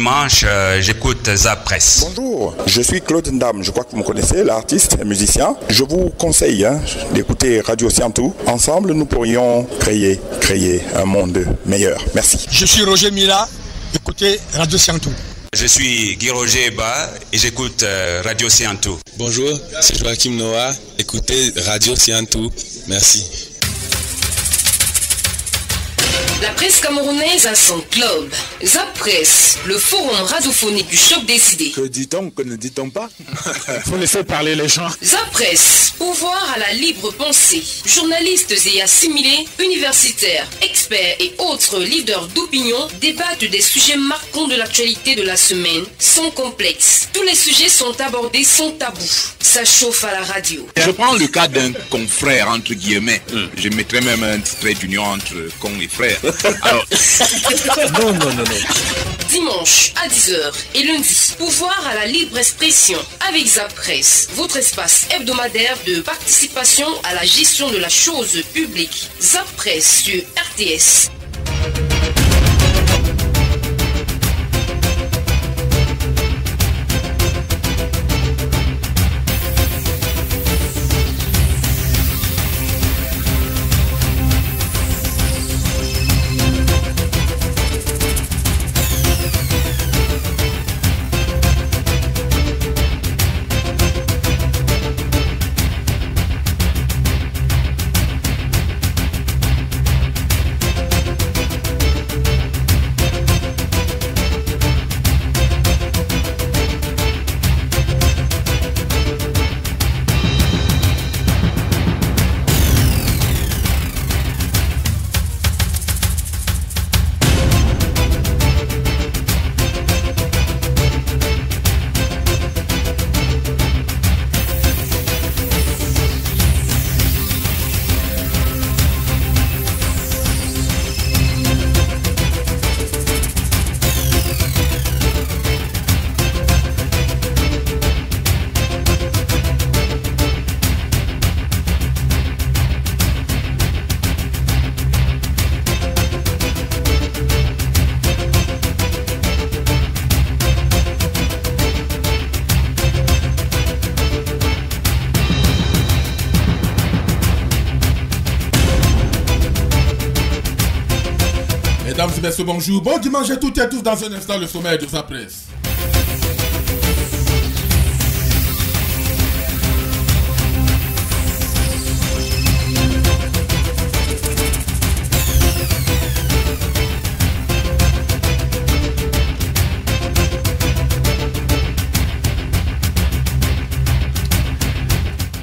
Dimanches, euh, j'écoute Zap Presse. Bonjour, je suis Claude Ndam, je crois que vous me connaissez, l'artiste et musicien. Je vous conseille hein, d'écouter Radio Siantou. Ensemble, nous pourrions créer, créer un monde meilleur. Merci. Je suis Roger Mila, écoutez Radio Siantou. Je suis Guy Roger Ba et j'écoute euh, Radio Siantou. Bonjour, c'est Joachim Noah. Écoutez Radio Siantou. Merci. Presse camerounaise a son club. Zap Presse, le forum radiophonique du choc des idées. Que dit-on, que ne dit-on pas? Faut laisser parler les gens. Zap Presse, pouvoir à la libre pensée. Journalistes et assimilés, universitaires, experts et autres leaders d'opinion débattent des sujets marquants de l'actualité de la semaine, sans complexe. Tous les sujets sont abordés sans tabou. Ça chauffe à la radio. Je prends le cas d'un confrère, entre guillemets. Je mettrais même un trait d'union entre con et frère. Alors, Non, non, non, non. Dimanche à 10h et lundi, pouvoir à la libre expression avec Zap Presse, votre espace hebdomadaire de participation à la gestion de la chose publique. Zap Presse sur RTS. Bonjour. Bon dimanche à toutes et à tous dans un instant le sommet de sa presse.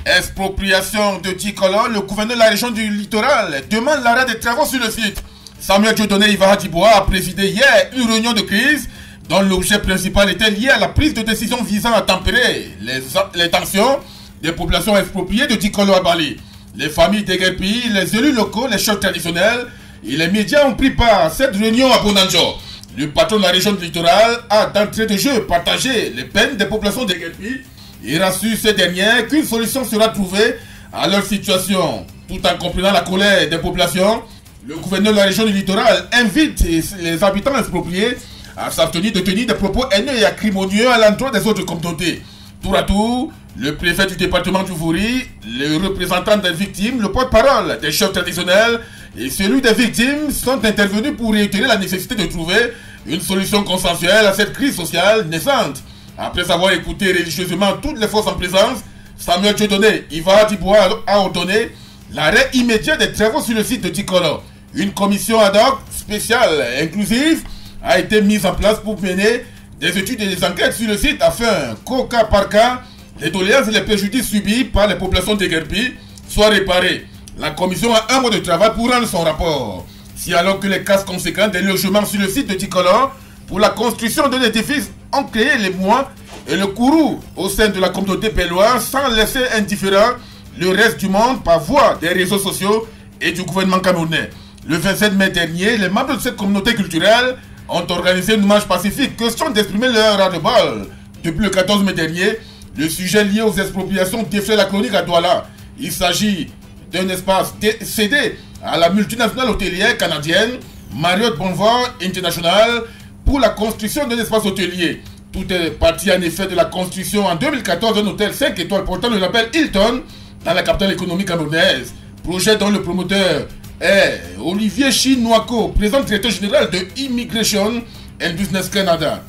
Expropriation de Ticolor, le gouverneur de la région du littoral demande l'arrêt des travaux sur le site. Samuel Dieudonné Ivara Tibois a présidé hier une réunion de crise dont l'objet principal était lié à la prise de décision visant à tempérer les, tensions des populations expropriées de Tikolo à Bali. Les familles déguerpies, les élus locaux, les chefs traditionnels et les médias ont pris part à cette réunion à Bonanjo. Le patron de la région du littoral a d'entrée de jeu partagé les peines des populations déguerpies et rassure ces dernières qu'une solution sera trouvée à leur situation. Tout en comprenant la colère des populations, le gouverneur de la région du littoral invite les habitants expropriés à s'abstenir de tenir des propos haineux et acrimonieux à l'endroit des autres communautés. Tour à tour, le préfet du département du Vouri, le représentant des victimes, le porte-parole des chefs traditionnels et celui des victimes sont intervenus pour réitérer la nécessité de trouver une solution consensuelle à cette crise sociale naissante. Après avoir écouté religieusement toutes les forces en présence, Samuel Dieudonné, Dibois a ordonné l'arrêt immédiat des travaux sur le site de Ticolo. Une commission ad hoc spéciale inclusive a été mise en place pour mener des études et des enquêtes sur le site afin qu'au cas par cas, les doléances et les préjudices subis par les populations déguerpies soient réparés. La commission a un mois de travail pour rendre son rapport. Si alors que les cas conséquents des logements sur le site de Ticolor pour la construction d'un édifice ont créé les mois et le courroux au sein de la communauté péloise sans laisser indifférent le reste du monde par voie des réseaux sociaux et du gouvernement camerounais. Le 27 mai dernier, les membres de cette communauté culturelle ont organisé une marche pacifique, question d'exprimer leur ras-de-bol. Depuis le 14 mai dernier, le sujet lié aux expropriations défait la chronique à Douala. Il s'agit d'un espace cédé à la multinationale hôtelière canadienne Marriott Bonvoy International pour la construction d'un espace hôtelier. Tout est parti en effet de la construction en 2014 d'un hôtel 5 étoiles portant le label Hilton dans la capitale économique camerounaise. Projet dont le promoteur est Olivier Chinoako, président directeur général de Immigration and Business Canada.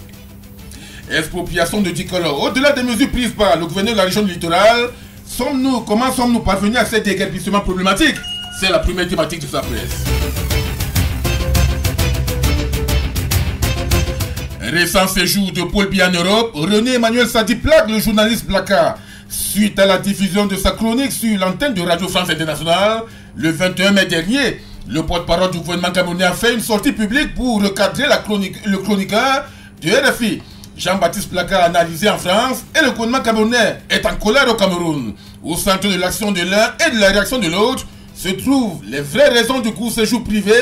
Expropriation de Dicolor. Au-delà des mesures prises par le gouverneur de la région du littoral, sommes-nous, comment sommes-nous parvenus à cet déguerpissement problématique? C'est la première thématique de sa presse. Récent séjour de Paul Biya en Europe, René Emmanuel Sadi plaque le journaliste Blaka. Suite à la diffusion de sa chronique sur l'antenne de Radio France Internationale, le 21 mai dernier, le porte-parole du gouvernement camerounais a fait une sortie publique pour recadrer le chroniqueur du RFI. Jean-Baptiste Blaka a analysé en France et le gouvernement camerounais est en colère au Cameroun. Au centre de l'action de l'un et de la réaction de l'autre se trouvent les vraies raisons du court séjour privé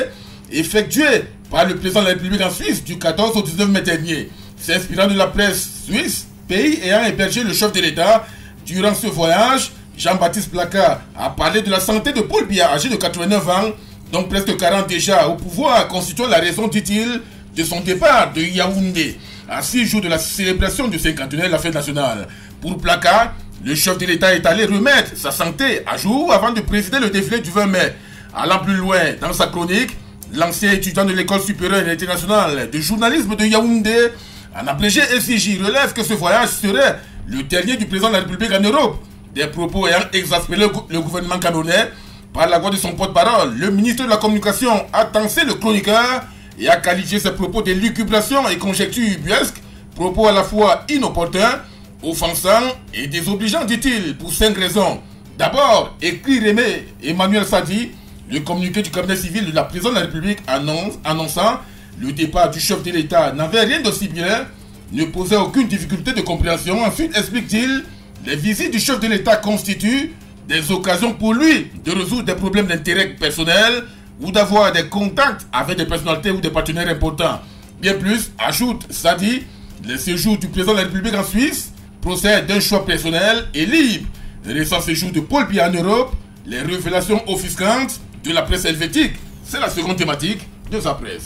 effectué par le président de la République en Suisse du 14 au 19 mai dernier. S'inspirant de la presse suisse, pays ayant hébergé le chef de l'État durant ce voyage, Jean-Baptiste Blaka a parlé de la santé de Paul Biya, âgé de 89 ans, donc presque 40 déjà au pouvoir, constituant la raison, dit-il, de son départ de Yaoundé, à six jours de la célébration du cinquantenaire de la fête nationale. Pour Blaka, le chef de l'État est allé remettre sa santé à jour avant de présider le défilé du 20 mai. Allant plus loin dans sa chronique, l'ancien étudiant de l'école supérieure internationale de journalisme de Yaoundé, en abrégé SIJ, relève que ce voyage serait le dernier du président de la République en Europe. Des propos ayant exaspéré le, gouvernement camerounais par la voix de son porte-parole, le ministre de la Communication a tensé le chroniqueur et a qualifié ses propos de lucubration et conjectures buesques, propos à la fois inopportuns, offensants et désobligeants, dit-il, pour cinq raisons. D'abord, écrit Rémé Emmanuel Sadi, le communiqué du cabinet civil de la prison de la République annonce, annonçant le départ du chef de l'État n'avait rien d'aussi bien, ne posait aucune difficulté de compréhension. Ensuite, explique-t-il, les visites du chef de l'État constituent des occasions pour lui de résoudre des problèmes d'intérêt personnel ou d'avoir des contacts avec des personnalités ou des partenaires importants. Bien plus, ajoute Sadi, le séjour du président de la République en Suisse procède d'un choix personnel et libre. Le récent séjour de Paul Biya en Europe, les révélations offusquantes de la presse helvétique, c'est la seconde thématique de sa presse.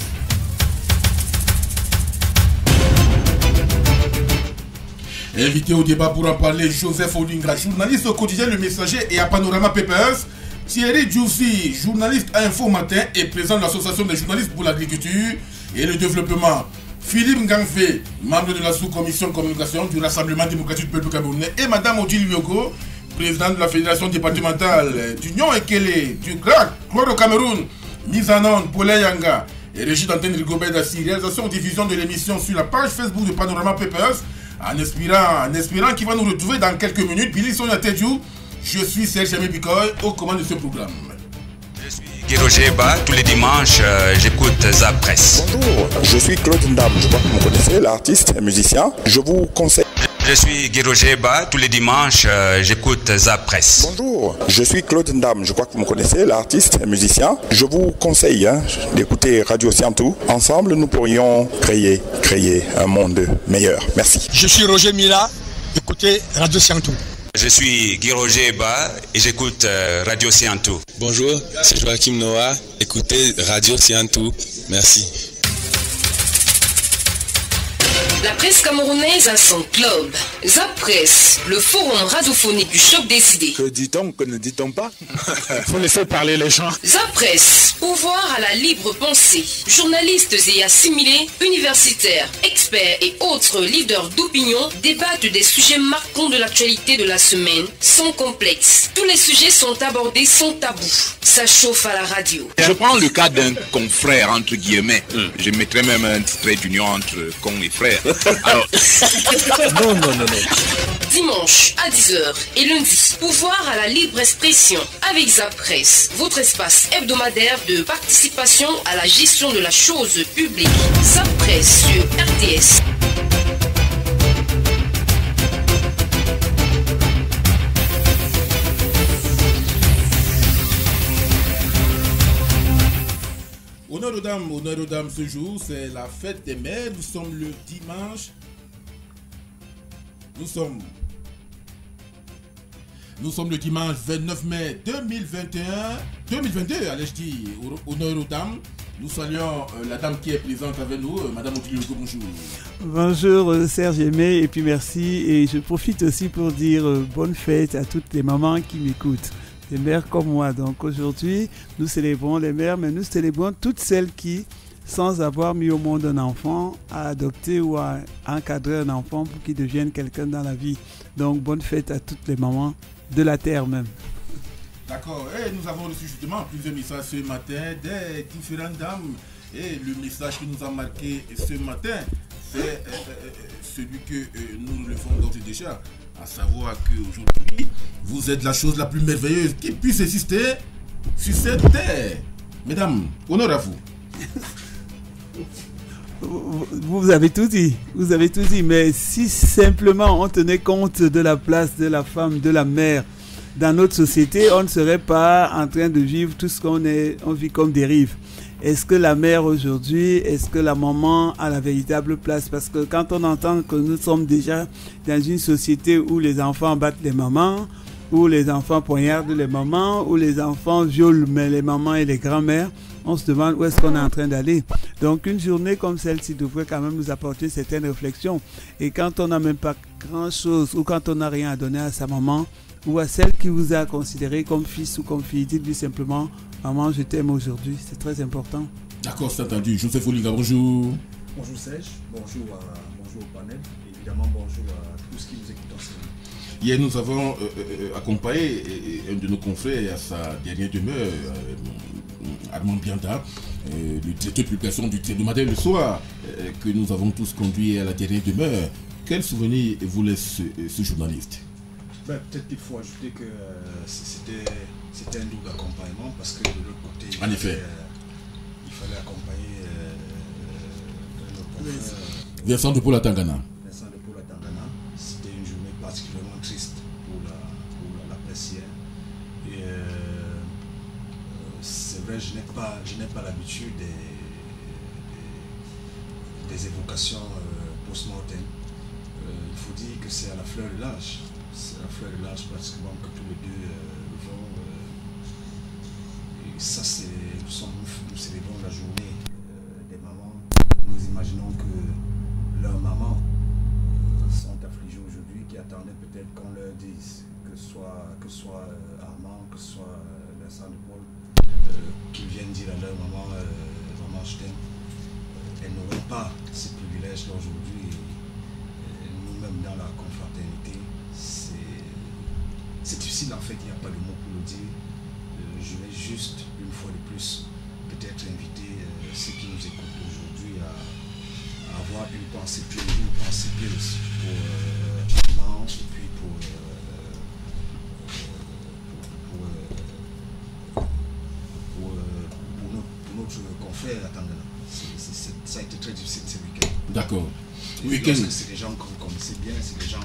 Invité au débat pour en parler, Joseph Olinga, journaliste au quotidien Le Messager et à Panorama Papers. Thierry Djoussi, journaliste à Info Matin et président de l'association des journalistes pour l'agriculture et le développement. Philippe Ngangfe, membre de la sous-commission communication du Rassemblement démocratique du peuple camerounais. Et Madame Odile Lyoko, présidente de la fédération départementale d'Union Ekele, du GRAC, Chlore au Cameroun, mise en onde, Paulin Yanga et Régis d'antenne Rigobert Dassi. Réalisation diffusion de l'émission sur la page Facebook de Panorama Papers. En espérant, en espérant qu'il va nous retrouver dans quelques minutes. Billy Sonia Tedjou, je suis Serge Aimé Bikoy, aux commandes de ce programme. Je suis Ba, tous les dimanches, euh, j'écoute Zap Presse. Bonjour, je suis Claude Ndam, je crois que vous me connaissez, l'artiste, musicien. Je vous conseille... Je suis Guy Ba, tous les dimanches, euh, j'écoute Zap Presse. Bonjour, je suis Claude Ndam, je crois que vous me connaissez, l'artiste, musicien. Je vous conseille hein, d'écouter Radio Siantou. Ensemble, nous pourrions créer, créer un monde meilleur. Merci. Je suis Roger Mila, écoutez Radio Siantou. Je suis Guy Ba et j'écoute euh, Radio Siantou. Bonjour, c'est Joachim Noah, écoutez Radio Siantou. Merci. La presse camerounaise a son club. Zap Presse, le forum radiophonique du choc décidé. Que dit-on, que ne dit-on pas Faut laisser parler les gens. Zap Presse, pouvoir à la libre pensée. Journalistes et assimilés, universitaires, experts et autres leaders d'opinion débattent des sujets marquants de l'actualité de la semaine sans complexe. Tous les sujets sont abordés sans tabou. Ça chauffe à la radio. Je prends le cas d'un confrère, entre guillemets. Je mettrai même un trait d'union entre con et frère. Dimanche à 10h et lundi, pouvoir à la libre expression avec Zap Presse, votre espace hebdomadaire de participation à la gestion de la chose publique. Zap Presse sur RTS. Honneur aux dames, ce jour, c'est la fête des mères. Nous sommes le dimanche. Nous sommes. Nous sommes le dimanche 29 mai 2021. 2022, allez-je dire. Honneur aux dames. Nous saluons euh, la dame qui est présente avec nous, euh, Madame Hugo, bonjour. Bonjour euh, Serge Aimé et puis merci et je profite aussi pour dire bonne fête à toutes les mamans qui m'écoutent, les mères comme moi. Donc aujourd'hui nous célébrons les mères mais nous célébrons toutes celles qui, sans avoir mis au monde un enfant, a adopté ou a encadré un enfant pour qu'il devienne quelqu'un dans la vie. Donc bonne fête à toutes les mamans de la terre même. D'accord. Et nous avons reçu justement plusieurs messages ce matin des différentes dames. Et le message qui nous a marqué ce matin, c'est euh, euh, celui que euh, nous relevons d'ores et déjà. À savoir qu'aujourd'hui, vous êtes la chose la plus merveilleuse qui puisse exister sur cette terre. Mesdames, honneur à vous. Vous avez tout dit, vous avez tout dit, mais si simplement on tenait compte de la place de la femme, de la mère dans notre société, on ne serait pas en train de vivre tout ce qu'on est, on vit comme dérive. Est-ce que la mère aujourd'hui, est-ce que la maman a la véritable place? Parce que quand on entend que nous sommes déjà dans une société où les enfants battent les mamans, où les enfants poignardent les mamans, où les enfants violent les mamans et les grands-mères, on se demande où est-ce qu'on est en train d'aller. Donc une journée comme celle-ci devrait quand même nous apporter certaines réflexions. Et quand on n'a même pas grand-chose ou quand on n'a rien à donner à sa maman ou à celle qui vous a considéré comme fils ou comme fille, dites-lui simplement, maman, je t'aime aujourd'hui. C'est très important. D'accord, c'est entendu. Joseph Oliga, bonjour. Bonjour Serge, bonjour, à- bonjour au panel, et évidemment bonjour à tous qui nous écoutent en ce moment. Hier, nous avons euh, euh, accompagné euh, un de nos confrères à sa dernière demeure, euh, Armand Bianda, euh, le directeur de publication du matin et le soir, euh, que nous avons tous conduit à la dernière demeure. Quel souvenir vous laisse ce, ce journaliste? Ben, Peut-être qu'il faut ajouter que euh, c'était c'était un double accompagnement parce que de l'autre côté, il En effet. fallait, euh, il fallait accompagner euh, notre confrère Vincent de Paula Tangana. Vincent de Paula Tangana. C'était une journée particulièrement triste pour la, pour la, la presse hier. Et euh, euh, c'est vrai, je n'ai pas, je n'ai pas l'habitude des, des, des évocations euh, post-mortem. Euh, il faut dire que c'est à la fleur de l'âge. C'est à la fleur de l'âge pratiquement que tous les deux euh, vont. euh, et ça, c'est, nous, nous célébrons la journée euh, des mamans. Nous imaginons que leurs mamans sont affligées aujourd'hui, qui attendaient peut-être qu'on leur dise, que ce soit, que soit Armand, que ce soit Vincent de Paul, qu'ils viennent dire à leur maman, maman je t'aime, elles n'auront pas ces privilèges-là aujourd'hui. Nous-mêmes dans la c'est c'est difficile en fait, il n'y a pas de mots pour le dire. Euh, je vais juste, une fois de plus, peut-être inviter euh, ceux qui nous écoutent aujourd'hui à, à avoir une pensée pure, une pensée pieuse pour euh, et puis pour, euh, pour, pour, pour notre, pour notre confrère à Tangana. Ça a été très difficile ce week-end. D'accord. Week-end. C'est des gens que vous connaissez bien, c'est des gens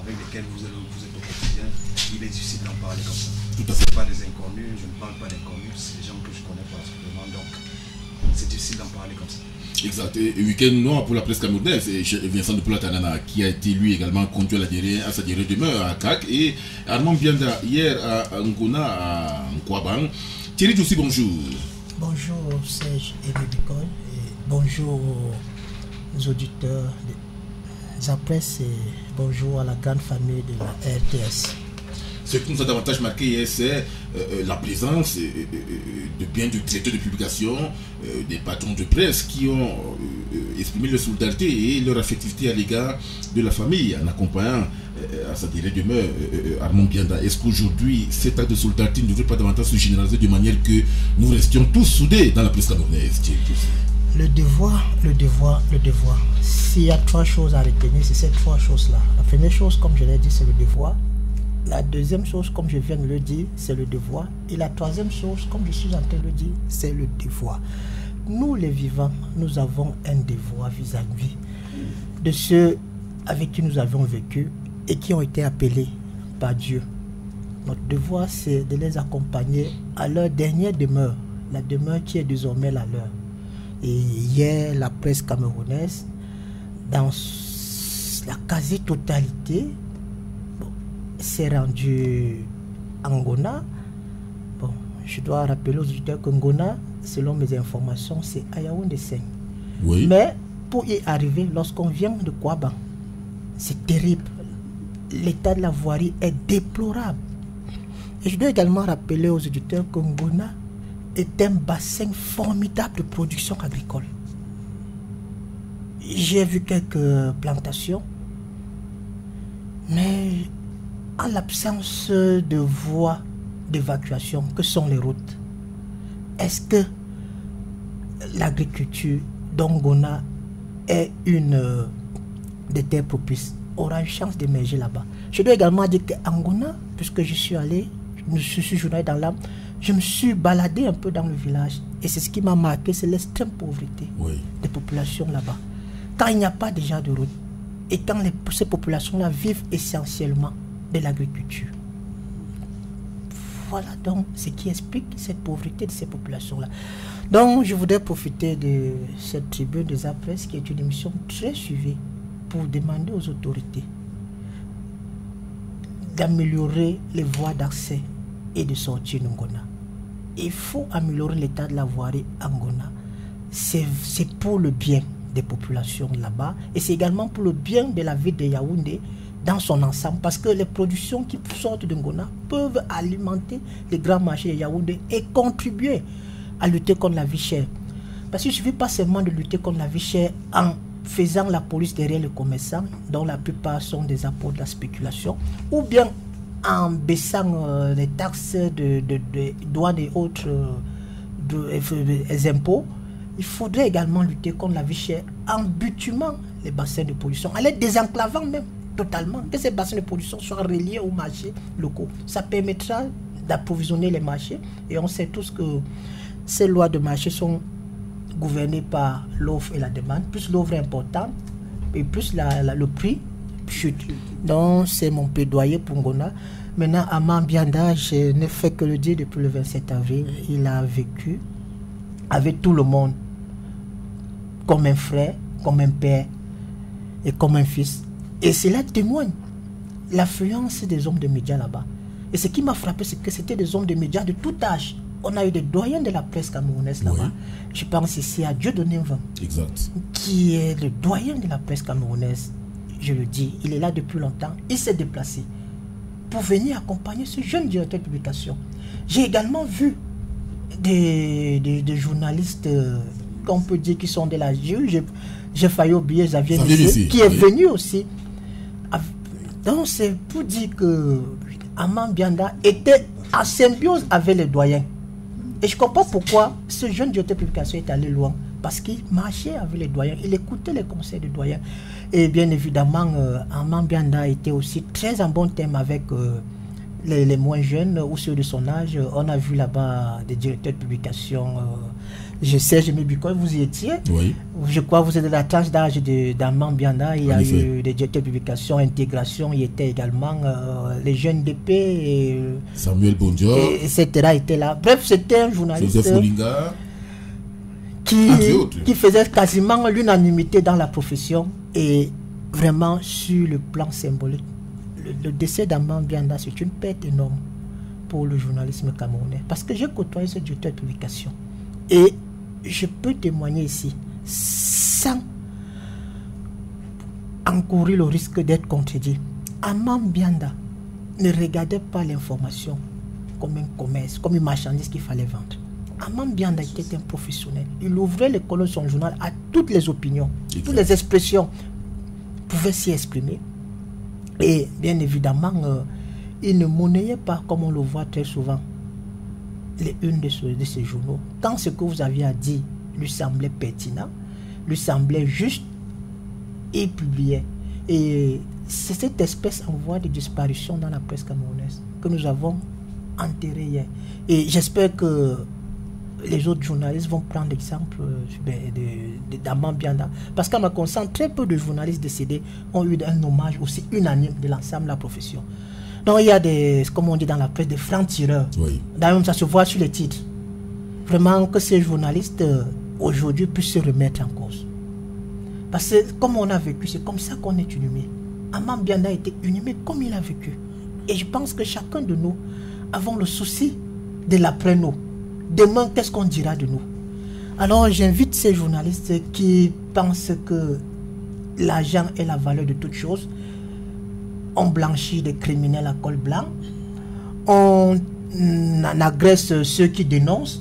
avec lesquels vous vous êtes au quotidien. Il est difficile d'en parler comme ça. Tout à Ce pas des inconnus, je ne parle pas d'inconnus, c'est des gens que je connais particulièrement, donc c'est difficile d'en parler comme ça. Exact. Et, week-end noir pour la presse camerounaise. Et Vincent de Poulatanana, qui a été lui également conduit à, la dernière, à sa dernière demeure à CAC. Et Armand Bianda, hier à Ngona, à Nkwabang. Thierry Djoussi, bonjour. Bonjour Serge et Bicole et bonjour aux auditeurs de la presse et bonjour à la grande famille de la RTS. Ce qui nous a davantage marqué c'est euh, euh, la présence euh, de bien de traiteurs de publication, des patrons de presse qui ont exprimé leur solidarité et leur affectivité à l'égard de la famille en accompagnant à sa dernière demeure Armand Bianda. Est-ce qu'aujourd'hui, cet acte de solidarité ne devrait pas davantage se généraliser de manière que nous restions tous soudés dans la presse camerounaise Le devoir, le devoir, le devoir. S'il y a trois choses à retenir, c'est ces trois choses-là. La première chose, comme je l'ai dit, c'est le devoir. La deuxième chose, comme je viens de le dire, c'est le devoir. Et la troisième chose, comme je suis en train de le dire, c'est le devoir. Nous, les vivants, nous avons un devoir vis-à-vis de ceux avec qui nous avons vécu et qui ont été appelés par Dieu. Notre devoir, c'est de les accompagner à leur dernière demeure, la demeure qui est désormais la leur. Et hier, la presse camerounaise, dans la quasi-totalité, s'est rendue à Ngona. Bon, je dois rappeler aux auditeurs que Ngona, selon mes informations, c'est à Yaoundé 5. Oui. Mais pour y arriver, lorsqu'on vient de Kouaban, c'est terrible. L'état de la voirie est déplorable. Et je dois également rappeler aux auditeurs que Ngona est un bassin formidable de production agricole. J'ai vu quelques plantations, mais en l'absence de voies d'évacuation, que sont les routes Est-ce que l'agriculture d'Ongona est une euh, des terres propices aura une chance d'émerger là-bas? Je dois également dire qu'Angona, puisque je suis allé, je suis journaliste dans l'âme, je me suis baladé un peu dans le village et c'est ce qui m'a marqué, c'est l'extrême pauvreté Oui. des populations là-bas. Quand il n'y a pas déjà de route et quand les- ces populations-là vivent essentiellement de l'agriculture. Voilà donc ce qui explique cette pauvreté de ces populations-là. Donc je voudrais profiter de cette tribune des Apresse qui est une émission très suivie pour demander aux autorités d'améliorer les voies d'accès et de sortie d'Angona. Il faut améliorer l'état de la voirie Angona. C'est pour le bien des populations là-bas et c'est également pour le bien de la ville de Yaoundé dans son ensemble parce que les productions qui sortent d'Angona peuvent alimenter les grands marchés de Yaoundé et contribuer à lutter contre la vie chère. Parce qu'il ne suffit pas seulement de lutter contre la vie chère en faisant la police derrière les commerçants, dont la plupart sont des apports de la spéculation, ou bien en baissant euh, les taxes de, de, de douanes et autres euh, de- impôts. Il faudrait également lutter contre la vie chère en butumant les bassins de production, en les désenclavant même totalement, que ces bassins de production soient reliés aux marchés locaux. Ça permettra d'approvisionner les marchés et on sait tous que ces lois de marché sont gouvernées par l'offre et la demande. Plus l'offre est importante et plus le prix chute. Donc c'est mon plaidoyer pour Ngona. Maintenant, Aman Bianda, je ne fais que le dire depuis le 27 avril. Il a vécu avec tout le monde comme un frère, comme un père et comme un fils. Et cela témoigne l'affluence des hommes de médias là-bas. Et ce qui m'a frappé, c'est que c'était des hommes de médias de tout âge. On a eu des doyens de la presse camerounaise là-bas. Je pense ici à Dieudonné Nvan, Exact. qui est le doyen de la presse camerounaise. Je le dis, il est là depuis longtemps. Il s'est déplacé pour venir accompagner ce jeune directeur de publication. J'ai également vu des, des, des journalistes euh, qu'on peut dire qui sont de la juge. J'ai- failli oublier Xavier Xavier qui est oui. venu aussi. Donc c'est pour dire que Amman Bianda était en symbiose avec les doyens. Et je comprends pourquoi ce jeune directeur de publication est allé loin. Parce qu'il marchait avec les doyens, il écoutait les conseils des doyens. Et bien évidemment, euh, Amman Bianda était aussi très en bon thème avec euh, les, les moins jeunes ou ceux de son âge. On a vu là-bas des directeurs de publication. euh, je sais, je me Bicol, vous y étiez. Oui. Je crois que vous êtes de la tranche d'âge d'Amman Bianda. Il y a eu des directeurs de publication, intégration. Il y était également euh, les jeunes d'épée. Et, euh, Samuel Bondior, et- etc. étaient là. Bref, c'était un journaliste Joseph qui, qui faisait quasiment l'unanimité dans la profession et vraiment sur le plan symbolique. Le, le décès d'Amman Bianda, c'est une perte énorme pour le journalisme camerounais. Parce que j'ai côtoyé ce directeur de publication. Et je peux témoigner ici, sans encourir le risque d'être contredit. Amman Bianda ne regardait pas l'information comme un commerce, comme une marchandise qu'il fallait vendre. Amman Bianda était un professionnel. Il ouvrait les colonnes de son journal à toutes les opinions, toutes les expressions pouvaient s'y exprimer. Et bien évidemment, euh, il ne monnayait pas, comme on le voit très souvent, les unes de, ce- de ces journaux. Quand ce que vous aviez à dire lui semblait pertinent, lui semblait juste, il publiait. Et c'est cette espèce en voie de disparition dans la presse camerounaise que nous avons enterrée hier. Et j'espère que les autres journalistes vont prendre l'exemple euh, ben, de, d'Amman Bianda. Parce qu'à ma connaissance, très peu de journalistes décédés ont eu un hommage aussi unanime de l'ensemble de la profession. Donc il y a des, comme on dit dans la presse, des francs-tireurs. Oui. D'ailleurs, ça se voit sur les titres. Vraiment que ces journalistes euh, aujourd'hui puissent se remettre en cause. Parce que comme on a vécu, c'est comme ça qu'on est inhumé. Amman Bianda a été inhumé comme il a vécu. Et je pense que chacun de nous avons le souci de l'après-nous. Demain, qu'est-ce qu'on dira de nous? Alors j'invite ces journalistes qui pensent que l'argent est la valeur de toute chose. On blanchit des criminels à col blanc. On mm, agresse ceux qui dénoncent.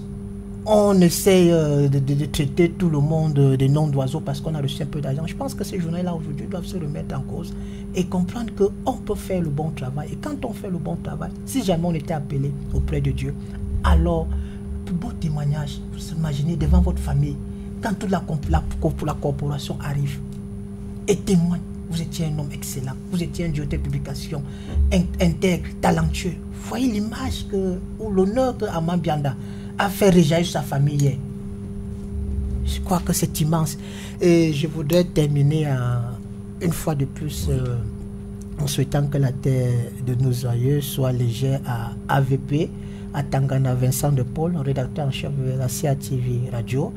On essaie euh, de, traiter tout le monde euh, de noms d'oiseaux parce qu'on a reçu un peu d'argent. Je pense que ces journaux-là aujourd'hui doivent se remettre en cause et comprendre qu'on peut faire le bon travail. Et quand on fait le bon travail, si jamais on était appelé auprès de Dieu, alors, plus beau témoignage, vous imaginez devant votre famille, quand toute la, la, la corporation arrive et témoigne, vous étiez un homme excellent, vous étiez un directeur de publication in- intègre, talentueux. Voyez l'image que, ou l'honneur que Amman Bianda a fait réjaillir sa famille hier. Je crois que c'est immense. Et je voudrais terminer une fois de plus euh, en souhaitant que la terre de nos aïeux soit légère à AVP, à Tangana Vincent de Paul, rédacteur en chef de la CATV Radio.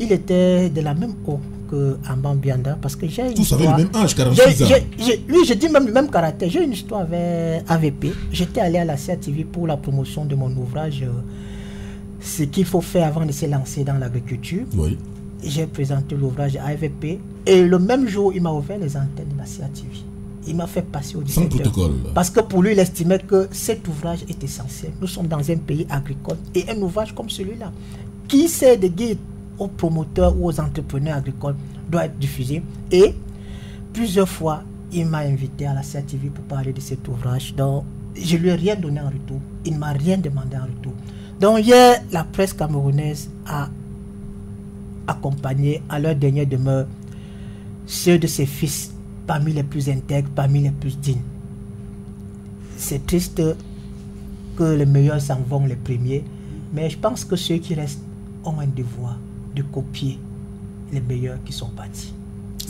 Il était de la même eau que Bianda parce que j'ai une Tous avaient le même âge, 46 J'ai- ans. Oui, je dis même le même caractère. J'ai une histoire avec AVP. J'étais allé à la CATV pour la promotion de mon ouvrage euh, Ce qu'il faut faire avant de se lancer dans l'agriculture. Oui. J'ai présenté l'ouvrage à AVP et le même jour, il m'a ouvert les antennes de la CATV. Il m'a fait passer au Sans protocole. Parce que pour lui, il estimait que cet ouvrage est essentiel. Nous sommes dans un pays agricole et un ouvrage comme celui-là, qui sert de guide aux promoteurs ou aux entrepreneurs agricoles, doit être diffusé. Et plusieurs fois, il m'a invité à la CATV pour parler de cet ouvrage. Donc, je lui ai rien donné en retour. Il ne m'a rien demandé en retour. Donc, hier, la presse camerounaise a accompagné à leur dernière demeure ceux de ses fils parmi les plus intègres, parmi les plus dignes. C'est triste que les meilleurs s'en vont les premiers, mais je pense que ceux qui restent ont un devoir de copier les meilleurs qui sont partis.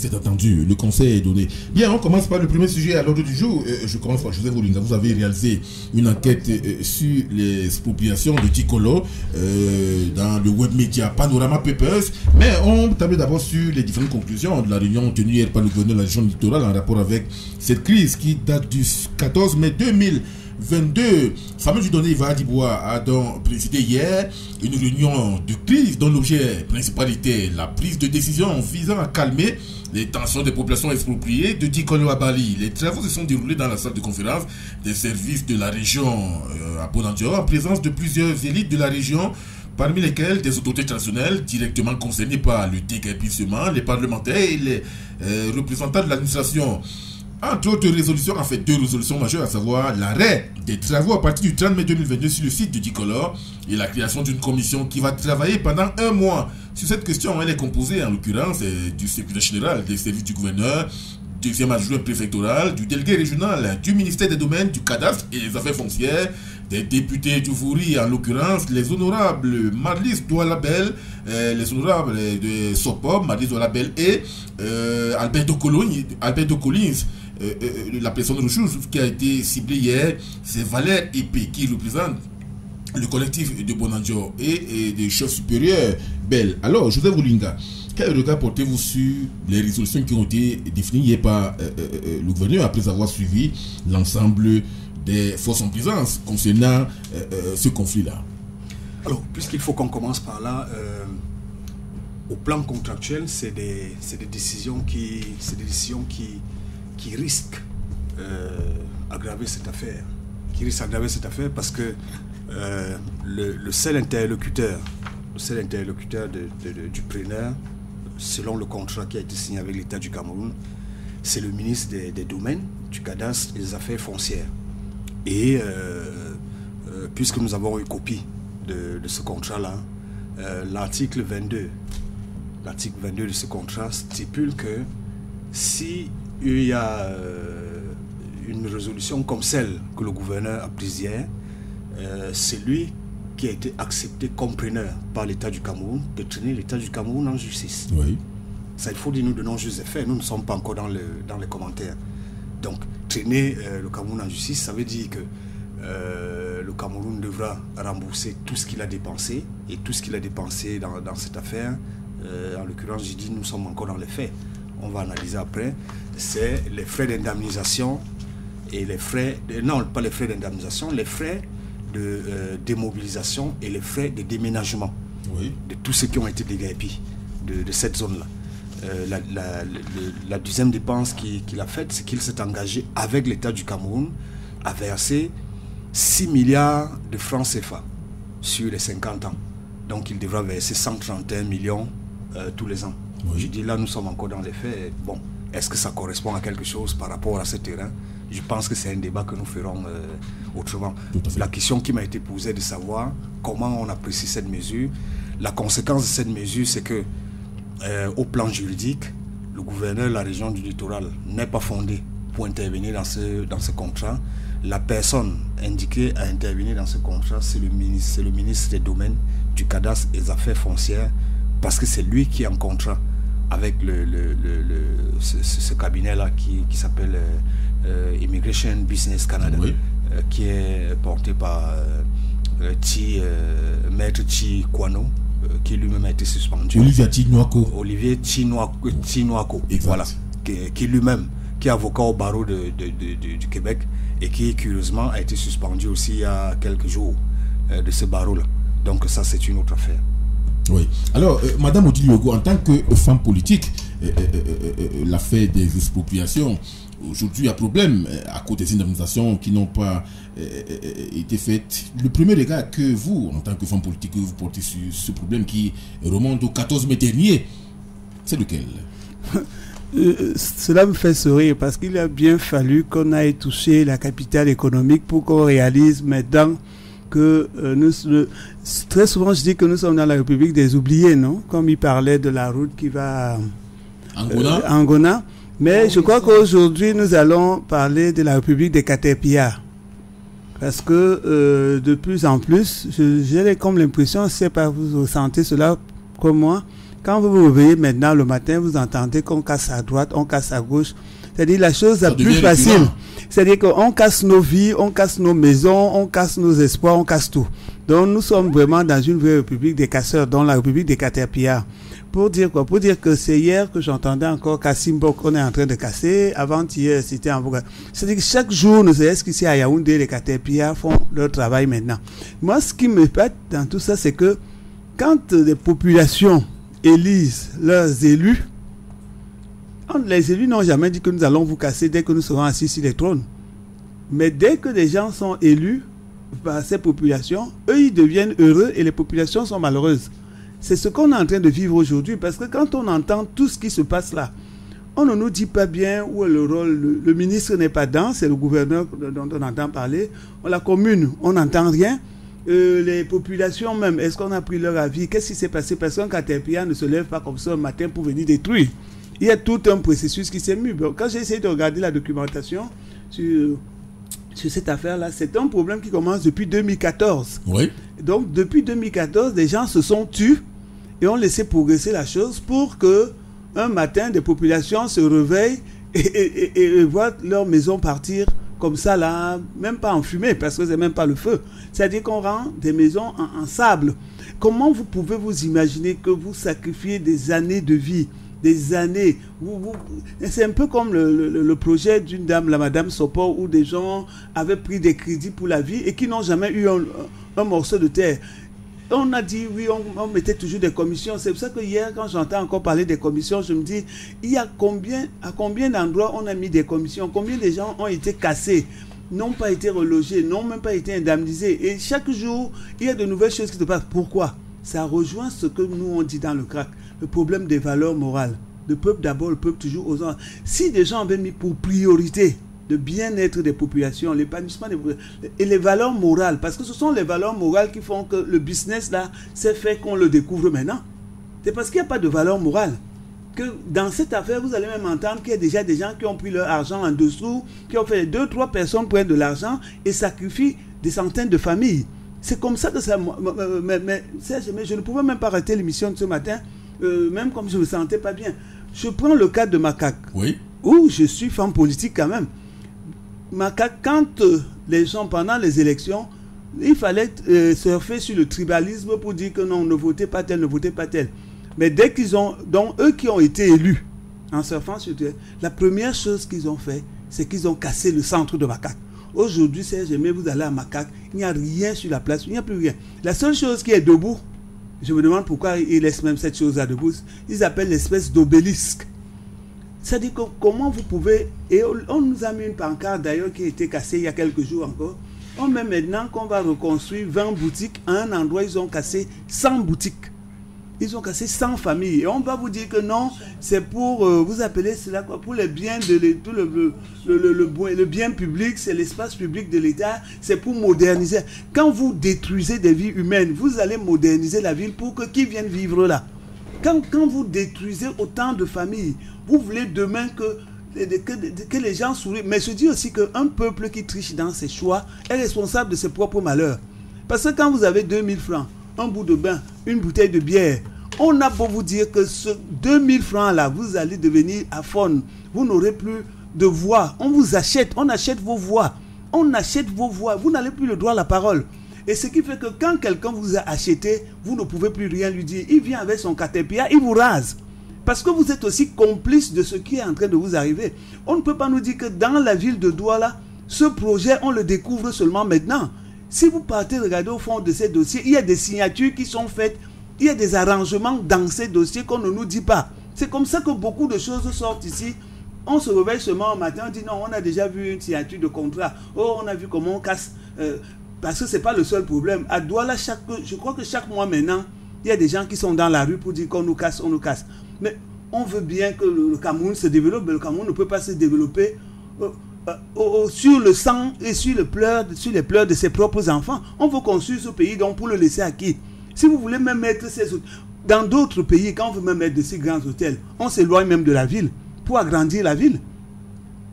C'est attendu, le conseil est donné. Bien, on commence par le premier sujet à l'ordre du jour. Euh, je commence par Joseph Olinga. Vous avez réalisé une enquête euh, sur les expropriations de Ticolo euh, dans le web média Panorama Papers. Mais on table d'abord sur les différentes conclusions de la réunion tenue hier par le gouverneur de la région littorale en rapport avec cette crise qui date du 14 mai 2000. 22, Samuel Dudonné Iva Dibois a donc présidé hier une réunion de crise dont l'objet principal était la prise de décision visant à calmer les tensions des populations expropriées de Dikolo à Bali. Les travaux se sont déroulés dans la salle de conférence des services de la région euh, à Bonandio en présence de plusieurs élites de la région parmi lesquelles des autorités traditionnelles directement concernées par le déguerpissement, les parlementaires et les euh, représentants de l'administration. Entre autres résolutions, en fait deux résolutions majeures, à savoir l'arrêt des travaux à partir du 30 mai 2022 sur le site de Dicolor et la création d'une commission qui va travailler pendant un mois sur cette question. Elle est composée en l'occurrence euh, du secrétaire général des services du gouverneur, deuxième adjoint préfectoral, du délégué régional, du ministère des Domaines, du cadastre et des affaires foncières, des députés du Fouri, en l'occurrence les honorables Marlis Doualabel, euh, les honorables de Sopop, Marlis Doualabel et euh, Alberto Collins. Euh, euh, la personne ressource qui a été ciblée hier, c'est Valère Épée qui représente le collectif de Bonanjo et, des chefs supérieurs Bell. Alors, Joseph Roulinga, quel regard portez-vous sur les résolutions qui ont été définies hier par euh, euh, euh, le gouverneur après avoir suivi l'ensemble des forces en présence concernant euh, euh, ce conflit-là? Alors, puisqu'il faut qu'on commence par là, euh, au plan contractuel, c'est des, des décisions qui, des décisions qui, qui risquent euh, aggraver cette affaire, qui risquent d'aggraver cette affaire parce que euh, le, seul interlocuteur, seul interlocuteur du preneur, selon le contrat qui a été signé avec l'État du Cameroun, c'est le ministre des, Domaines, du cadastre et des Affaires foncières. Et euh, euh, puisque nous avons eu copie de, ce contrat-là, euh, l'article 22, l'article 22 de ce contrat stipule que si il y a euh, une résolution comme celle que le gouverneur a prise hier, euh, c'est lui qui a été accepté comme preneur par l'État du Cameroun de traîner l'État du Cameroun en justice. Oui. Ça, il faut dire nous donnons juste des faits. Nous ne sommes pas encore dans, le, dans les commentaires. Donc, traîner euh, le Cameroun en justice, ça veut dire que euh, le Cameroun devra rembourser tout ce qu'il a dépensé. Et tout ce qu'il a dépensé dans, dans cette affaire, euh, en l'occurrence, j'ai dit, nous sommes encore dans les faits. On va analyser après. C'est les frais d'indemnisation et les frais, de- non, pas les frais d'indemnisation, les frais de euh, démobilisation et les frais de déménagement Oui. de tous ceux qui ont été déguerpis de, de cette zone-là. Euh, la, la- le- le- la deuxième dépense qui- qu'il a faite, c'est qu'il s'est engagé avec l'État du Cameroun à verser 6 milliards de francs CFA sur les 50 ans. Donc il devra verser 131 millions euh, tous les ans. Je dis là, nous sommes encore dans les faits. Bon, est-ce que ça correspond à quelque chose par rapport à ce terrain? Je pense que c'est un débat que nous ferons euh, autrement. La question qui m'a été posée de savoir comment on apprécie cette mesure. La conséquence de cette mesure, c'est que euh, au plan juridique, le gouverneur de la région du littoral n'est pas fondé pour intervenir dans ce, dans ce contrat. La personne indiquée à intervenir dans ce contrat, c'est le ministre, c'est le ministre des Domaines, du cadastre et des Affaires foncières, parce que c'est lui qui est en contrat avec le, le- le- le- ce, cabinet-là qui, qui s'appelle euh, euh, Immigration Business Canada, euh, qui est porté par euh, euh, Maître Chi Kwano, qui lui-même a été suspendu. Olivier Tinouako. Olivier Tinouako, voilà, qui, qui lui-même, qui est avocat au barreau de, de- de- de- du Québec et qui, curieusement, a été suspendu aussi il y a quelques jours de ce barreau-là. Donc ça, c'est une autre affaire. Oui. Alors, euh, Madame Odiliogo, en tant que femme politique, euh, euh, euh, l'affaire des expropriations, aujourd'hui, a problème à cause des indemnisations qui n'ont pas été faites. Le premier regard que vous, en tant que femme politique, que vous portez sur ce problème qui remonte au 14 mai dernier, c'est lequel? Cela me fait sourire parce qu'il a bien fallu qu'on aille toucher la capitale économique pour qu'on réalise maintenant que euh, nous, le- très souvent je dis que nous sommes dans la République des oubliés, non? Comme il parlait de la route qui va Angona euh, Angona. Mais je crois qu'aujourd'hui nous allons parler de la République des Caterpillars. Parce que euh, de plus en plus, je- j'ai comme l'impression, je ne sais pas, vous ressentez cela comme moi, quand vous vous réveillez maintenant le matin, vous entendez qu'on casse à droite, on casse à gauche. C'est-à-dire la chose la plus facile. récurrent. C'est-à-dire qu'on casse nos vies, on casse nos maisons, on casse nos espoirs, on casse tout. Donc nous sommes vraiment dans une vraie république des casseurs, dans la république des caterpillars. Pour dire quoi? Pour dire que c'est hier que j'entendais encore Kassimbo qu'on est en train de casser. Avant-hier, c'était en Boga. C'est-à-dire que chaque jour, nous est-ce qu'ici à Yaoundé, les Caterpillars font leur travail maintenant. Moi, ce qui me pète dans tout ça, c'est que quand les populations élisent leurs élus, on- les élus n'ont jamais dit que nous allons vous casser dès que nous serons assis sur les trônes. Mais dès que les gens sont élus par ces populations, eux, ils deviennent heureux et les populations sont malheureuses. C'est ce qu'on est en train de vivre aujourd'hui parce que quand on entend tout ce qui se passe là, on ne nous dit pas bien où est le rôle. Le, le ministre n'est pas dans, c'est le gouverneur dont on entend parler. La commune, on n'entend rien. Euh, les populations même, est-ce qu'on a pris leur avis? Qu'est-ce qui s'est passé? Parce qu'un Caterpillar ne se lève pas comme ça un matin pour venir détruire. Il y a tout un processus qui s'est mis. Quand j'ai essayé de regarder la documentation sur, sur cette affaire-là, c'est un problème qui commence depuis 2014. Oui. Donc, depuis 2014, des gens se sont tus et ont laissé progresser la chose pour que un matin, des populations se réveillent et, et- et- et voient leur maison partir comme ça, là, même pas en fumée, parce que c'est même pas le feu. C'est-à-dire qu'on rend des maisons en, en sable. Comment vous pouvez vous imaginer que vous sacrifiez des années de vie des années. C'est un peu comme le, projet d'une dame, la Madame Sopor, où des gens avaient pris des crédits pour la vie et qui n'ont jamais eu un, un morceau de terre. On a dit oui, on, on mettait toujours des commissions. C'est pour ça que hier, quand j'entends encore parler des commissions, je me dis, il y a combien, à combien d'endroits on a mis des commissions? Combien de gens ont été cassés n'ont pas été relogés, n'ont même pas été indemnisés? Et chaque jour, il y a de nouvelles choses qui se passent. Pourquoi? Ça rejoint ce que nous on dit dans le crack, le problème des valeurs morales. Le peuple d'abord, le peuple toujours aux autres. Si des gens avaient mis pour priorité le bien-être des populations, l'épanouissement des populations, et les valeurs morales, parce que ce sont les valeurs morales qui font que le business là, c'est fait qu'on le découvre maintenant. C'est parce qu'il n'y a pas de valeur morale que dans cette affaire, vous allez même entendre qu'il y a déjà des gens qui ont pris leur argent en dessous, qui ont fait deux, trois personnes prennent de l'argent et sacrifient des centaines de familles. C'est comme ça que ça. Mais, mais- mais, je ne pouvais même pas arrêter l'émission de ce matin, euh, même comme je ne me sentais pas bien. Je prends le cas de Macaque, Oui. où je suis femme politique quand même. Macaque, quand euh, les gens, pendant les élections, il fallait euh, surfer sur le tribalisme pour dire que non, ne votez pas tel, ne votez pas tel. Mais dès qu'ils ont, donc eux qui ont été élus, en surfant sur tel, la première chose qu'ils ont fait, c'est qu'ils ont cassé le centre de Macaque. Aujourd'hui, Serge, mais vous allez à Macaque, il n'y a rien sur la place, il n'y a plus rien. La seule chose qui est debout, je me demande pourquoi ils laissent même cette chose-là debout, ils appellent l'espèce d'obélisque. C'est-à-dire que comment vous pouvez... Et on nous a mis une pancarte d'ailleurs qui a été cassée il y a quelques jours encore. On met maintenant qu'on va reconstruire 20 boutiques. À un endroit, ils ont cassé 100 boutiques. Ils ont cassé 100 familles. Et on va vous dire que non, c'est pour... euh, vous appelez cela quoi Pour le bien de tout le, le, le, le- bien public, c'est l'espace public de l'État. C'est pour moderniser. Quand vous détruisez des vies humaines, vous allez moderniser la ville pour que qui viennent vivre là quand, quand vous détruisez autant de familles, vous voulez demain que, que, que les gens sourient. Mais je dis aussi qu'un peuple qui triche dans ses choix est responsable de ses propres malheurs. Parce que quand vous avez 2000 francs, un bout de bain, une bouteille de bière, on a beau vous dire que ce 2000 francs-là, vous allez devenir aphone. Vous n'aurez plus de voix. On vous achète, on achète vos voix. On achète vos voix. Vous n'avez plus le droit à la parole. Et ce qui fait que quand quelqu'un vous a acheté, vous ne pouvez plus rien lui dire. Il vient avec son caterpillar, il vous rase. Parce que vous êtes aussi complice de ce qui est en train de vous arriver. On ne peut pas nous dire que dans la ville de Douala, ce projet, on le découvre seulement maintenant. Si vous partez regarder au fond de ces dossiers, il y a des signatures qui sont faites, il y a des arrangements dans ces dossiers qu'on ne nous dit pas. C'est comme ça que beaucoup de choses sortent ici. On se réveille seulement au matin, on dit non, on a déjà vu une signature de contrat. Oh, on a vu comment on casse. euh, parce que ce n'est pas le seul problème. À Douala, je crois que chaque mois maintenant, il y a des gens qui sont dans la rue pour dire qu'on nous casse, on nous casse. Mais on veut bien que le, le Cameroun se développe, mais le Cameroun ne peut pas se développer euh, sur le sang et sur, le pleur, sur les pleurs de ses propres enfants. On veut construire ce pays donc pour le laisser à qui? Si vous voulez même mettre ces autres... Dans d'autres pays, quand on veut même mettre de si grands hôtels, on s'éloigne même de la ville pour agrandir la ville.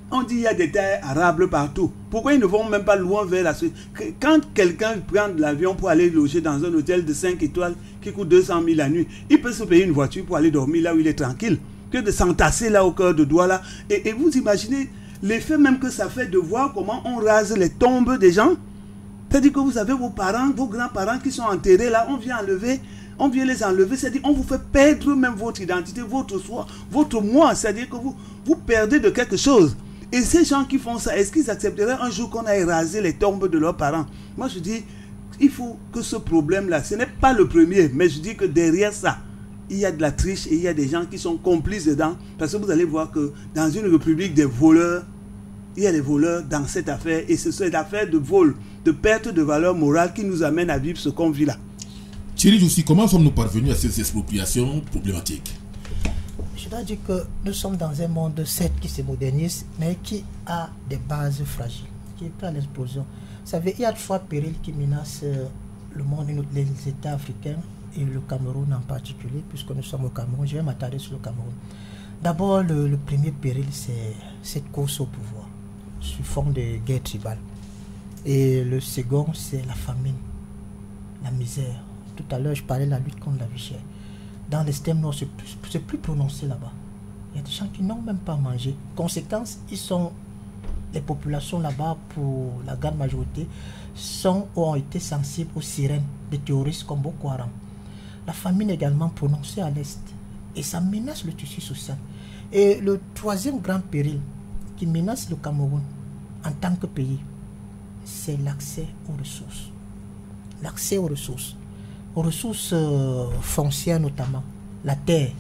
On dit qu'il y a des terres arables partout. Pourquoi ils ne vont même pas loin vers la Suisse? Quand quelqu'un prend l'avion pour aller loger dans un hôtel de 5 étoiles qui coûte 200 000 la nuit, il peut se payer une voiture pour aller dormir là où il est tranquille, que de s'entasser là au cœur de. Et, et vous imaginez l'effet même que ça fait de voir comment on rase les tombes des gens C'est-à-dire que vous avez vos parents, vos grands-parents qui sont enterrés là, on vient enlever, on vient les enlever, c'est-à-dire on vous fait perdre même votre identité, votre soi, votre moi, c'est-à-dire que vous, vous perdez de quelque chose. Et ces gens qui font ça, est-ce qu'ils accepteraient un jour qu'on aille raser les tombes de leurs parents? Moi je dis, il faut que ce problème-là, ce n'est pas le premier, mais je dis que derrière ça, il y a de la triche et il y a des gens qui sont complices dedans. Parce que vous allez voir que dans une république des voleurs, il y a des voleurs dans cette affaire. Et c'est cette affaire de vol, de perte de valeur morale qui nous amène à vivre ce qu'on vit là. Thierry aussi, comment sommes-nous parvenus à ces expropriations problématiques? Je dois dire que nous sommes dans un monde certes qui se modernise, mais qui a des bases fragiles, qui est prêt à l'explosion. Vous savez, il y a trois périls qui menacent euh, le monde, les États africains et le Cameroun en particulier, puisque nous sommes au Cameroun. Je vais m'attarder sur le Cameroun. D'abord, le, premier péril, c'est cette course au pouvoir, sous forme de guerre tribale. Et le second, c'est la famine, la misère. Tout à l'heure, je parlais de la lutte contre la vie chère. Dans l'extrême nord, c'est plus, plus prononcé là-bas. Il y a des gens qui n'ont même pas mangé. Conséquence, ils sont, les populations là-bas, pour la grande majorité, sont ou ont été sensibles aux sirènes des terroristes comme Boko Haram. La famine également prononcée à l'est. Et ça menace le tissu social. Et le troisième grand péril qui menace le Cameroun en tant que pays, c'est l'accès aux ressources. L'accès aux ressources. Aux ressources euh, foncières notamment. La terre.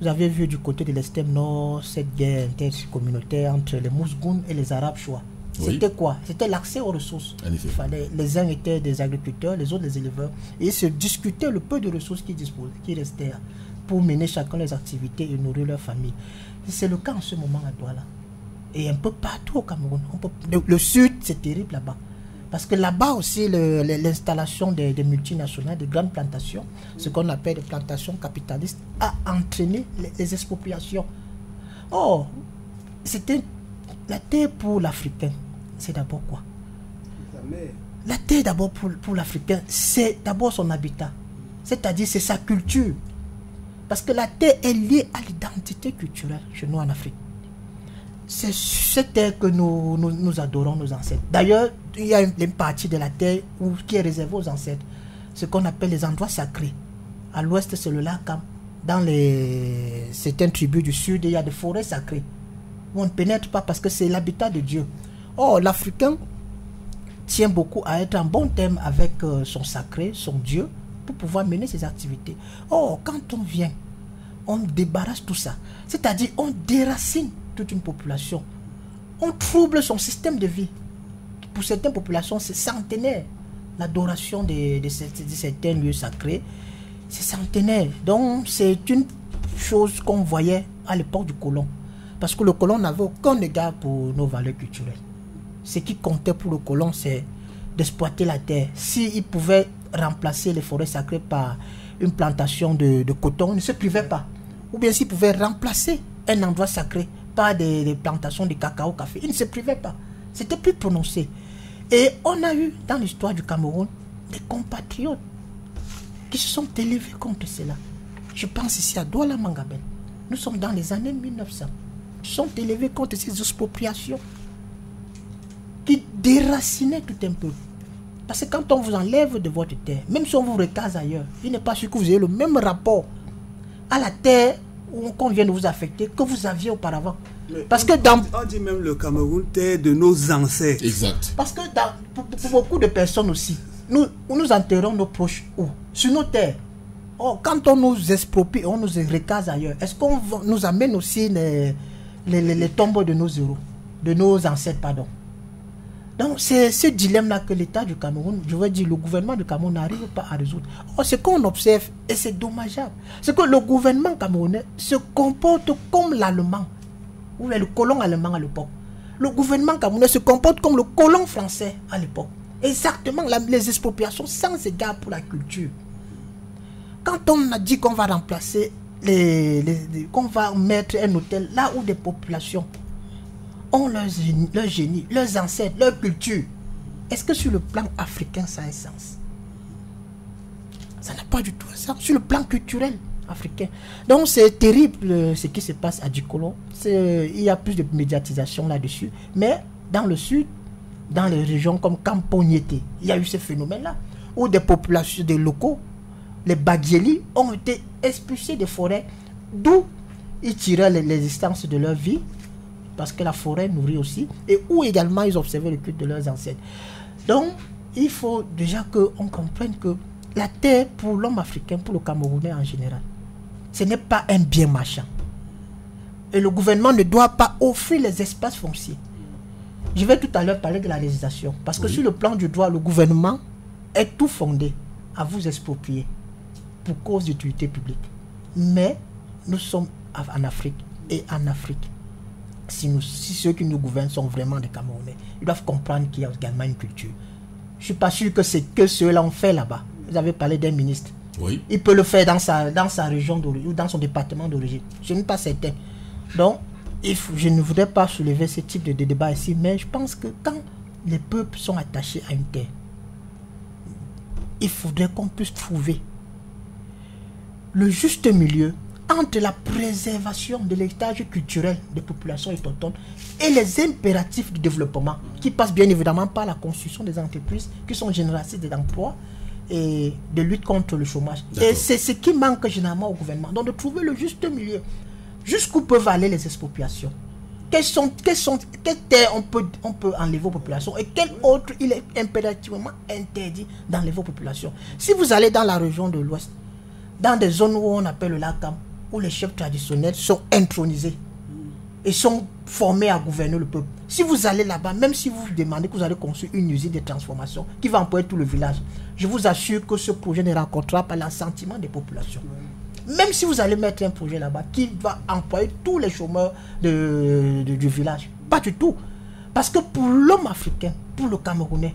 Vous avez vu du côté de l'extrême nord cette guerre intercommunautaire entre les Mousgouns et les Arabes choix. C'était quoi? C'était l'accès aux ressources. Il fallait, les uns étaient des agriculteurs, les autres des éleveurs. Et ils se discutaient le peu de ressources qui disposaient, qui restaient pour mener chacun les activités et nourrir leur famille. C'est le cas en ce moment à Douala. Et un peu partout au Cameroun. On peut- le, le sud, c'est terrible là-bas. Parce que là-bas aussi, l'installation des, des multinationales, des grandes plantations, ce qu'on appelle des plantations capitalistes, a entraîné les, les expropriations. Or, c'était la terre pour l'Africain. C'est d'abord quoi? La terre d'abord pour, pour l'Africain, c'est d'abord son habitat. C'est-à-dire c'est sa culture. Parce que la terre est liée à l'identité culturelle chez nous en Afrique. C'est cette terre que nous, nous, nous adorons nos ancêtres. D'ailleurs, il y a une, une partie de la terre où- qui est réservée aux ancêtres. Ce qu'on appelle les endroits sacrés. À l'ouest, c'est le lac. Dans les, certaines tribus du sud, il y a des forêts sacrées. Où on ne pénètre pas parce que c'est l'habitat de Dieu. Or, l'Africain tient beaucoup à être en bon terme avec euh, son sacré, son Dieu, pour pouvoir mener ses activités. Or, quand on vient, on débarrasse tout ça. C'est-à-dire, on déracine toute une population. On trouble son système de vie. Pour certaines populations, c'est centenaire. L'adoration de, de, certains lieux sacrés, c'est centenaire. Donc, c'est une chose qu'on voyait à l'époque du colon. Parce que le colon n'avait aucun égard pour nos valeurs culturelles. Ce qui comptait pour le colon, c'est d'exploiter la terre. S'il pouvait remplacer les forêts sacrées par une plantation de, coton, il ne se privait pas. Ou bien s'il pouvait remplacer un endroit sacré par des, plantations de cacao, café, il ne se privait pas. C'était plus prononcé. Et on a eu dans l'histoire du Cameroun des compatriotes qui se sont élevés contre cela. Je pense ici à Douala Mangaben. Nous sommes dans les années 1900. Ils sont élevés contre ces expropriations qui déracinaient tout un peu. Parce que quand on vous enlève de votre terre, même si on vous recase ailleurs, il n'est pas sûr que vous ayez le même rapport à la terre où- qu'on vient de vous affecter que vous aviez auparavant. Parce que dans, On dit même le Cameroun, terre de nos ancêtres. Exact. parce que dans- pour, pour beaucoup de personnes aussi, nous, nous enterrons nos proches où? Sur nos terres. Or, quand on nous exproprie, on nous recase ailleurs, est-ce qu'on nous amène aussi les, les, les- les tombeaux de nos héros, de nos ancêtres, pardon? Donc, c'est ce dilemme-là que l'État du Cameroun, je veux dire, le gouvernement du Cameroun n'arrive pas à résoudre. Or, ce qu'on observe, et c'est dommageable, c'est que le gouvernement camerounais se comporte comme l'Allemand, ou le colon allemand à l'époque. Le gouvernement camerounais se comporte comme le colon français à l'époque. Exactement, les expropriations sans égard pour la culture. Quand on a dit qu'on va remplacer les- qu'on va mettre un hôtel là où des populations ont leur génie, leur génie, leurs ancêtres, leur culture, est-ce que sur le plan africain ça a un sens? Ça n'a pas du tout un sens. Sur le plan culturel africain. Donc c'est terrible euh, ce qui se passe à Dikolo. C'est- Il y a plus de médiatisation là-dessus. Mais dans le sud, dans les régions comme Campognété, il y a eu ce phénomène-là, où des populations, des locaux, les Badieli, ont été expulsés des forêts d'où ils tiraient les- l'existence de leur vie, parce que la forêt nourrit aussi, et où également ils observaient le culte de leurs ancêtres. Donc, il faut déjà qu'on comprenne que la terre, pour l'homme africain, pour le Camerounais en général, ce n'est pas un bien marchand. Et le gouvernement ne doit pas offrir les espaces fonciers. Je vais tout à l'heure parler de la législation. Parce que Oui. sur le plan du droit, le gouvernement est tout fondé à vous exproprier pour cause d'utilité publique. Mais nous sommes en Afrique. Et en Afrique, si, nous, si ceux qui nous gouvernent sont vraiment des Camerounais, ils doivent comprendre qu'il y a également une culture. Je ne suis pas sûr que c'est que ceux-là ont fait là-bas. Vous avez parlé d'un ministre. Oui. Il peut le faire dans sa, dans sa région d'origine ou dans son département d'origine. Je ne suis pas certain. Donc, je ne voudrais pas soulever ce type de, de débat ici, mais je pense que quand les peuples sont attachés à une terre, il faudrait qu'on puisse trouver le juste milieu entre la préservation de l'héritage culturel des populations autochtones et les impératifs du développement, qui passent bien évidemment par la construction des entreprises qui sont génératrices d'emplois et de lutte contre le chômage. Et c'est ce qui manque généralement au gouvernement. Donc de trouver le juste milieu. Jusqu'où peuvent aller les expropriations? Quelles sont, quelles sont, quelles terres on peut, on peut enlever aux populations? Et quelles autres il est impérativement interdit d'enlever aux populations? Si vous allez dans la région de l'Ouest, dans des zones où on appelle le LACAM, où les chefs traditionnels sont intronisés et sont formés à gouverner le peuple. Si vous allez là-bas, même si vous vous demandez que vous allez construire une usine de transformation qui va employer tout le village, je vous assure que ce projet ne rencontrera pas l'assentiment des populations. Même si vous allez mettre un projet là-bas qui va employer tous les chômeurs de- du village. Pas du tout. Parce que pour l'homme africain, pour le Camerounais,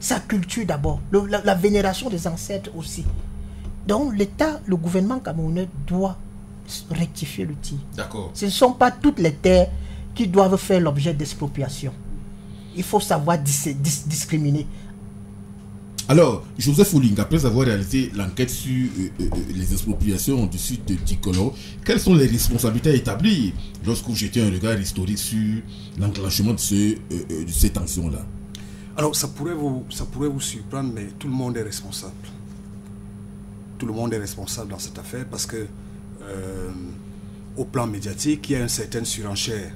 sa culture d'abord, la, vénération des ancêtres aussi. Donc l'État, le gouvernement camerounais doit rectifier le tir. D'accord. Ce ne sont pas toutes les terres qui doivent faire l'objet d'expropriation. Il faut savoir dis- dis- discriminer. Alors, Joseph Ouling, après avoir réalisé l'enquête sur euh, euh, euh, les expropriations du sud de Ticolo, quelles sont les responsabilités à établir lorsque vous jetez un regard historique sur l'enclenchement de, ce, euh, de ces tensions-là Alors, ça pourrait, vous, ça pourrait vous surprendre, mais tout le monde est responsable. Tout le monde est responsable dans cette affaire parce que, euh, au plan médiatique, il y a une certaine surenchère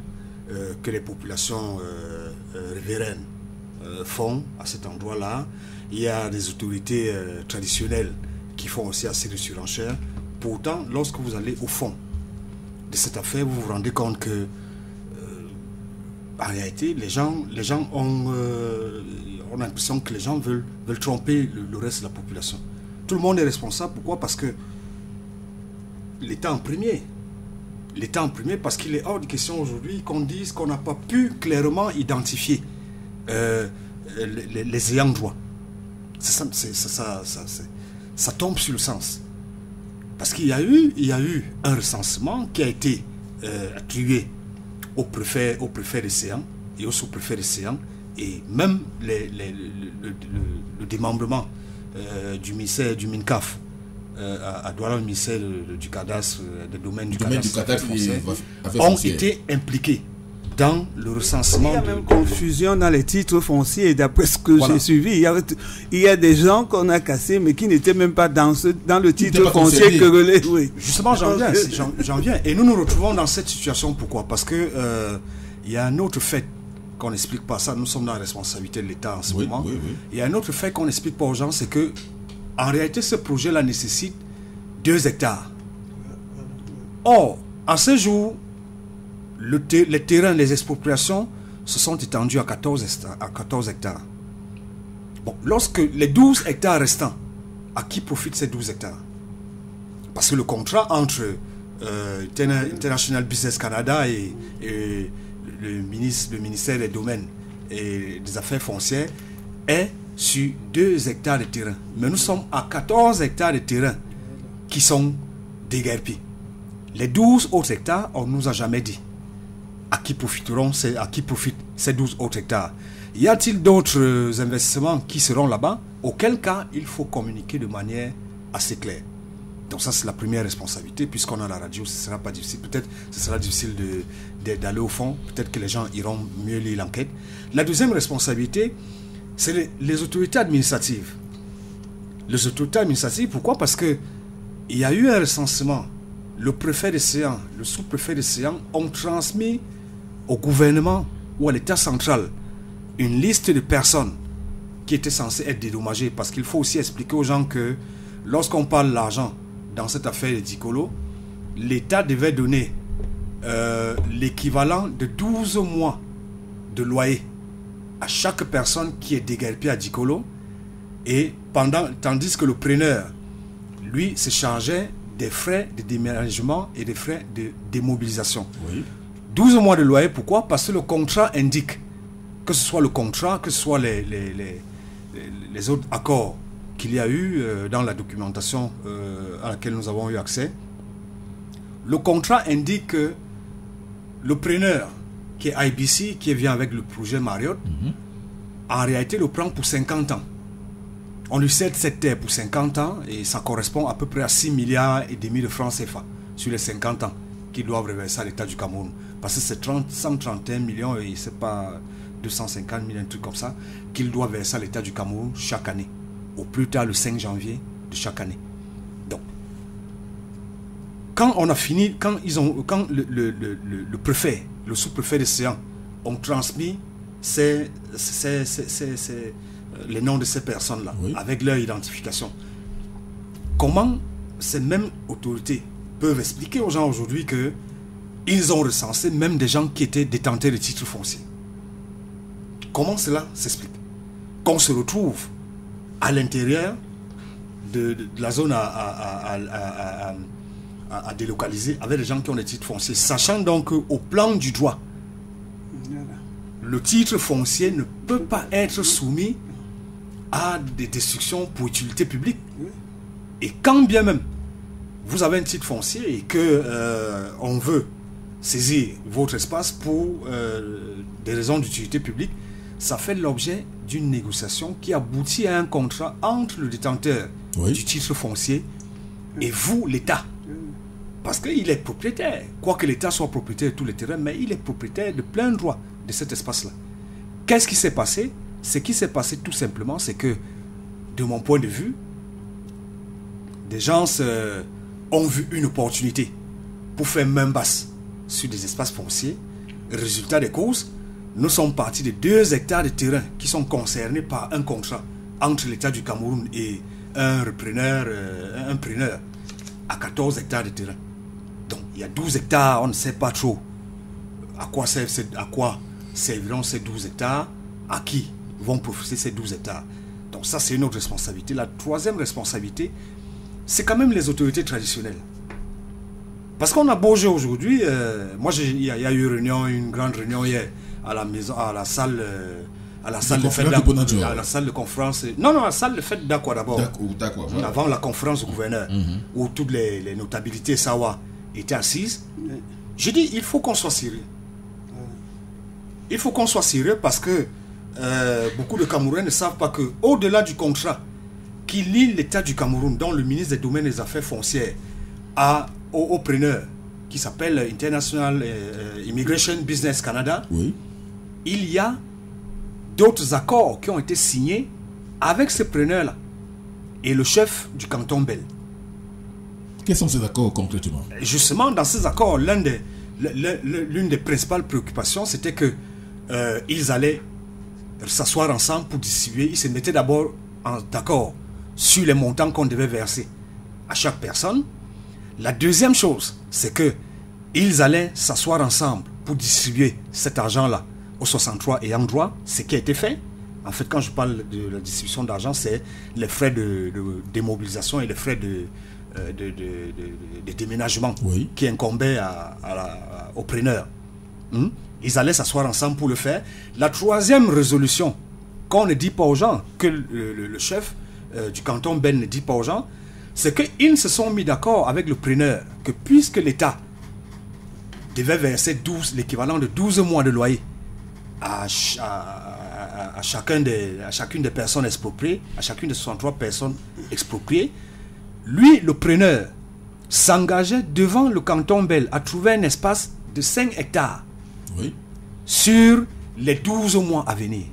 euh, que les populations euh, riveraines font à cet endroit-là. Il y a des autorités traditionnelles qui font aussi assez de surenchère. Pourtant, lorsque vous allez au fond de cette affaire, vous vous rendez compte que en réalité, les gens, les gens ont, l'impression que les gens veulent, tromper le reste de la population. Tout le monde est responsable. Pourquoi? Parce que l'État en premier. L'État en premier parce qu'il est hors de question aujourd'hui qu'on dise qu'on n'a pas pu clairement identifier euh, les, ayants droit. Ça, tombe sur le sens. Parce qu'il y a eu, y a eu un recensement qui a été euh, attribué au préfet, au préfet de et au sous-préfet de et même le démembrement euh, du ministère du MINCAF euh, à, à Douala, le ministère de- de- du cadastre, euh, des domaines du Domaine du cadastre, français, ont été impliqués dans le recensement Il y a de- même de- confusion dans les titres fonciers, d'après ce que Voilà. j'ai suivi. Il y, a, il y a des gens qu'on a cassés, mais qui n'étaient même pas dans, ce, dans le titre foncier que relais. Oui. Justement, j'en viens, j'en- viens. Et nous nous retrouvons dans cette situation. Pourquoi? Parce que euh, il y a un autre fait qu'on n'explique pas ça. Nous sommes dans la responsabilité de l'État en ce Oui, moment. oui, oui. Il y a un autre fait qu'on n'explique pas aux gens, c'est que en réalité, ce projet-là nécessite 2 hectares. Or, en ce jour, les terrains, les expropriations se sont étendus à 14, hectares- à 14 hectares. Bon, lorsque les 12 hectares restants, à qui profitent ces 12 hectares? Parce que le contrat entre euh, Interna- International Business Canada et, le, le ministère des Domaines et des Affaires foncières est sur 2 hectares de terrain. Mais nous sommes à 14 hectares de terrain qui sont déguerpis. Les 12 autres hectares, on ne nous a jamais dit à qui profiteront profitent ces 12 autres hectares. Y a-t-il d'autres euh, investissements qui seront là-bas? Auquel cas, il faut communiquer de manière assez claire. Donc ça, c'est la première responsabilité. Puisqu'on a la radio, ce sera pas difficile. Peut-être ce sera difficile de- de- d'aller au fond. Peut-être que les gens iront mieux lire l'enquête. La deuxième responsabilité, c'est les, autorités administratives. Les autorités administratives, pourquoi? Parce que il y a eu un recensement. Le préfet de Séan, le sous-préfet de Séan ont transmis au gouvernement ou à l'État central une liste de personnes qui étaient censées être dédommagées. Parce qu'il faut aussi expliquer aux gens que lorsqu'on parle d'argent dans cette affaire de Dicolo, l'État devait donner euh, l'équivalent de 12 mois de loyer à chaque personne qui est déguerpie à Dicolo. Et pendant, tandis que le preneur, lui, se chargeait des frais de déménagement et des frais de démobilisation. 12 mois de loyer, pourquoi? Parce que le contrat indique, que ce soit le contrat, que ce soit les, les, les, les- autres accords qu'il y a eu euh, dans la documentation euh, à laquelle nous avons eu accès, le contrat indique que le preneur, qui est IBC, qui vient avec le projet Marriott, en réalité le prend pour 50 ans. On lui cède cette terre pour 50 ans et ça correspond à peu près à 6 milliards et demi de francs CFA sur les 50 ans qu'ils doivent reverser à l'État du Cameroun. Parce que c'est 30 131 millions et c'est pas 250 millions, un truc comme ça, qu'ils doivent verser à l'État du Cameroun chaque année. Au plus tard le 5 janvier de chaque année. Donc, quand on a fini, quand, ils ont, quand le, le- le- le- le préfet, le sous-préfet de Séan. Ont transmis ces, ces- ces- euh, les noms de ces personnes-là, avec leur identification, comment ces mêmes autorités peuvent expliquer aux gens aujourd'hui que ils ont recensé même des gens qui étaient détenteurs de titres fonciers? Comment cela s'explique? Qu'on se retrouve à l'intérieur de, de- de la zone à, à- à- à- à- délocaliser avec des gens qui ont des titres fonciers, sachant donc qu'au plan du droit, le titre foncier ne peut pas être soumis à des destructions pour utilité publique. Et quand bien même vous avez un titre foncier et que euh, on veut saisir votre espace pour euh, des raisons d'utilité publique, ça fait l'objet d'une négociation qui aboutit à un contrat entre le détenteur du titre foncier et vous, l'État. Parce qu'il est propriétaire. Quoique l'État soit propriétaire de tous les terrains, mais il est propriétaire de plein droit de cet espace-là. Qu'est-ce qui s'est passé? Ce qui s'est passé tout simplement, c'est que, de mon point de vue, des gens ont vu une opportunité pour faire main basse sur des espaces fonciers. Résultat des causes, nous sommes partis de 2 hectares de terrain qui sont concernés par un contrat entre l'État du Cameroun et un repreneur, euh, un preneur, à 14 hectares de terrain. Donc il y a 12 hectares, on ne sait pas trop à quoi, servent ces- à quoi serviront ces 12 hectares, à qui vont profiter ces 12 hectares? Donc ça, c'est une autre responsabilité. La troisième responsabilité, c'est quand même les autorités traditionnelles. Parce qu'on a beau jeu aujourd'hui, euh, moi il y, a- il y a eu réunion, une grande réunion hier à la maison, à la salle, euh, à la salle de fête conférence de d'Aqua- Bonadjo. à la salle de conférence. Non, non, à la salle de fête d'Aqua d'abord. Avant la conférence du gouverneur, où toutes les, les notabilités Sawa étaient assises. Je dis, il faut qu'on soit sérieux. Il faut qu'on soit sérieux parce que euh, beaucoup de Camerounais ne savent pas que, au-delà du contrat qui lie l'État du Cameroun, dont le ministre des Domaines et des Affaires foncières, à, au, au preneur qui s'appelle International euh, Immigration Business Canada, il y a d'autres accords qui ont été signés avec ce preneur-là et le chef du canton Bell. Quels sont ces accords concrètement? Justement, dans ces accords, l'une des principales préoccupations, c'était que euh, allaient s'asseoir ensemble pour distribuer. Ils se mettaient d'abord d'accord sur les montants qu'on devait verser à chaque personne. La deuxième chose, c'est que ils allaient s'asseoir ensemble pour distribuer cet argent-là aux 63 ayant droit, ce qui a été fait. En fait, quand je parle de la distribution d'argent, c'est les frais de, démobilisation et les frais de, de, de- de- déménagement qui incombaient à- à la- au preneur. Hmm? Ils allaient s'asseoir ensemble pour le faire. La troisième résolution qu'on ne dit pas aux gens, que le, le- le chef euh, du canton Ben ne dit pas aux gens, c'est qu'ils se sont mis d'accord avec le preneur que puisque l'État devait verser 12, l'équivalent de 12 mois de loyer à chacun des, à chacune des personnes expropriées, à chacune des 63 personnes expropriées, lui, le preneur, s'engageait devant le canton Bell à trouver un espace de 5 hectares sur les 12 mois à venir.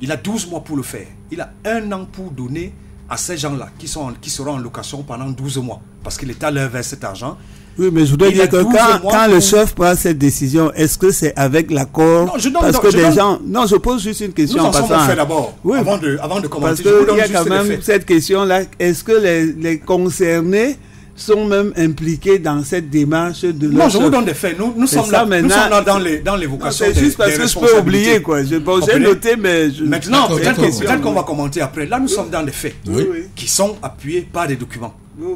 Il a 12 mois pour le faire. Il a un an pour donner à ces gens-là qui, sont qui seront en location pendant 12 mois. Parce que l'État leur verse cet argent. Oui, mais je voudrais dire que 12 quand, mois quand le chef prend cette décision, est-ce que c'est avec l'accord Non, je donne- Parce non, que des donne- gens. Non, je pose juste une question Nous en passant. fait d'abord, Oui. avant de, avant de commenter. Parce qu'il y a quand même cette question-là. Est-ce que les, les concernés sont même impliqués dans cette démarche de Non, je vous donne des faits. Nous, sommes là, nous maintenant. sommes là dans les dans l'évocation C'est juste parce des que je peux oublier, quoi. Je- bon, j'ai noté, mais. je- Maintenant, peut-être qu'on va commenter après. Là, nous sommes dans des faits Oui, oui. qui sont appuyés par des documents.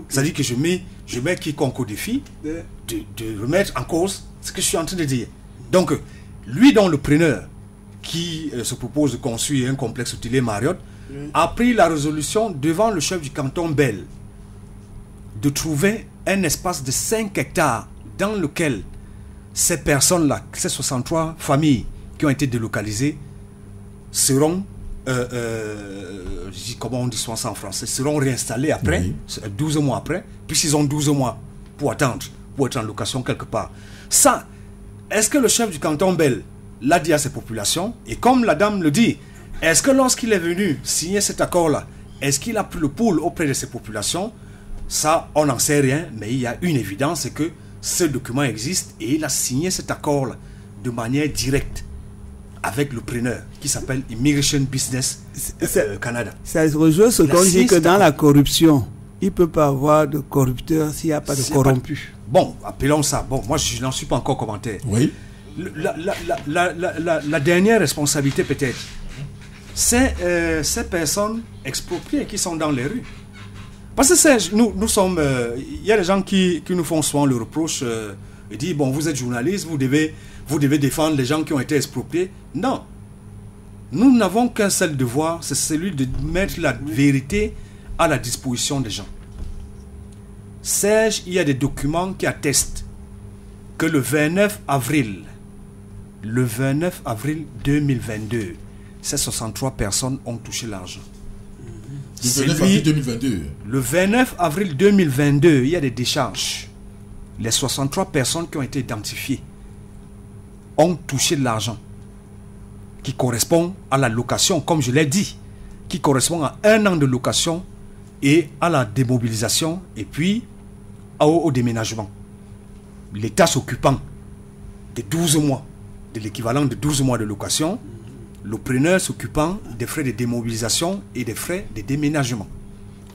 C'est-à-dire que je mets, je mets quiconque au défi de, de remettre en cause ce que je suis en train de dire. Donc, lui, dont le preneur qui euh, se propose de construire un complexe hôtelier Marriott, a pris la résolution devant le chef du canton Bell de trouver un espace de 5 hectares dans lequel ces personnes-là, ces 63 familles qui ont été délocalisées, seront, euh, euh, comment on dit ça en français, seront réinstallées après, Oui. c'est 12 mois après, puisqu'ils ont 12 mois pour attendre, pour être en location quelque part. Ça, est-ce que le chef du canton Bell l'a dit à ses populations? Et comme la dame le dit, est-ce que lorsqu'il est venu signer cet accord-là, est-ce qu'il a pris le pouls auprès de ses populations? Ça, on n'en sait rien, mais il y a une évidence, c'est que ce document existe et il a signé cet accord-là de manière directe avec le preneur qui s'appelle Immigration Business euh, Canada. Ça rejoint ce qu'on dit que dans la corruption, il ne peut pas avoir de corrupteur s'il n'y a pas de pas- corrompu. Bon, appelons ça. Bon, moi, je n'en suis pas encore commentaire. Oui. Le- La, la- la- la- la- la- la dernière responsabilité, peut-être, c'est euh, ces personnes expropriées qui sont dans les rues. Parce que c'est- nous, nous sommes. euh, Il y a des gens qui, qui nous font souvent le reproche euh, et disent bon, vous êtes journaliste, vous devez, vous devez défendre les gens qui ont été expropriés. Non. Nous n'avons qu'un seul devoir, c'est celui de mettre la vérité à la disposition des gens. Serge, il y a des documents qui attestent que le 29 avril, le 29 avril 2022, ces 63 personnes ont touché l'argent. Le C'est 29 lui- avril 2022. Le 29 avril 2022, il y a des décharges. Les 63 personnes qui ont été identifiées ont touché de l'argent qui correspond à la location, comme je l'ai dit, qui correspond à un an de location et à la démobilisation et puis au, au déménagement. L'État s'occupant des 12 mois, de l'équivalent de 12 mois de location, le preneur s'occupant des frais de démobilisation et des frais de déménagement.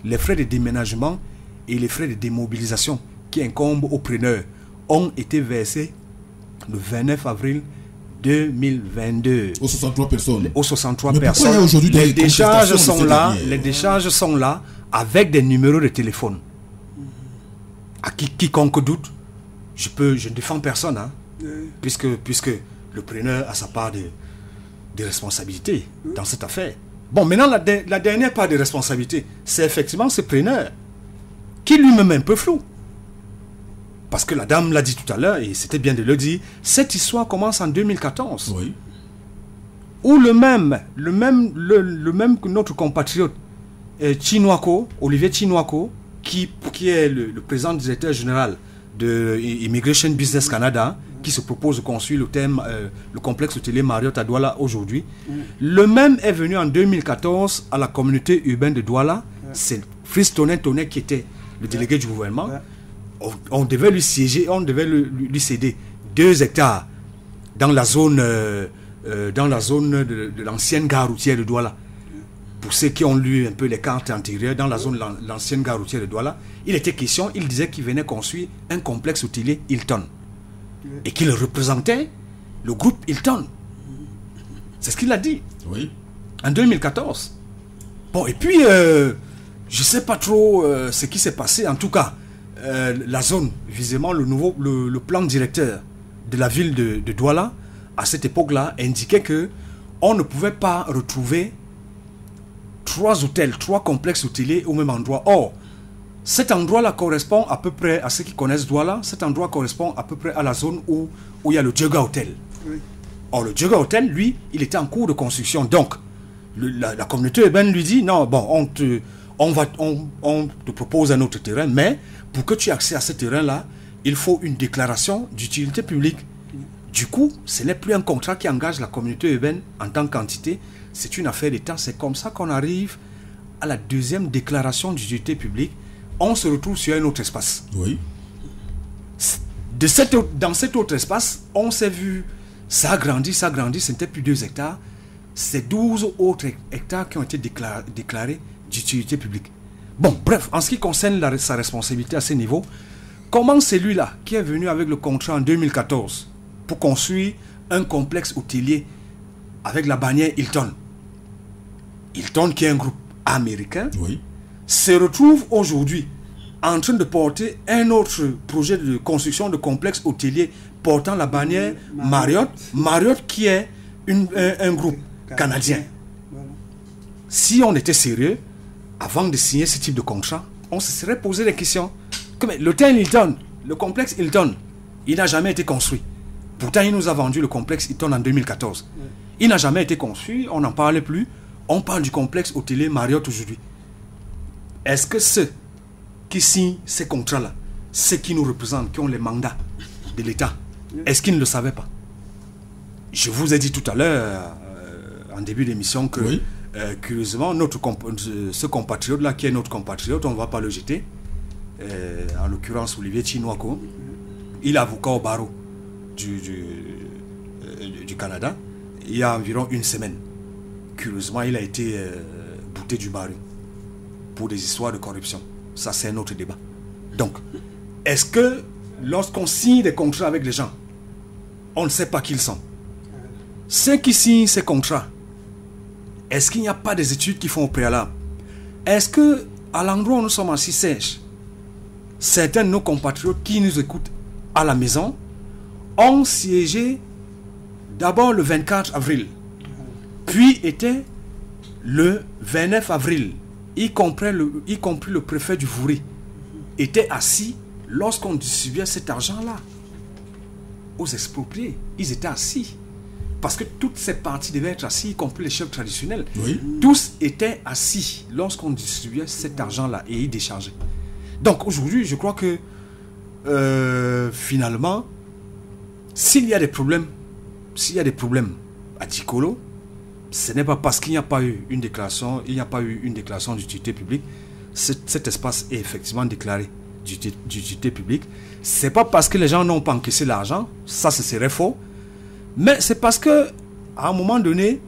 Les frais de déménagement et les frais de démobilisation qui incombent au preneur ont été versés le 29 avril 2022. Aux 63 personnes. Aux 63 Mais pourquoi personnes. il y a aujourd'hui les décharges sont là, les décharges sont là avec des numéros de téléphone. À qui, quiconque doute, je peux, je ne défends personne, hein, puisque, puisque le preneur a sa part de, de responsabilité dans cette affaire. Bon, maintenant, la, de- la dernière part de responsabilité, c'est effectivement ce preneur qui lui-même est un peu flou. Parce que la dame l'a dit tout à l'heure, et c'était bien de le dire, cette histoire commence en 2014. Oui. Où le même, le même, le, le même que notre compatriote euh, Chinwako, Olivier Chinwako, qui, qui est le, le président directeur général de Immigration Business Canada, qui se propose de construire le thème, euh, le complexe hôtelier Marriott à Douala aujourd'hui. Le même est venu en 2014 à la communauté urbaine de Douala. C'est Fritz Tonnet Tonnet qui était le délégué du gouvernement. On, on devait lui siéger, on devait lui, céder deux hectares dans la zone, euh, euh, dans la zone de, de l'ancienne gare routière de Douala. Pour ceux qui ont lu un peu les cartes antérieures, dans la zone de l'an- l'ancienne gare routière de Douala, il était question, il disait qu'il venait construire un complexe hôtelier Hilton. Et qu'il représentait le groupe Hilton. C'est ce qu'il a dit. Oui. En 2014. Bon, et puis, euh, je ne sais pas trop euh, ce qui s'est passé. En tout cas, euh, la zone, visiblement, le, nouveau, le, le plan directeur de la ville de, de Douala, à cette époque-là, indiquait que on ne pouvait pas retrouver trois hôtels, trois complexes hôteliers au même endroit. Or, cet endroit-là correspond à peu près, à ceux qui connaissent Douala, cet endroit correspond à peu près à la zone où, où il y a le Djega Hotel. Or, le Djega Hotel, lui, il était en cours de construction. Donc, le- la, la communauté urbaine lui dit, non, bon, on te, on, va, on, on te propose un autre terrain, mais pour que tu aies accès à ce terrain-là, il faut une déclaration d'utilité publique. Du coup, ce n'est plus un contrat qui engage la communauté urbaine en tant qu'entité, c'est une affaire d'État. C'est comme ça qu'on arrive à la deuxième déclaration d'utilité publique, on se retrouve sur un autre espace. Oui. De autre- dans cet autre espace, on s'est vu, ça a grandi, ça a grandi, ce n'était plus 2 hectares, c'est 12 autres hectares qui ont été décla- déclarés d'utilité publique. Bon, bref, en ce qui concerne la- sa responsabilité à ce niveau, comment celui-là, qui est venu avec le contrat en 2014 pour construire un complexe hôtelier avec la bannière Hilton, Hilton qui est un groupe américain, se retrouve aujourd'hui en train de porter un autre projet de construction de complexe hôtelier portant la bannière Marriott, Marriott qui est un, groupe canadien. Si on était sérieux, avant de signer ce type de contrat, on se serait posé des questions. L'hôtel Hilton, le complexe Hilton, il n'a jamais été construit. Pourtant, il nous a vendu le complexe Hilton en 2014. Il n'a jamais été construit, on n'en parlait plus. On parle du complexe hôtelier Marriott aujourd'hui. Est-ce que ceux qui signent ces contrats-là, ceux qui nous représentent, qui ont les mandats de l'État, est-ce qu'ils ne le savaient pas? Je vous ai dit tout à l'heure, euh, en début d'émission, que euh, curieusement, notre comp- euh, ce compatriote-là, qui est notre compatriote, on ne va pas le jeter, euh, en l'occurrence Olivier Chinoako, il est avocat au barreau du, du, du Canada, il y a environ une semaine. Curieusement, il a été bouté du barreau pour des histoires de corruption. Ça, c'est un autre débat. Donc, est-ce que lorsqu'on signe des contrats avec les gens, on ne sait pas qui ils sont? Ceux qui signent ces contrats, est-ce qu'il n'y a pas des études qui font au préalable? Est-ce que, à l'endroit où nous sommes assis sèches, certains de nos compatriotes qui nous écoutent à la maison ont siégé d'abord le 24 avril, puis était le 29 avril, y compris le, y compris le préfet du Vouri, était assis lorsqu'on distribuait cet argent-là aux expropriés. Ils étaient assis. Parce que toutes ces parties devaient être assis, y compris les chefs traditionnels. Tous étaient assis lorsqu'on distribuait cet argent-là et y déchargeait. Donc aujourd'hui, je crois que euh, finalement, s'il y a des problèmes, s'il y a des problèmes à Ticolo, ce n'est pas parce qu'il n'y a pas eu une déclaration, il n'y a pas eu une déclaration d'utilité publique. Cet, cet espace est effectivement déclaré d'utilité d'utilité publique. C'est pas parce que les gens n'ont pas encaissé l'argent, ça ce serait faux. Mais c'est parce que à un moment donné,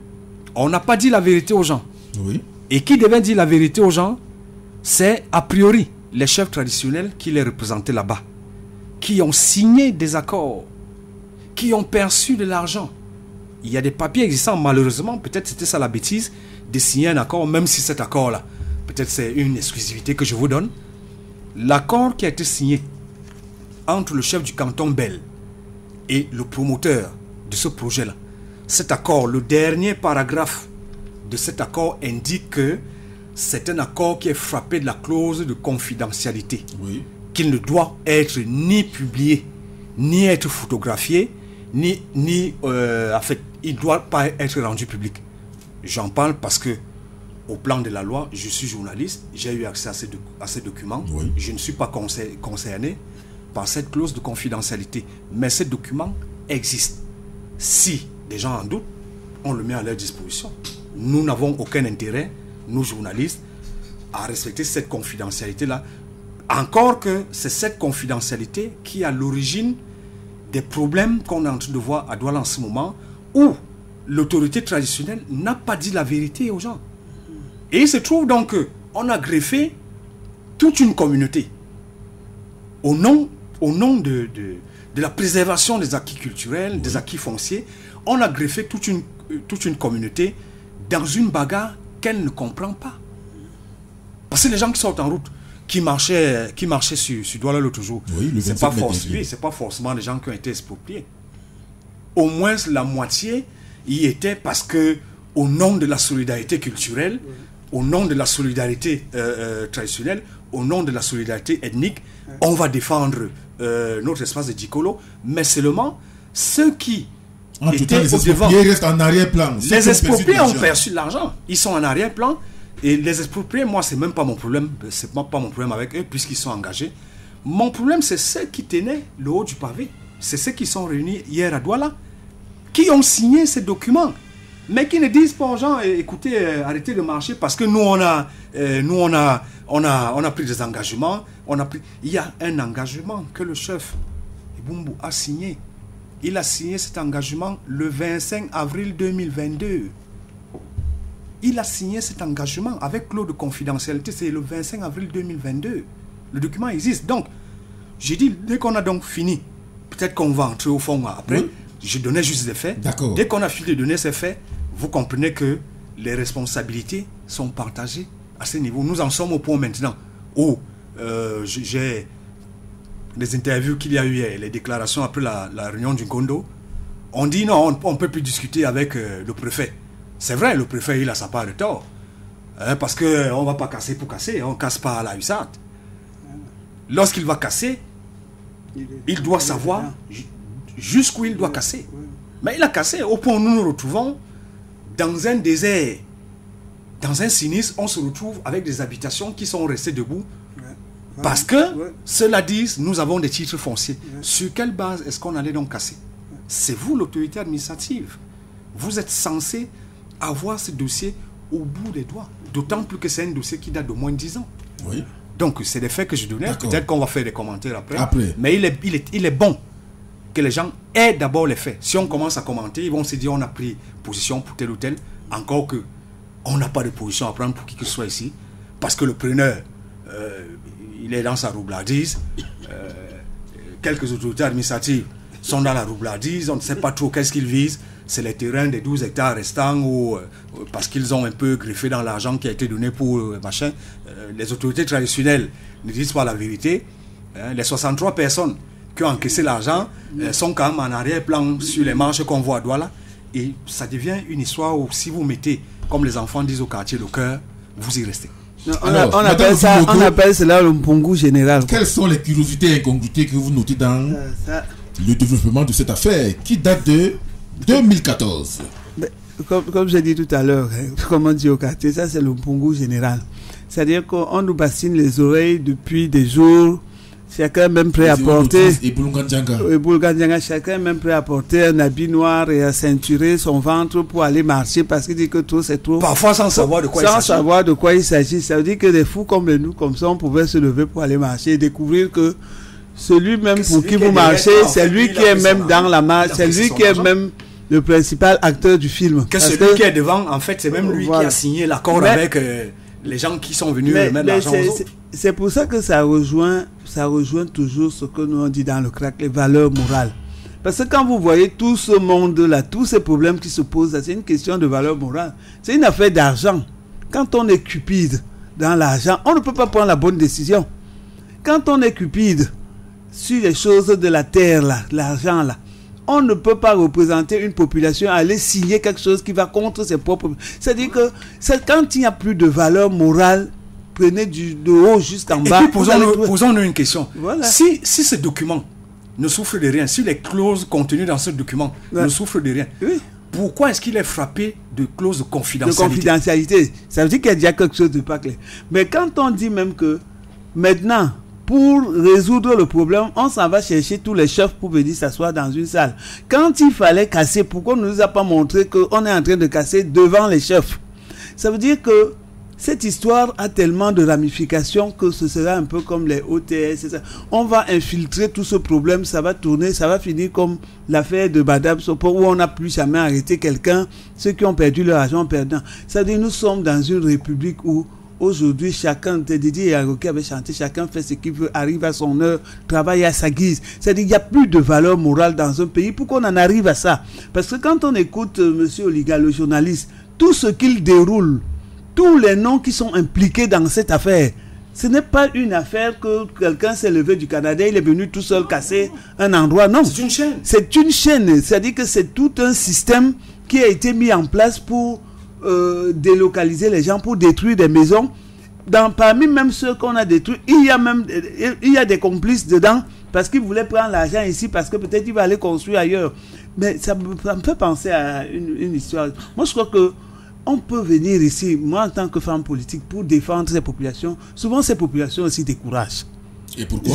on n'a pas dit la vérité aux gens. Oui. Et qui devait dire la vérité aux gens, c'est a priori les chefs traditionnels qui les représentaient là-bas, qui ont signé des accords, qui ont perçu de l'argent. Il y a des papiers existants, malheureusement, peut-être c'était ça la bêtise, de signer un accord, même si cet accord-là, peut-être c'est une exclusivité que je vous donne. L'accord qui a été signé entre le chef du canton Bell et le promoteur de ce projet-là, cet accord, le dernier paragraphe de cet accord indique que c'est un accord qui est frappé de la clause de confidentialité. Qu'il ne doit être ni publié, ni être photographié, ni, ni euh, en fait, il ne doit pas être rendu public. J'en parle parce que, au plan de la loi, je suis journaliste, j'ai eu accès à ces, doc- à ces documents. Je ne suis pas concer- concerné par cette clause de confidentialité. Mais ces documents existent. Si des gens en doutent, on le met à leur disposition. Nous n'avons aucun intérêt, nous journalistes, à respecter cette confidentialité-là. Encore que c'est cette confidentialité qui est à l'origine des problèmes qu'on est en train de voir à Douala en ce moment, où l'autorité traditionnelle n'a pas dit la vérité aux gens. Et il se trouve donc qu'on a greffé toute une communauté au nom, au nom de, de, de la préservation des acquis culturels, des acquis fonciers. On a greffé toute une, euh, toute une communauté dans une bagarre qu'elle ne comprend pas. Parce que les gens qui sortent en route, qui marchaient, qui marchaient sur, sur Douala l'autre jour, le c'est 27 pas, oui, c'est pas forcément les gens qui ont été expropriés. Au moins la moitié y était parce que, au nom de la solidarité culturelle, au nom de la solidarité euh, euh, traditionnelle, au nom de la solidarité ethnique, on va défendre euh, notre espace de Dicolo, mais seulement ceux qui En tout étaient temps, les au devant. restent en arrière-plan. Les expropriés ont perçu de l'argent. Ils sont en arrière-plan. Et les expropriés, moi, c'est même pas mon problème. C'est pas mon problème avec eux, puisqu'ils sont engagés. Mon problème, c'est ceux qui tenaient le haut du pavé. C'est ceux qui sont réunis hier à Douala, qui ont signé ces documents. mais qui ne disent pas aux gens, eh, écoutez, euh, arrêtez de marcher parce que nous, on a, euh, nous, on a, on a, on a pris des engagements. On a pris, il y a un engagement que le chef Ibumbu a signé. Il a signé cet engagement le 25 avril 2022. Il a signé cet engagement avec clause de confidentialité, c'est le 25 avril 2022. Le document existe. Donc, j'ai dit, dès qu'on a donc fini, peut-être qu'on va entrer au fond après, Oui. je donnais juste des faits. D'accord. Dès qu'on a fini de donner ces faits, vous comprenez que les responsabilités sont partagées à ce niveau. Nous en sommes au point maintenant où euh, j'ai les interviews qu'il y a eu, hier, les déclarations après la, la réunion du Gondo. On dit non, on ne peut plus discuter avec euh, le préfet. C'est vrai, le préfet, il a sa part de tort. Hein, parce qu'on ne va pas casser pour casser, on ne casse pas à la USAT. Lorsqu'il va casser, il doit savoir ju- jusqu'où il doit casser. Mais il a cassé au point où nous nous retrouvons dans un désert, dans un sinistre, on se retrouve avec des habitations qui sont restées debout. Parce que, cela dit, nous avons des titres fonciers. Sur quelle base est-ce qu'on allait donc casser? C'est vous, l'autorité administrative. Vous êtes censé avoir ce dossier au bout des doigts. D'autant plus que c'est un dossier qui date de moins de 10 ans. Oui. Donc, c'est des faits que je donnais. Peut-être qu'on va faire des commentaires après. Après. Mais il est, il, est, il est bon que les gens aient d'abord les faits. Si on commence à commenter, ils vont se dire on a pris position pour tel ou tel. Encore que on n'a pas de position à prendre pour qui que ce soit ici. Parce que le preneur, euh, il est dans sa roublardise. Euh, quelques autorités administratives sont dans la roublardise. On ne sait pas trop qu'est-ce qu'ils visent. C'est les terrains des 12 hectares restants ou euh, parce qu'ils ont un peu griffé dans l'argent qui a été donné pour euh, machin. Euh, les autorités traditionnelles ne disent pas la vérité. Hein, les 63 personnes qui ont encaissé l'argent euh, sont quand même en arrière-plan sur les marches qu'on voit à Douala. Et ça devient une histoire où si vous mettez, comme les enfants disent au quartier, le cœur, vous y restez. Non, on, a- on appelle ça, on appelle cela le mpongu général. Quelles sont les curiosités et incongruités que vous notez dans ça- le développement de cette affaire qui date de 2014 Mais, comme, comme j'ai dit tout à l'heure, hein, comme on dit au quartier, ça c'est le pongo général. C'est-à-dire qu'on nous bassine les oreilles depuis des jours. Chacun même prêt à porter. Et chacun même prêt à porter un habit noir et à ceinturer son ventre pour aller marcher parce qu'il dit que trop c'est trop. Parfois sans savoir de quoi il Sans s'agit. savoir de quoi il s'agit. Ça veut dire que des fous comme nous, comme ça, on pouvait se lever pour aller marcher et découvrir que celui même pour celui qui vous marchez, c'est lui il qui est même dans la marche, Il c'est lui qui est même le principal acteur du film. Que Parce celui que- qui est devant, en fait, c'est même lui Voilà. qui a signé l'accord avec euh, les gens qui sont venus Mais- mettre l'argent c'est- pour ça que ça rejoint, ça rejoint toujours ce que nous on dit dans le crack, les valeurs morales. Parce que quand vous voyez tout ce monde-là, tous ces problèmes qui se posent, c'est une question de valeur morale. C'est une affaire d'argent. Quand on est cupide dans l'argent, on ne peut pas prendre la bonne décision. Quand on est cupide sur les choses de la terre, là, l'argent, là, on ne peut pas représenter une population, aller signer quelque chose qui va contre ses propres. C'est-à-dire que quand il n'y a plus de valeur morale, prenez du, de haut jusqu'en Et bas. allez posons-nous une question. Voilà. Si, si ce document ne souffre de rien, si les clauses contenues dans ce document Ouais. ne souffrent de rien, pourquoi est-ce qu'il est frappé de clauses de de confidentialité? confidentialité. Ça veut dire qu'il y a déjà quelque chose de pas clair. Mais quand on dit même que maintenant, pour résoudre le problème, on s'en va chercher tous les chefs pour venir s'asseoir dans une salle. Quand il fallait casser, pourquoi on ne nous a pas montré qu'on est en train de casser devant les chefs? Ça veut dire que cette histoire a tellement de ramifications que ce sera un peu comme les OTS. On va infiltrer tout ce problème, ça va tourner, ça va finir comme l'affaire de Badab Sopo où on n'a plus jamais arrêté quelqu'un, ceux qui ont perdu leur argent perdant. Ça veut dire nous sommes dans une république où aujourd'hui chacun, Didier Yaroki avait chanté, chacun fait ce qu'il veut, arrive à son heure, travaille à sa guise. C'est-à-dire qu'il n'y a plus de valeur morale dans un pays. Pourquoi on en arrive à ça? Parce que quand on écoute euh, Monsieur Oliga, le journaliste, tout ce qu'il déroule, tous les noms qui sont impliqués dans cette affaire. Ce n'est pas une affaire que quelqu'un s'est levé du Canada, il est venu tout seul casser un endroit. Non. C'est une chaîne. C'est une chaîne. C'est-à-dire que c'est tout un système qui a été mis en place pour euh, délocaliser les gens, pour détruire des maisons. Dans, parmi même ceux qu'on a détruits, il y a a des complices dedans parce qu'ils voulaient prendre l'argent ici parce que peut-être il va aller construire ailleurs. Mais ça me, fait penser à une, une histoire. Moi, je crois que on peut venir ici, moi en tant que femme politique, pour défendre ces populations. Souvent, ces populations aussi découragent. Et pourquoi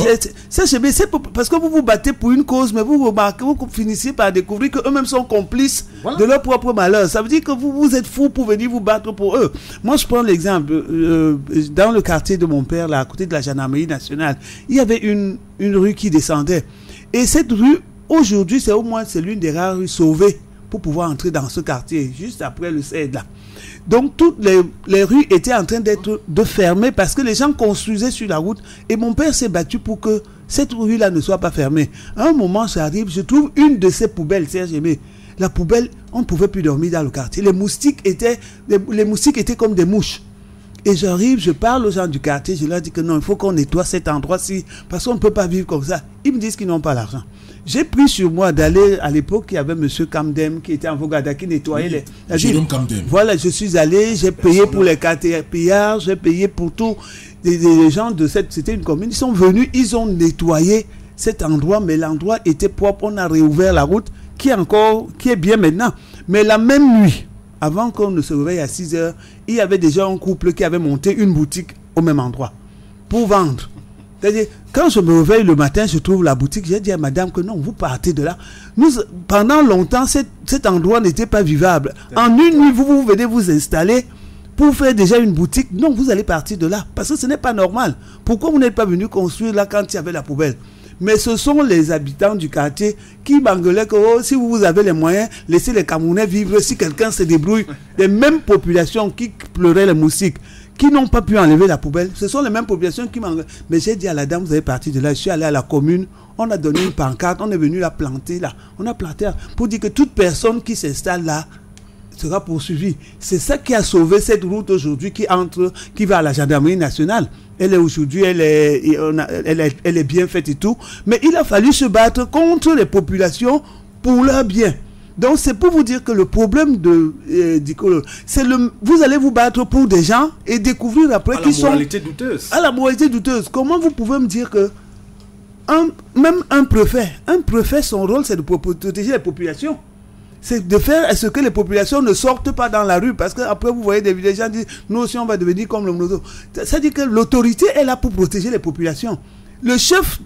c'est parce que vous vous battez pour une cause, mais vous remarquez, vous finissez par découvrir qu'eux-mêmes sont complices de leur propre malheur. Ça veut dire que vous, vous êtes fous pour venir vous battre pour eux. Moi, je prends l'exemple. euh, dans le quartier de mon père, là, à côté de la gendarmerie nationale, il y avait une, une rue qui descendait. Et cette rue, aujourd'hui, c'est au moins c'est l'une des rares rues sauvées pour pouvoir entrer dans ce quartier, juste après le CED là. Donc toutes les, rues étaient en train d'être de fermer parce que les gens construisaient sur la route et mon père s'est battu pour que cette rue-là ne soit pas fermée. À un moment, j'arrive, je trouve une de ces poubelles, Serge Aimé. La poubelle, on ne pouvait plus dormir dans le quartier. Les moustiques étaient, les moustiques étaient comme des mouches. Et j'arrive, je parle aux gens du quartier, je leur dis que non, il faut qu'on nettoie cet endroit-ci, parce qu'on ne peut pas vivre comme ça. Ils me disent qu'ils n'ont pas l'argent. J'ai pris sur moi d'aller, à l'époque, il y avait M. Kamdem qui était en Vogada, qui nettoyait Oui, les... Jérôme. Voilà, je suis allé, j'ai payé pour les caterpillars, j'ai payé pour tout. Les gens de cette, c'était une commune, ils sont venus, ils ont nettoyé cet endroit, mais l'endroit était propre, on a réouvert la route, qui est encore, qui est bien maintenant. Mais la même nuit, avant qu'on ne se réveille à 6 heures, il y avait déjà un couple qui avait monté une boutique au même endroit pour vendre. C'est-à-dire, quand je me réveille le matin, je trouve la boutique, j'ai dit à madame que non, vous partez de là. Nous, pendant longtemps, cet, cet endroit n'était pas vivable. En une nuit, vous, vous venez vous installer pour faire déjà une boutique. Non, vous allez partir de là. Parce que ce n'est pas normal. Pourquoi vous n'êtes pas venu construire là quand il y avait la poubelle? Mais ce sont les habitants du quartier qui m'engueulaient que oh, si vous avez les moyens, laissez les Camerounais vivre si quelqu'un se débrouille. Les mêmes populations qui pleuraient les moustiques, qui n'ont pas pu enlever la poubelle, ce sont les mêmes populations qui m'engueulent. Mais j'ai dit à la dame, vous avez parti de là, je suis allé à la commune, on a donné une pancarte, on est venu la planter là. On a planté pour dire que toute personne qui s'installe là, sera poursuivi. C'est ça qui a sauvé cette route aujourd'hui qui entre, qui va à la gendarmerie nationale. Elle est aujourd'hui, elle est, elle, est, elle est bien faite et tout. Mais il a fallu se battre contre les populations pour leur bien. Donc c'est pour vous dire que le problème de euh, c'est le, vous allez vous battre pour des gens et découvrir après À la qu'ils sont moralité douteuse. à la moralité douteuse. Comment vous pouvez me dire que un, même un préfet, un préfet, son rôle, c'est de pro- protéger les populations. C'est de faire à ce que les populations ne sortent pas dans la rue. Parce que après vous voyez des gens disent, nous aussi, on va devenir comme le. Ça dit que l'autorité est là pour protéger les populations. Le chef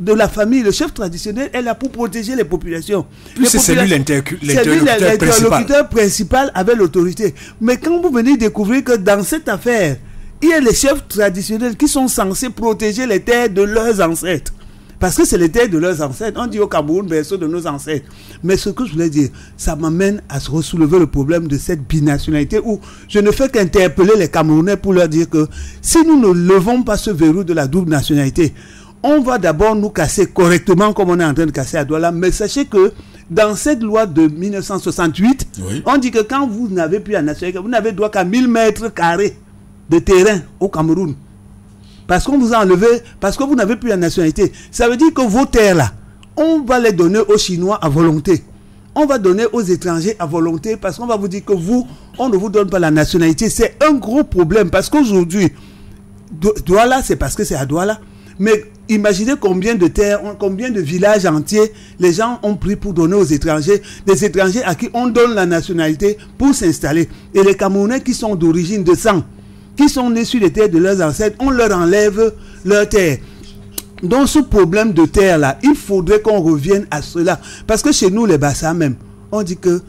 de la famille, le chef traditionnel est là pour protéger les populations. C'est lui l'interlocuteur principal. principal avec l'autorité. Mais quand vous venez découvrir que dans cette affaire, il y a les chefs traditionnels qui sont censés protéger les terres de leurs ancêtres. Parce que c'est les terres de leurs ancêtres. On dit au Cameroun, berceau de nos ancêtres. Mais ce que je voulais dire, ça m'amène à se soulever le problème de cette binationalité où je ne fais qu'interpeller les Camerounais pour leur dire que si nous ne levons pas ce verrou de la double nationalité, on va d'abord nous casser correctement comme on est en train de casser à Douala. Mais sachez que dans cette loi de 1968, Oui. on dit que quand vous n'avez plus la nationalité, vous n'avez droit qu'à 1000 mètres carrés de terrain au Cameroun. Parce qu'on vous a enlevé, parce que vous n'avez plus la nationalité. Ça veut dire que vos terres là, on va les donner aux Chinois à volonté. On va donner aux étrangers à volonté parce qu'on va vous dire que vous, on ne vous donne pas la nationalité. C'est un gros problème parce qu'aujourd'hui, Do- Douala, c'est parce que c'est à Douala. Mais imaginez combien de terres, combien de villages entiers les gens ont pris pour donner aux étrangers, des étrangers à qui on donne la nationalité pour s'installer. Et les Camerounais qui sont d'origine de sang, qui sont nés sur les terres de leurs ancêtres, on leur enlève leurs terres. Donc ce problème de terre là, il faudrait qu'on revienne à cela. Parce que chez nous, les Bassa même, on dit que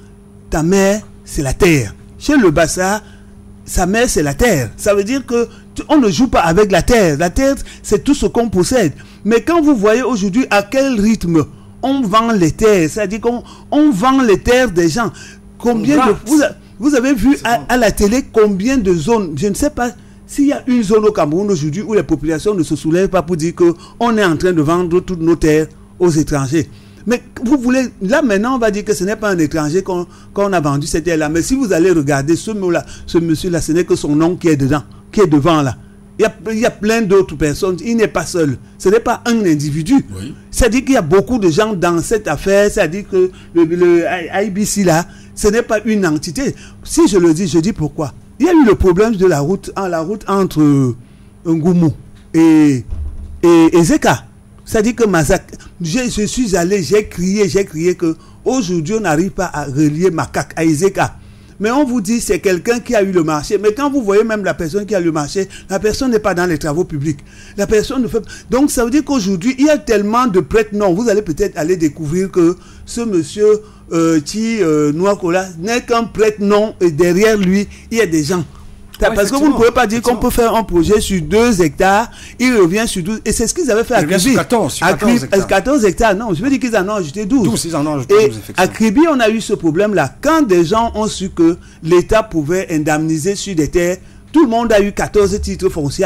ta mère, c'est la terre. Chez le Bassa, sa mère, c'est la terre. Ça veut dire que tu- on ne joue pas avec la terre. La terre, c'est tout ce qu'on possède. Mais quand vous voyez aujourd'hui à quel rythme on vend les terres, c'est-à-dire qu'on on vend les terres des gens, combien de... Vous, avez vu à, à la télé combien de zones, je ne sais pas s'il y a une zone au Cameroun aujourd'hui où les populations ne se soulèvent pas pour dire que on est en train de vendre toutes nos terres aux étrangers. Mais vous voulez, là maintenant, on va dire que ce n'est pas un étranger qu'on qu'on a vendu cette terre-là. Mais si vous allez regarder ce mot-là, ce monsieur-là, ce n'est que son nom qui est dedans, qui est devant là. Il y a, il y a plein d'autres personnes. Il n'est pas seul. Ce n'est pas un individu. C'est-à-dire qu'il y a beaucoup de gens dans cette affaire. C'est-à-dire que le, le IBC là, ce n'est pas une entité. Si je le dis, je dis pourquoi. Il y a eu le problème de la route, la route entre euh, Ngoumou et, et, et Zeka. C'est-à-dire que Mazak, je, suis allé, j'ai crié, j'ai crié que aujourd'hui on n'arrive pas à relier Makak à Ezeka. Mais on vous dit c'est quelqu'un qui a eu le marché. Mais quand vous voyez même la personne qui a eu le marché, la personne n'est pas dans les travaux publics. La personne ne fait Donc ça veut dire qu'aujourd'hui, il y a tellement de prêtres. Non, vous allez peut-être aller découvrir que ce monsieur euh, qui euh, Noakola n'est qu'un prêtre non et derrière lui, il y a des gens. Parce que vous ne pouvez pas dire qu'on peut faire un projet sur 2 hectares, il revient sur 12. Et c'est ce qu'ils avaient fait à sur Kribi. 14, sur À 14 Kribi- hectares. 14 hectares, non, je veux dire qu'ils en ont ajouté 12. 12, ils en ont ajouté Et 12, effectivement. à Kribi, on a eu ce problème-là. Quand des gens ont su que l'État pouvait indemniser sur des terres, tout le monde a eu 14 titres fonciers.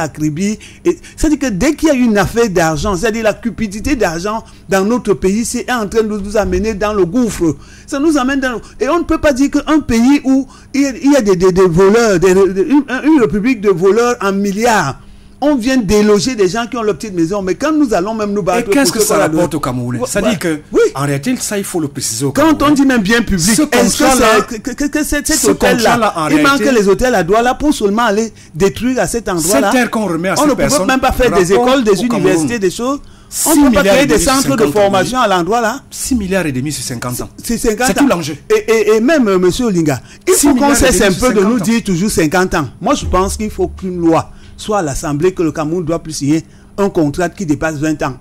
Et C'est-à-dire que dès qu'il y a une affaire d'argent, c'est-à-dire la cupidité d'argent dans notre pays, c'est en train de nous amener dans le gouffre. Ça nous amène dans le... Et on ne peut pas dire qu'un pays où il y a, des, voleurs, une, une république de voleurs en milliards, on vient déloger des gens qui ont leur petite maison. Mais quand nous allons même nous battre... Et qu'est-ce que ça rapporte donné- au Camerounais Ça dit que, en réalité, ça, il faut le préciser au Quand on dit même bien public, Ce est-ce que c'est cet, cet ce hôtel-là, il manque les hôtels à Douala pour seulement aller détruire à cet endroit-là. Cette terre qu'on remet à On ces ne peut personnes même pas faire des écoles, des universités, des choses. On 6 ne peut pas créer des centres de 50 ans. formation à l'endroit là. 6 milliards et demi sur 50 ans. C'est 50 C'est ans. tout l'enjeu. Et, et, et même, euh, monsieur Olinga, il 6 faut qu'on cesse un peu de 50 nous dire toujours 50 ans. Moi, je pense qu'il faut qu'une loi soit à l'Assemblée que le Cameroun doit plus signer un contrat qui dépasse 20 ans.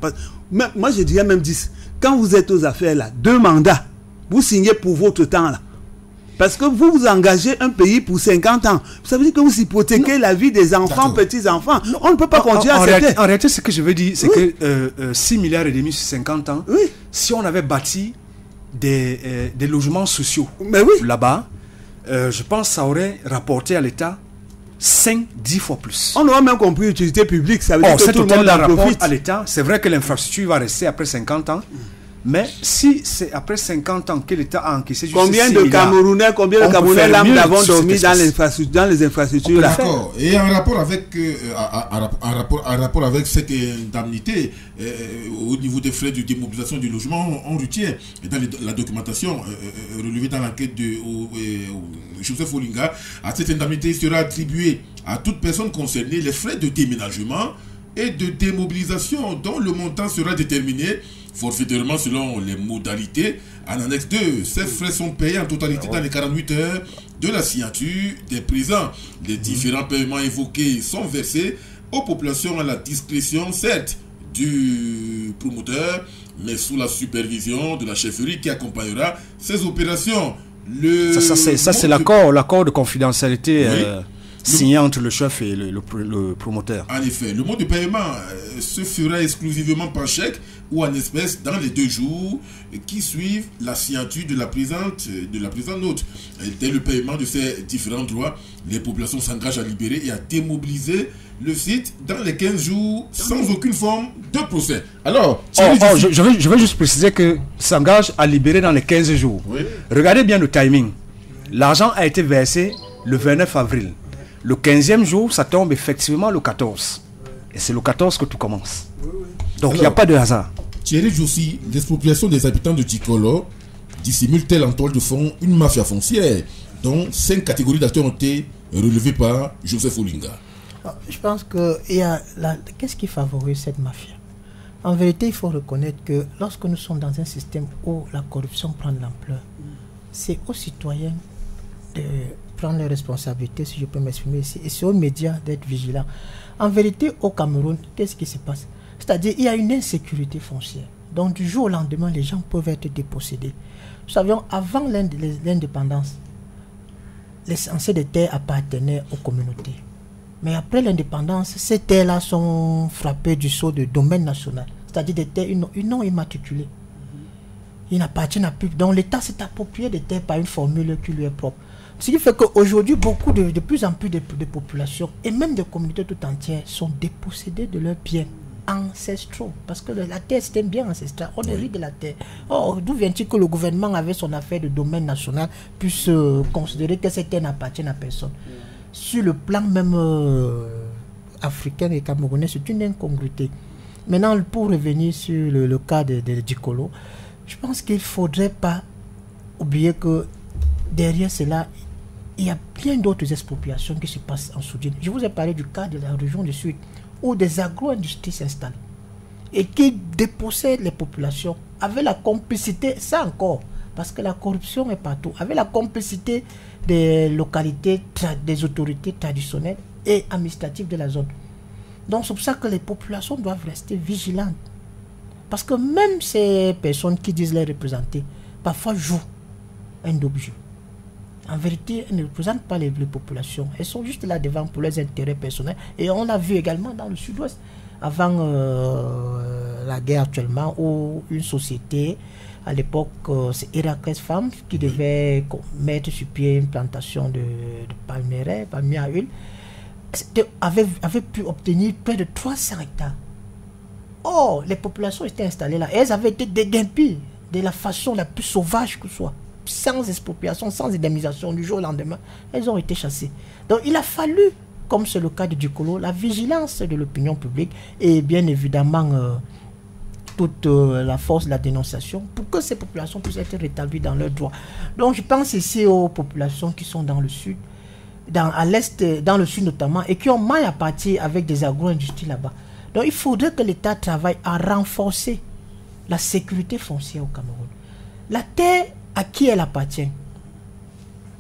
Mais- moi, je dirais même 10. Quand vous êtes aux affaires là, deux mandats, vous signez pour votre temps là. Parce que vous vous engagez un pays pour 50 ans. Ça veut dire que vous hypothéquez la vie des enfants, petits-enfants. On ne peut pas continuer à réalité, en réalité, ce que je veux dire, c'est que euh, euh, 6 milliards et demi sur 50 ans, si on avait bâti des, euh, des logements sociaux là-bas, euh, je pense que ça aurait rapporté à l'État 5, 10 fois plus. On aura même compris utilité publique. Ça veut dire Or, que cet tout le monde en profite. à l'État. C'est vrai que l'infrastructure va rester après 50 ans. Mais si c'est après 50 ans que l'État a encaissé juste Combien 6 de Camerounais, combien de Camerounais avons sur dormi dans, dans les infrastructures là? D'accord. Et en rapport avec, euh, à- à- à- en rapport, en rapport avec cette indemnité, euh, au niveau des frais de démobilisation du logement, on retient dans les- la documentation euh, euh, relevée dans l'enquête de euh, Joseph Olinga, à cette indemnité sera attribuée à toute personne concernée. Les frais de déménagement et de démobilisation dont le montant sera déterminé forfaitairement selon les modalités. En annexe 2, ces frais sont payés en totalité dans les 48 heures de la signature des présents. Les différents paiements évoqués sont versés aux populations à la discrétion, certes, du promoteur, mais sous la supervision de la chefferie qui accompagnera ces opérations. Le Ça, ça, c'est, l'accord, l'accord de confidentialité Oui. euh, signé entre le chef et le, le pro- le promoteur. En effet, le mode de paiement euh, se fera exclusivement par chèque ou en espèces dans les deux jours qui suivent la signature de la présente, de la présente note. Et dès le paiement de ces différents droits, les populations s'engagent à libérer et à démobiliser le site dans les 15 jours sans aucune forme de procès. Alors, Oh, oh, je, je veux, je veux juste préciser que s'engage à libérer dans les 15 jours. Regardez bien le timing. L'argent a été versé le 29 avril. Le 15e jour, ça tombe effectivement le 14. Et c'est le 14 que tout commence. Donc il n'y a pas de hasard. Thierry Joussi, l'expropriation des habitants de Ticolo dissimule-t-elle en toile de fond une mafia foncière dont cinq catégories d'acteurs ont été relevées par Joseph Olinga Ah, Je pense que il y a la- qu'est-ce qui favorise cette mafia? En vérité, il faut reconnaître que lorsque nous sommes dans un système où la corruption prend de l'ampleur, c'est aux citoyens de prendre les responsabilités, si je peux m'exprimer ici, et c'est aux médias d'être vigilants. En vérité, au Cameroun, qu'est-ce qui se passe? C'est-à-dire, il y a une insécurité foncière. Donc, du jour au lendemain, les gens peuvent être dépossédés. Nous savions, avant l'indépendance, l'essentiel des terres appartenaient aux communautés. Mais après l'indépendance, ces terres-là sont frappées du sceau de domaine national, c'est-à-dire des terres non, immatriculées. Ils n'appartiennent à plus. Donc l'État s'est approprié des terres par une formule qui lui est propre. Ce qui fait qu'aujourd'hui, beaucoup de, de plus en plus de, de populations et même de communautés tout entières sont dépossédées de leurs biens ancestraux. Parce que la terre, c'est un bien ancestral. On hérite de la terre. Or, d'où vient-il que le gouvernement, avec son affaire de domaine national, puisse euh, considérer que cette terre n'appartient à personne? Sur le plan même euh, africain et camerounais, c'est une incongruité. Maintenant, pour revenir sur le, le cas de, de Dicolo, je pense qu'il ne faudrait pas oublier que derrière cela, il y a bien d'autres expropriations qui se passent en Soudine. Je vous ai parlé du cas de la région du Sud, où des agro-industries s'installent et qui dépossèdent les populations avec la complicité, ça encore, Parce que la corruption est partout. Avec la complicité des localités, des autorités traditionnelles et administratives de la zone. Donc c'est pour ça que les populations doivent rester vigilantes. Parce que même ces personnes qui disent les représenter, parfois jouent un jeu. En vérité, elles ne représentent pas les, les populations. Elles sont juste là devant pour leurs intérêts personnels. Et on l'a vu également dans le sud-ouest, avant euh, la guerre actuellement, où une société, à l'époque, euh, c'est Héraclès Femmes qui devait mettre sur pied une plantation de, de palmeraie, palmier à huile, avait, avait pu obtenir près de 300 hectares. Or, les populations étaient installées là. Et elles avaient été déguerpies de la façon la plus sauvage que soit. Sans expropriation, sans indemnisation du jour au lendemain. Elles ont été chassées. Donc, il a fallu, comme c'est le cas de Ducolo, la vigilance de l'opinion publique et bien évidemment euh, toute euh, la force de la dénonciation pour que ces populations puissent être rétablies dans leurs droits. Donc, je pense ici aux populations qui sont dans le sud, dans, à l'est, dans le sud notamment, et qui ont mal à partir avec des agro-industries là-bas. Donc il faudrait que l'État travaille à renforcer la sécurité foncière au Cameroun. La terre, à qui elle appartient?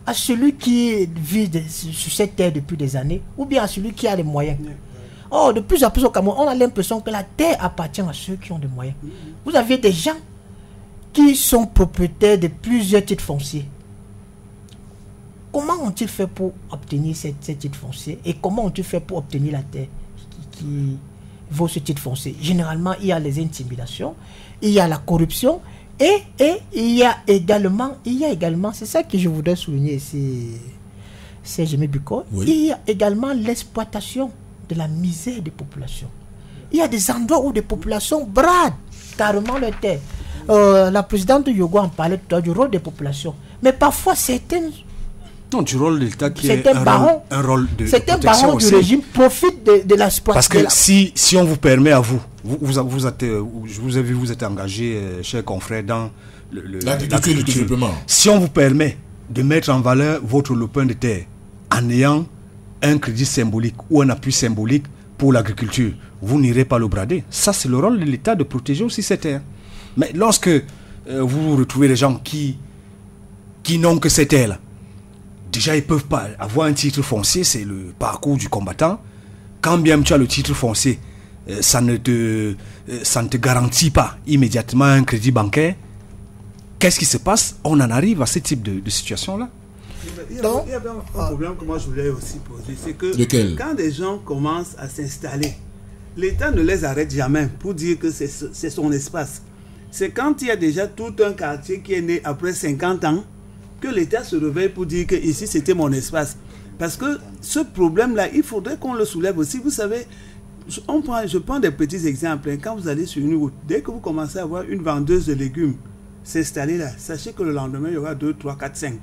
À celui qui vit de- sur cette terre depuis des années, ou bien à celui qui a les moyens? Oh, de plus en plus au Cameroun, on a l'impression que la terre appartient à ceux qui ont des moyens. Vous avez des gens qui sont propriétaires de plusieurs titres fonciers. Comment ont-ils fait pour obtenir ces, ces titres fonciers? Et comment ont-ils fait pour obtenir la terre qui, qui vaut ce titre foncier? Généralement, il y a les intimidations, il y a la corruption et, et il y a également, il y a également, c'est ça que je voudrais souligner ici, c'est Jémé Bucco, il y a également l'exploitation de la misère des populations. Il y a des endroits où des populations bradent carrément leur terre. Euh, la présidente de Yogo en parlait tout à l'heure du rôle des populations. Mais parfois, certaines Non, du rôle de l'État qui est un rôle, un rôle de, protection barons du régime profitent de, de l'exploitation. Parce que la- si, si on vous permet à vous, vous, vous, vous êtes, euh, je vous ai vu, vous êtes engagé, euh, chers confrères, dans le, le- le développement. Si on vous permet de mettre en valeur votre lopin de terre en ayant un crédit symbolique ou un appui symbolique pour l'agriculture, vous n'irez pas le brader. Ça, c'est le rôle de l'État de protéger aussi ces terres. Mais lorsque euh, vous retrouvez des gens qui, qui n'ont que ces terres-là, déjà ils peuvent pas avoir un titre foncier, c'est le parcours du combattant. Quand bien tu as le titre foncier, euh, ça, ne te, euh, ça ne te garantit pas immédiatement un crédit bancaire. Qu'est-ce qui se passe? On en arrive à ce type de, de situation-là. Il y avait, il y avait un, problème que moi je voulais aussi poser, c'est que Lequel? quand des gens commencent à s'installer, l'État ne les arrête jamais pour dire que c'est ce- c'est son espace. C'est quand il y a déjà tout un quartier qui est né après 50 ans que l'État se réveille pour dire que ici c'était mon espace. Parce que ce problème-là, il faudrait qu'on le soulève aussi. Vous savez, je, on prend, je prends des petits exemples. hein. Quand vous allez sur une route, dès que vous commencez à voir une vendeuse de légumes s'installer là, sachez que le lendemain, il y aura 2, 3, 4, 5.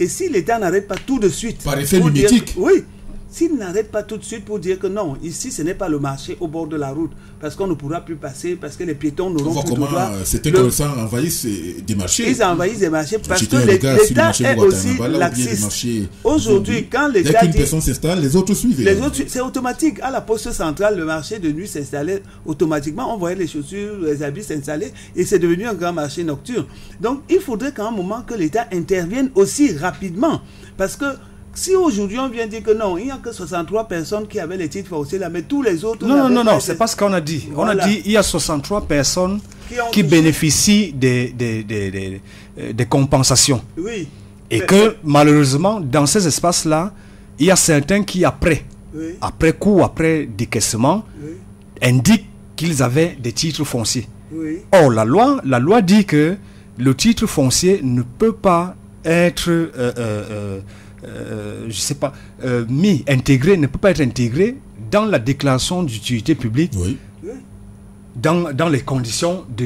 Et si l'État n'arrête pas tout de suite. Par effet mimétique. que- oui. S'il n'arrête pas tout de suite pour dire que non, ici ce n'est pas le marché au bord de la route, parce qu'on ne pourra plus passer, parce que les piétons On n'auront plus de comment droit. euh, certains Le- commerçants envahissent euh, des marchés. Ils envahissent des marchés parce que l'État est aussi laxiste. Aujourd'hui, quand Dès l'État qu'une dit... personne s'installe, les autres suivent. Les autres, c'est automatique. À la poste centrale, le marché de nuit s'installait automatiquement. On voyait les chaussures, les habits s'installer et c'est devenu un grand marché nocturne. Donc, il faudrait qu'à un moment que l'État intervienne aussi rapidement. Parce que si aujourd'hui on vient dire que non, il n'y a que 63 personnes qui avaient les titres fonciers là, mais tous les autres. Non, non, non, non, c'est pas ce qu'on a dit. On a dit il y a 63 personnes Qui bénéficient des, des, des, des- euh, compensations. Oui. Et Mais- que malheureusement, dans ces espaces-là, il y a certains qui, après, Oui. après coup, après décaissement, indiquent qu'ils avaient des titres fonciers. Oui. Or, la loi, la loi dit que le titre foncier ne peut pas être, euh, euh, euh, euh, je sais pas, euh, mis, intégré, ne peut pas être intégré dans la déclaration d'utilité publique dans, dans les conditions de,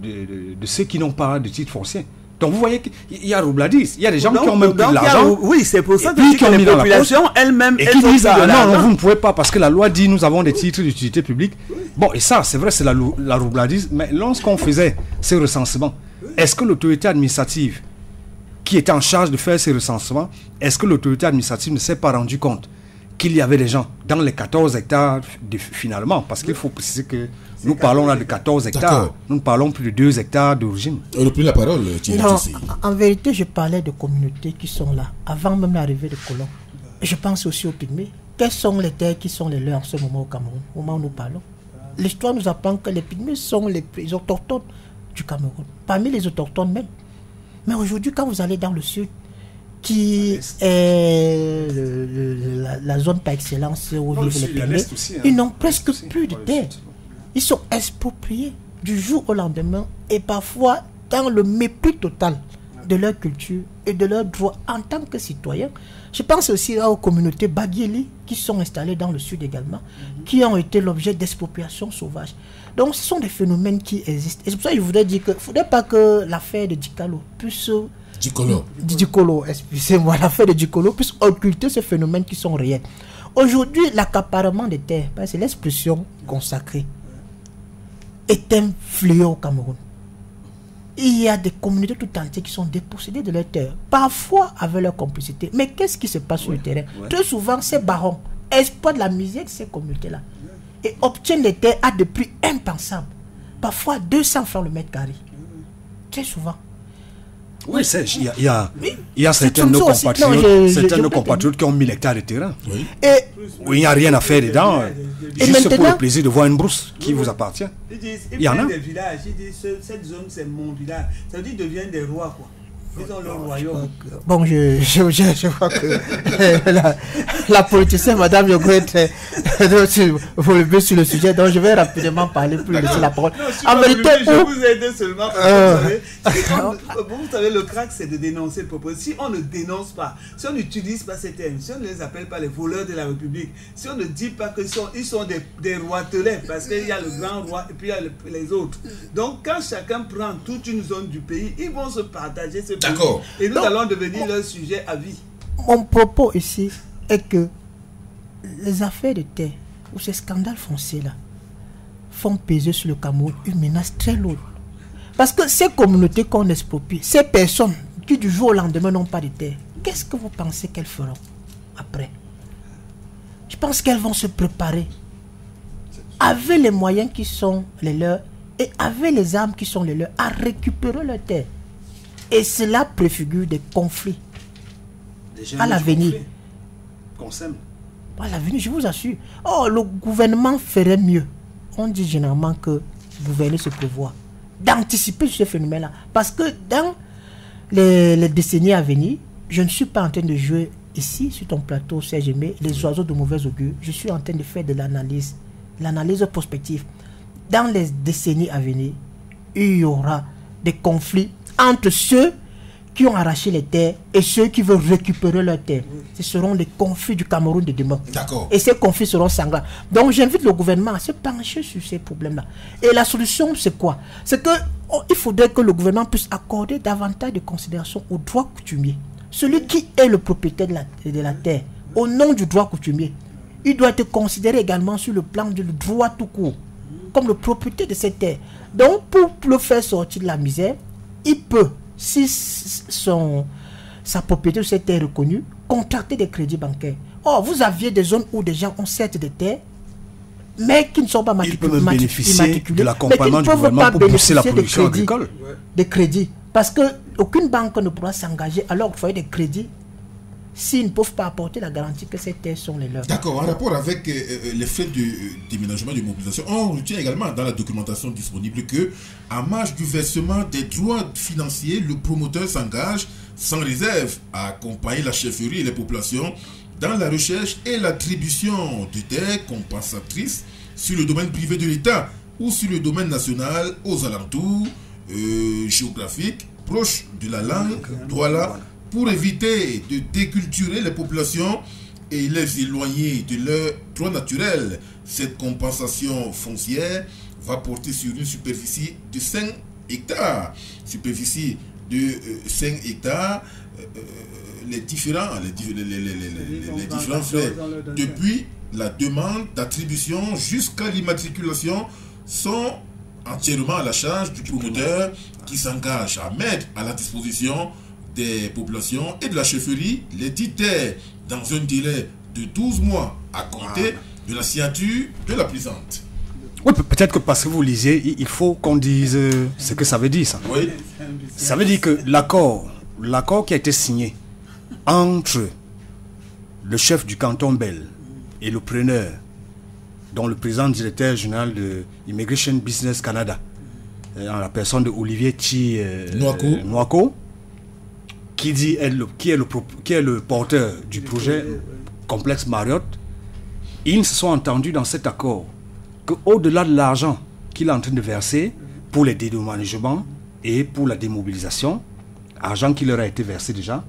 de, de- de ceux qui n'ont pas de titre foncier. Donc vous voyez qu'il y a roubladis, il y a des gens Donc- qui ont même plus donc de il y a- l'argent. oui, c'est pour ça que puis qui ont mis la poche, populations elles-mêmes, et qui disent de ah, non, non, vous ne pouvez pas parce que la loi dit nous avons des titres d'utilité publique. Bon, et ça, c'est vrai, c'est la, la roubladise. Mais lorsqu'on faisait ces recensements, est-ce que l'autorité administrative qui était en charge de faire ces recensements, est-ce que l'autorité administrative ne s'est pas rendu compte qu'il y avait des gens dans les 14 hectares de- finalement, parce qu'il faut préciser que nous parlons là de 14 hectares, nous ne parlons plus de 2 hectares d'origine. La parole, Thierry Non, en en vérité, je parlais de communautés qui sont là, avant même l'arrivée des colons. Je pense aussi aux pygmées. Quelles sont les terres qui sont les leurs en ce moment au Cameroun, au moment où nous parlons? L'histoire nous apprend que les pygmées sont les, les autochtones du Cameroun, parmi les autochtones même. Mais aujourd'hui, quand vous allez dans le sud, qui est le- le- la, la zone par excellence où le vivent les aussi, hein. ils n'ont presque plus de terre. Ils sont expropriés du jour au lendemain et parfois dans le mépris total de leur culture et de leurs droits en tant que citoyens. Je pense aussi aux communautés Baguili qui sont installées dans le sud également, qui ont été l'objet d'expropriation sauvage. Donc ce sont des phénomènes qui existent. Et c'est pour ça que je voudrais dire qu'il ne faudrait pas que l'affaire de Dicalo puisse... Dicolo. Dicolo, excusez-moi, l'affaire de Dicolo puisse occulter ces phénomènes qui sont réels. Aujourd'hui, l'accaparement des terres, parce que c'est l'expression consacrée, est un fléau au Cameroun. Il y a des communautés tout entières qui sont dépossédées de leurs terres, parfois avec leur complicité. Mais qu'est-ce qui se passe sur le terrain? Très souvent, ces barons exploitent la misère de ces communautés-là et obtiennent des terres à des prix impensables. Parfois 200 francs le mètre carré. Très souvent. Oui, c'est, il y a, il y a, il y a c'est certains de nos compatriotes, Non, je- je- certains de je nos peux compatriotes qui ont 1000 hectares de terrain. Et Où il n'y a rien à faire dedans. Et Juste pour le plaisir de voir une brousse qui vous appartient. Ils disent, Il y en a. des villages, ils disent, ce- cette zone c'est mon village. Ça veut dire qu'ils deviennent des rois, quoi. Royaume. Bon, je, je, je, je crois que la, la politicienne, Madame Yogo, est volubile sur le sujet, donc je vais rapidement parler pour lui laisser la parole. Non, En vérité, je où- vous aide seulement parce Euh. vous savez, vous le crack c'est de dénoncer le propos. Si on ne dénonce pas, si on n'utilise pas ces termes, si on ne les appelle pas les voleurs de la République, si on ne dit pas qu'ils sont, ils sont des, des roitelets, parce qu'il y a le grand roi et puis il y a le- les autres. Donc quand chacun prend toute une zone du pays, ils vont se partager ce. D'accord. Et nous Donc, allons devenir leur sujet à vie. Mon propos ici est que les affaires de terre ou ces scandales fonciers là font peser sur le Cameroun une menace très lourde. Parce que ces communautés qu'on exproprie, ces personnes qui du jour au lendemain n'ont pas de terre, qu'est-ce que vous pensez qu'elles feront après? Je pense qu'elles vont se préparer avec les moyens qui sont les leurs et avec les armes qui sont les leurs à récupérer leurs terres. Et cela préfigure des conflits à l'avenir. Qu'on sème. À l'avenir, je vous assure. Oh, le gouvernement ferait mieux. On dit généralement que gouverner se prévoit. D'anticiper ce phénomène-là. Parce que dans les, les décennies à venir, je ne suis pas en train de jouer ici, sur ton plateau, Serge Aimé, les oiseaux de mauvais augure. Je suis en train de faire de l'analyse, l'analyse prospective. Dans les décennies à venir, il y aura des conflits entre ceux qui ont arraché les terres et ceux qui veulent récupérer leurs terres. Ce seront les conflits du Cameroun de demain. D'accord. Et ces conflits seront sanglants. Donc j'invite le gouvernement à se pencher sur ces problèmes-là. Et la solution, c'est quoi? C'est que oh, il faudrait que le gouvernement puisse accorder davantage de considération au droit coutumier. Celui qui est le propriétaire de la, de la terre, au nom du droit coutumier, il doit être considéré également sur le plan du droit tout court, comme le propriétaire de cette terre. Donc pour le faire sortir de la misère, il peut, si son, sa propriété de cette terre est reconnue, contracter des crédits bancaires. Or, vous aviez des zones où des gens ont certes des terres, mais qui ne sont pas matricu- peut même matri- bénéficier de l'accompagnement du gouvernement pour pousser la des production crédits- agricole. Des crédits. Parce qu'aucune banque ne pourra s'engager à leur octroyer des crédits s'ils ne peuvent pas apporter la garantie que ces terres sont les leurs. D'accord, en rapport avec euh, euh, les frais de euh, déménagement de mobilisation, on retient également dans la documentation disponible que, en marge du versement des droits financiers, le promoteur s'engage sans réserve à accompagner la chefferie et les populations dans la recherche et l'attribution de terres compensatrices sur le domaine privé de l'État ou sur le domaine national aux alentours euh, géographiques proches de la langue douala pour éviter de déculturer les populations et les éloigner de leurs droits naturels. Cette compensation foncière va porter sur une superficie de 5 hectares. Superficie de euh, 5 hectares. euh, euh, les différents, les, di- les- les- les- les- les- les différents frais, depuis la demande d'attribution jusqu'à l'immatriculation, sont entièrement à la charge du promoteur qui s'engage à mettre à la disposition des populations et de la chefferie les dix terres dans un délai de 12 mois à compter de la signature de la plaisante. Oui, pe- peut-être que parce que vous lisez, il- faut qu'on dise euh, ce que ça veut dire, ça. Oui. Ça veut dire que l'accord, l'accord qui a été signé entre le chef du canton Bell et le preneur, dont le président directeur général de Immigration Business Canada, euh, en la personne de Olivier Chi euh, euh, Noako, qui, dit est le, qui, est le, pro- qui est le porteur du projet complexe Marriott, ils se sont entendus dans cet accord qu'au-delà de l'argent qu'il est en train de verser pour les dédommagements et pour la démobilisation, argent qui leur a été versé déjà,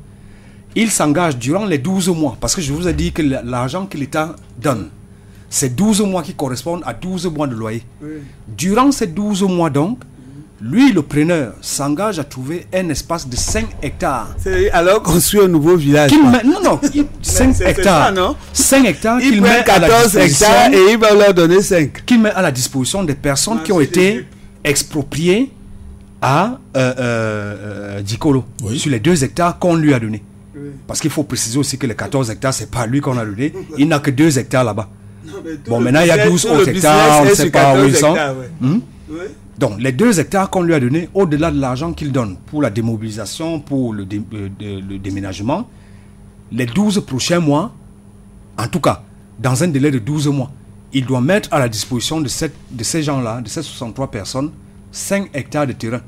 il s'engage durant les 12 mois, parce que je vous ai dit que la- l'argent que l'État donne, c'est 12 mois qui correspondent à 12 mois de loyer. Durant ces 12 mois donc, lui, le preneur, s'engage à trouver un espace de 5 hectares. C'est alors construire un nouveau village. Met- non, non, il- 5 c'est- c'est hectares. ça, non? 5 hectares Il met à la 14 disposition hectares et il va leur donner 5. qu'il met à la disposition des personnes qui ont été expropriées à euh, euh, euh, Dicolo sur les 2 hectares qu'on lui a donnés. Parce qu'il faut préciser aussi que les 14 hectares, c'est pas lui qu'on a donné. Il n'a que 2 hectares là-bas. Bon, maintenant il y a business- 12 tout le autres hectares, on ne sait pas où 14 ils sont. hectares, ouais. Hmm? Ouais. Donc, les 2 hectares qu'on lui a donnés, au-delà de l'argent qu'il donne pour la démobilisation, pour le, dé- euh, de- le déménagement, les 12 prochains mois, en tout cas, dans un délai de 12 mois, il doit mettre à la disposition de, cette- de ces gens-là, de ces 63 personnes, 5 hectares de terrain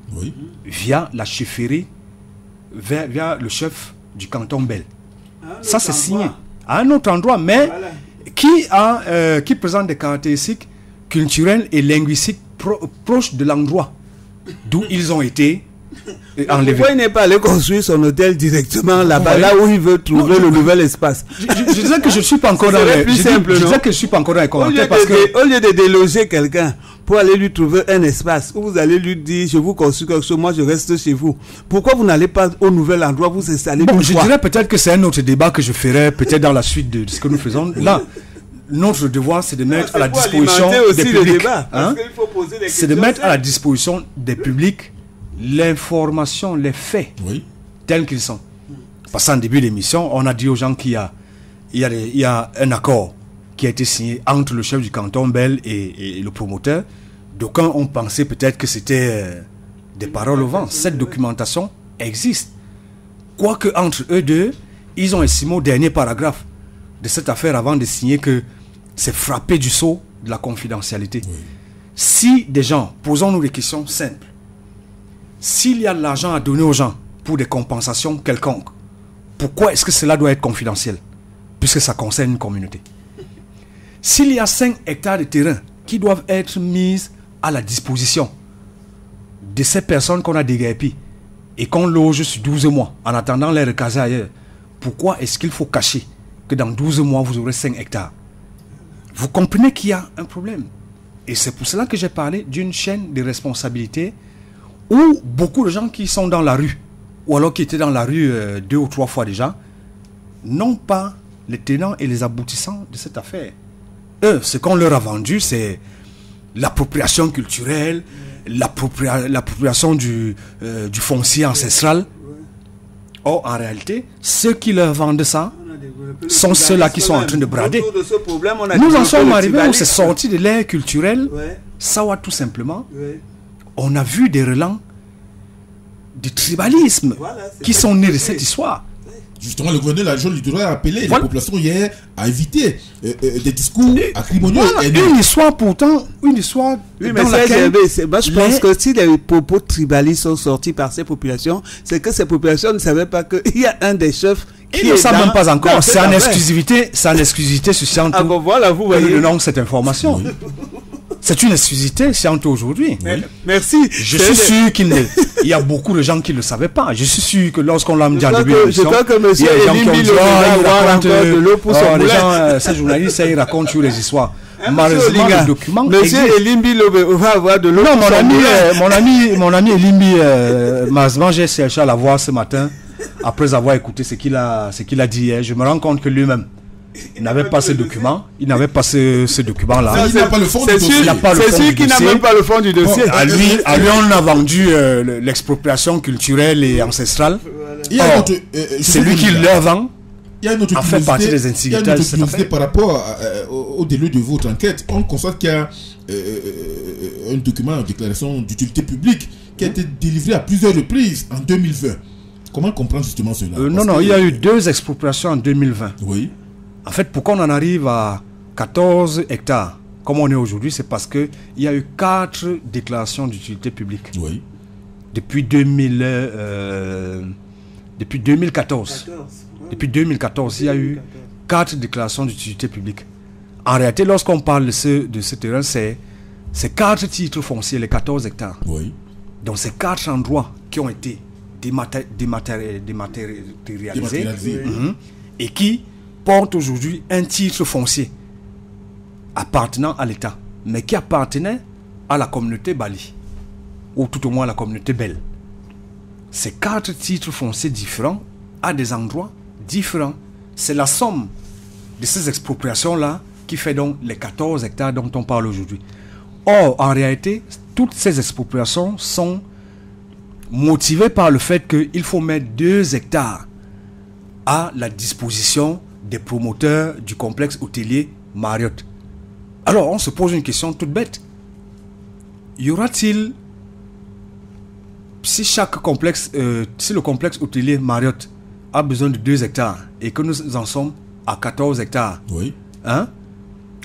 via la chefferie, via, via le chef du canton Bell. Ça, c'est signé. à un autre endroit, mais qui, a, euh, qui présente des caractéristiques culturelles et linguistiques pro- proches de l'endroit d'où ils ont été enlevés. Pourquoi il n'est pas allé construire son hôtel directement là-bas, là où il veut trouver le nouvel espace Je, je- je disais que je ne suis pas encore dans les, plus je dis- disais que je suis pas encore dans les commentaires de, parce que dé- au lieu de déloger quelqu'un pour aller lui trouver un espace où vous allez lui dire je vous construis quelque chose, moi je reste chez vous. Pourquoi vous n'allez pas au nouvel endroit vous installer Bon, je fois? dirais peut-être que c'est un autre débat que je ferai peut-être dans la suite de, de ce que nous faisons. Là, notre devoir, c'est de mettre à la disposition des publics. hein, c'est de mettre à la disposition des publics l'information, les faits, tels qu'ils sont. Parce qu'en début d'émission, on a dit aux gens qu'il y a, il y, a des- il y a un accord qui a été signé entre le chef du canton Bell et, et le promoteur. D'aucuns ont pensé peut-être que c'était euh, des paroles au vent. Cette documentation existe. Quoique entre eux deux, ils ont estimé au dernier paragraphe de cette affaire avant de signer que c'est frappé du sceau de la confidentialité. Si des gens, posons-nous des questions simples, s'il y a de l'argent à donner aux gens pour des compensations quelconques, pourquoi est-ce que cela doit être confidentiel Puisque ça concerne une communauté? S'il y a 5 hectares de terrain qui doivent être mis à la disposition de ces personnes qu'on a déguerpies et qu'on loge sur 12 mois en attendant les recaser ailleurs, pourquoi est-ce qu'il faut cacher que dans 12 mois vous aurez 5 hectares? Vous comprenez qu'il y a un problème. Et c'est pour cela que j'ai parlé d'une chaîne de responsabilité où beaucoup de gens qui sont dans la rue, ou alors qui étaient dans la rue euh, deux ou trois fois déjà, n'ont pas les tenants et les aboutissants de cette affaire. Eux, ce qu'on leur a vendu, c'est l'appropriation culturelle, l'appropria- l'appropriation du, euh, du foncier ancestral. Or, en réalité, ceux qui leur vendent ça sont ceux-là qui sont en train de brader. Autour de ce problème, on a Nous en sommes arrivés, on s'est sorti de l'ère culturelle. Ouais. Sawa, tout simplement. Ouais. On a vu des relents du tribalisme qui sont nés de cette histoire. Justement, le gouverneur de la région littorale a appelé Voilà. la population hier à éviter euh, euh, des discours acrimonieux. Voilà, et une histoire pourtant, une histoire Oui, mais dans ça, laquelle je pense les- que si les propos tribalistes sont sortis par ces populations, c'est que ces populations ne savaient pas qu'il y a un des chefs qui Ils ne est savent dans- même pas encore. C'est en exclusivité, c'est en exclusivité sur. Ah bon, voilà, vous voyez. donnons cette information. C'est une exclusivité Sciento aujourd'hui. Merci. Je suis sûr qu'il y a beaucoup de gens qui ne le savaient pas. Je suis sûr que lorsqu'on l'a dit en début que- je crois que monsieur il Elie raconte, de l'eau pour son oh, les gens, euh, ces journalistes, ils racontent toujours les histoires. Hein, Malheureusement, le document Monsieur. Elimbi va avoir de l'eau Non, pour mon ami, euh, mon ami, mon ami Elimbi euh, Mazman, j'ai cherché à la voir ce matin après avoir écouté ce qu'il a, ce qu'il a dit hier. Je me rends compte que lui-même, il n'avait pas ce document. Il n'avait pas ce, ce document-là. Il n'a pas le fond du c'est dossier. sûr- Il n'a pas le C'est fond sûr du qu'il n'a dossier. même pas le fond du dossier. À lui, à lui, on a vendu euh, le- l'expropriation culturelle et ancestrale. Or, euh, euh, c'est lui qui leur vend Il y a une autre en fait partie des il y a une insécurités autre de cette curiosité affaire. par rapport à, euh, au, au début de votre enquête. On constate qu'il y a euh, un document, une déclaration d'utilité publique qui a été délivré à plusieurs reprises en 2020. Comment comprendre justement cela? Euh, non, non, que- il y a eu deux expropriations en 2020. Oui. En fait, pourquoi on en arrive à 14 hectares, comme on est aujourd'hui, c'est parce qu'il y a eu quatre déclarations d'utilité publique. Oui. Depuis 2000, euh, depuis 2014. Depuis 2014, il y a eu quatre déclarations d'utilité publique. En réalité, lorsqu'on parle de ce, de ce terrain, c'est quatre titres fonciers, les 14 hectares. Oui. Donc, c'est quatre endroits qui ont été dématé- dématé- dématérialisés Dématérialisés. Mhm. et qui portent aujourd'hui un titre foncier appartenant à l'État, mais qui appartenait à la communauté Bali, ou tout au moins à la communauté Belle. Ces quatre titres fonciers différents à des endroits différents. C'est la somme de ces expropriations-là qui fait donc les 14 hectares dont on parle aujourd'hui. Or, en réalité, toutes ces expropriations sont motivées par le fait qu'il faut mettre 2 hectares à la disposition des promoteurs du complexe hôtelier Marriott. Alors, on se pose une question toute bête. Y aura-t-il, si chaque complexe, euh, si le complexe hôtelier Marriott a besoin de 2 hectares et que nous en sommes à 14 hectares, Oui. hein,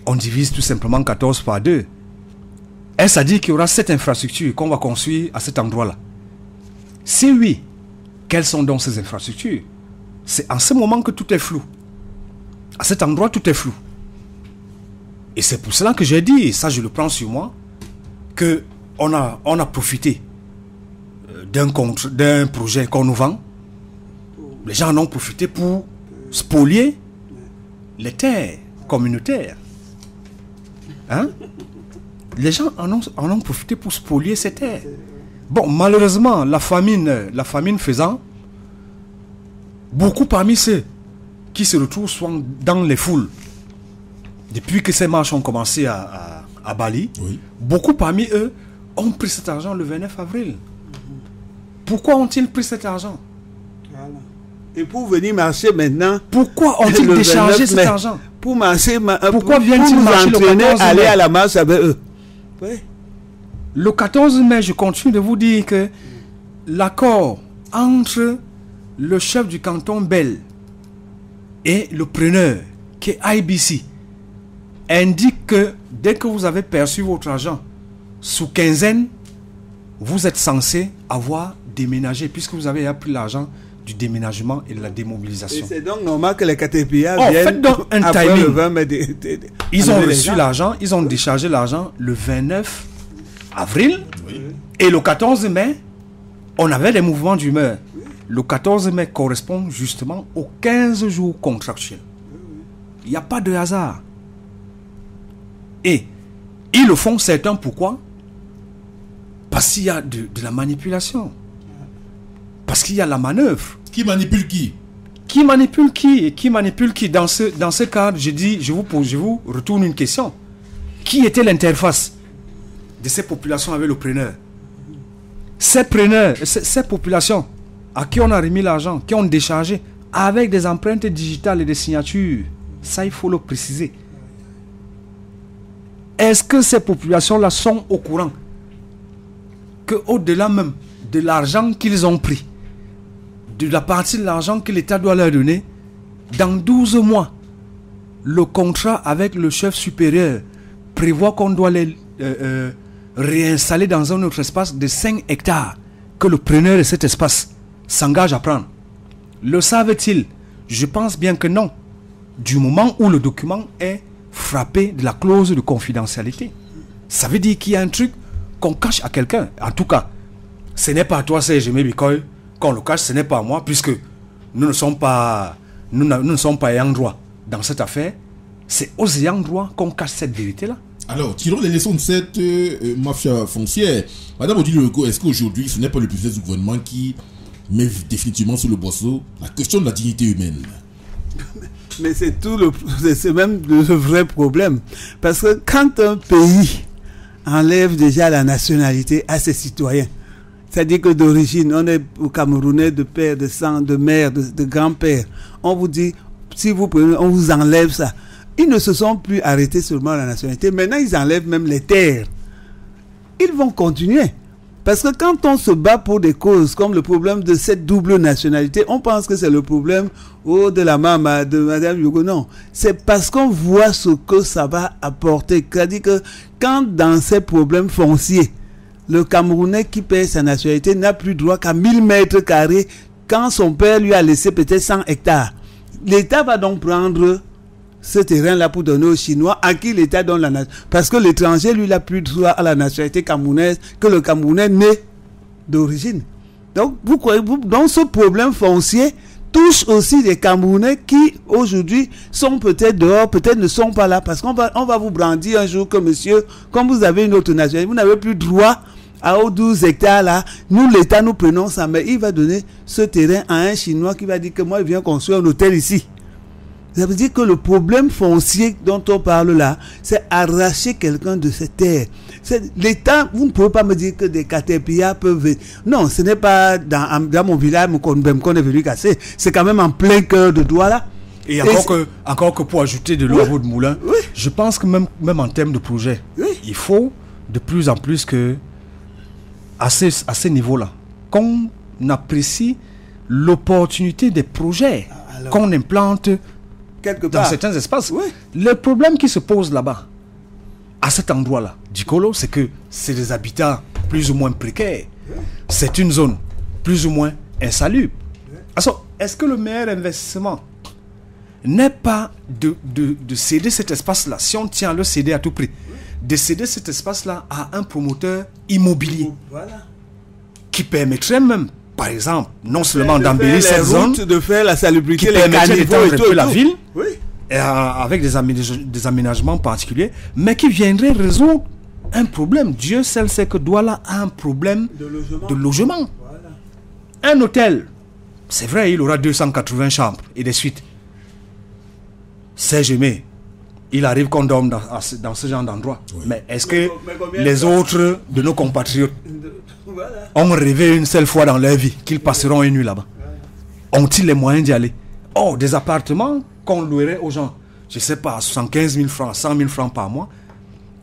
on divise tout simplement 14 par 2. Est-ce à dire qu'il y aura cette infrastructure qu'on va construire à cet endroit-là? Si oui, quelles sont donc ces infrastructures? C'est en ce moment que tout est flou. À cet endroit, tout est flou. Et c'est pour cela que j'ai dit, et ça je le prends sur moi, que on a, on a profité euh, d'un d'un projet qu'on nous vend. Les gens en ont profité pour spolier les terres communautaires. Hein? Les gens en ont, en ont profité pour spolier ces terres. Bon, malheureusement, la famine, la famine faisant, beaucoup parmi ceux qui se retrouvent souvent dans les foules, depuis que ces marches ont commencé à, à- à Bali, beaucoup parmi eux ont pris cet argent le 29 avril. Pourquoi ont-ils pris cet argent? Et pour venir marcher maintenant. Pourquoi ont-ils déchargé 29 cet mai, argent? Pour marcher. ma- euh, Pourquoi pour- viennent-ils marcher le entraîner 14 à aller mai à la marche avec eux? Le 14 mai, je continue de vous dire que l'accord entre le chef du canton Bell et le preneur, qui est IBC, indique que dès que vous avez perçu votre argent sous quinzaine, vous êtes censé avoir déménagé, puisque vous avez appris l'argent du déménagement et de la démobilisation. c'est donc normal que les Caterpillars Oh, viennent donc un après timing. le 20 mai de- de- de- Ils ont reçu l'argent, ils ont déchargé l'argent le 29 avril. Et le 14 mai, on avait des mouvements d'humeur. Le 14 mai correspond justement aux 15 jours contractuels. Il n'y a pas de hasard. Et ils le font certains pourquoi? Parce qu'il y a de, de la manipulation. Parce qu'il y a la manœuvre. Qui manipule qui? Qui manipule qui Et qui manipule qui? Dans ce, dans ce cadre, je dis, je vous pose, je vous retourne une question. Qui était l'interface de ces populations avec le preneur? Ces preneurs, ces, ces populations à qui on a remis l'argent, qui ont déchargé avec des empreintes digitales et des signatures. Ça, il faut le préciser. Est-ce que ces populations-là sont au courant que au-delà même de l'argent qu'ils ont pris, de la partie de l'argent que l'État doit leur donner, dans 12 mois, le contrat avec le chef supérieur prévoit qu'on doit les euh, euh, réinstaller dans un autre espace de 5 hectares que le preneur de cet espace? S'engage à prendre. Le savent-ils Je pense bien que non. Du moment où le document est frappé de la clause de confidentialité. Ça veut dire qu'il y a un truc qu'on cache à quelqu'un. En tout cas, ce n'est pas à toi, c'est Jimmy Bikoy, qu'on le cache, ce n'est pas à moi, puisque nous ne sommes pas, nous, ne sommes pas ayants droit dans cette affaire. C'est aux ayants droit qu'on cache cette vérité-là. Alors, tirons les leçons de cette euh, mafia foncière. Madame Odile est-ce qu'aujourd'hui, ce n'est pas le président du gouvernement qui met définitivement sur le boisseau la question de la dignité humaine Mais c'est tout le, c'est- même le vrai problème. Parce que quand un pays enlève déjà la nationalité à ses citoyens, c'est-à-dire que d'origine, on est au Camerounais de père, de sang, de mère, de, de grand-père, on vous dit, si vous prenez, on vous enlève ça. Ils ne se sont plus arrêtés seulement à la nationalité. Maintenant, ils enlèvent même les terres. Ils vont continuer. Parce que quand on se bat pour des causes comme le problème de cette double nationalité, on pense que c'est le problème oh, de la maman, de Madame Yogo. Non, c'est parce qu'on voit ce que ça va apporter. C'est-à-dire que quand dans ces problèmes fonciers, le Camerounais qui paie sa nationalité n'a plus droit qu'à 1000 mètres carrés quand son père lui a laissé peut-être 100 hectares. L'État va donc prendre ce terrain-là pour donner aux Chinois à qui l'État donne la nationalité. Parce que l'étranger, lui, n'a plus droit à la nationalité camerounaise que le Camerounais né d'origine. Donc, vous vous, donc ce problème foncier touche aussi les Camerounais qui, aujourd'hui, sont peut-être dehors, peut-être ne sont pas là. Parce qu'on va, on va vous brandir un jour que, monsieur, comme vous avez une autre nationalité, vous n'avez plus droit à aux 12 hectares là, nous l'État nous prenons ça, mais il va donner ce terrain à un Chinois qui va dire que moi il vient construire un hôtel ici. Ça veut dire que le problème foncier dont on parle là, c'est arracher quelqu'un de cette terre. L'État, vous ne pouvez pas me dire que des caterpillars peuvent... Non, ce n'est pas dans, dans mon village qu'on est venu casser. C'est quand même en plein cœur de Douala. Et encore, que, encore que pour ajouter de l'eau à votre moulin, je pense que même, même en termes de projet, il faut de plus en plus que à ce, à ce niveau-là, qu'on apprécie l'opportunité des projets qu'on implante Quelque dans certains espaces. Le problème qui se pose là-bas, à cet endroit-là, du Colo, c'est que c'est des habitats plus ou moins précaires. C'est une zone plus ou moins insalubre. Alors, est-ce que le meilleur investissement n'est pas de, de, de céder cet espace-là, si on tient à le céder à tout prix, de céder cet espace-là à un promoteur immobilier Voilà. qui permettrait même, par exemple, non seulement de d'embellir cette zone, de faire la salubrité, qui les et tout, la ville, Oui. et, euh, avec des, aménage- des aménagements particuliers, mais qui viendrait résoudre un problème. Dieu seul sait que Douala a un problème de logement. Un hôtel, c'est vrai, il aura 280 chambres et des suites. C'est jamais. Il arrive qu'on dorme dans, ce- dans ce genre d'endroit. Mais est-ce que mais les autres de nos compatriotes Voilà. ont rêvé une seule fois dans leur vie qu'ils passeront une nuit là-bas? Ont-ils les moyens d'y aller? Oh, des appartements qu'on louerait aux gens, je sais pas, 75 000 francs, 100 000 francs par mois,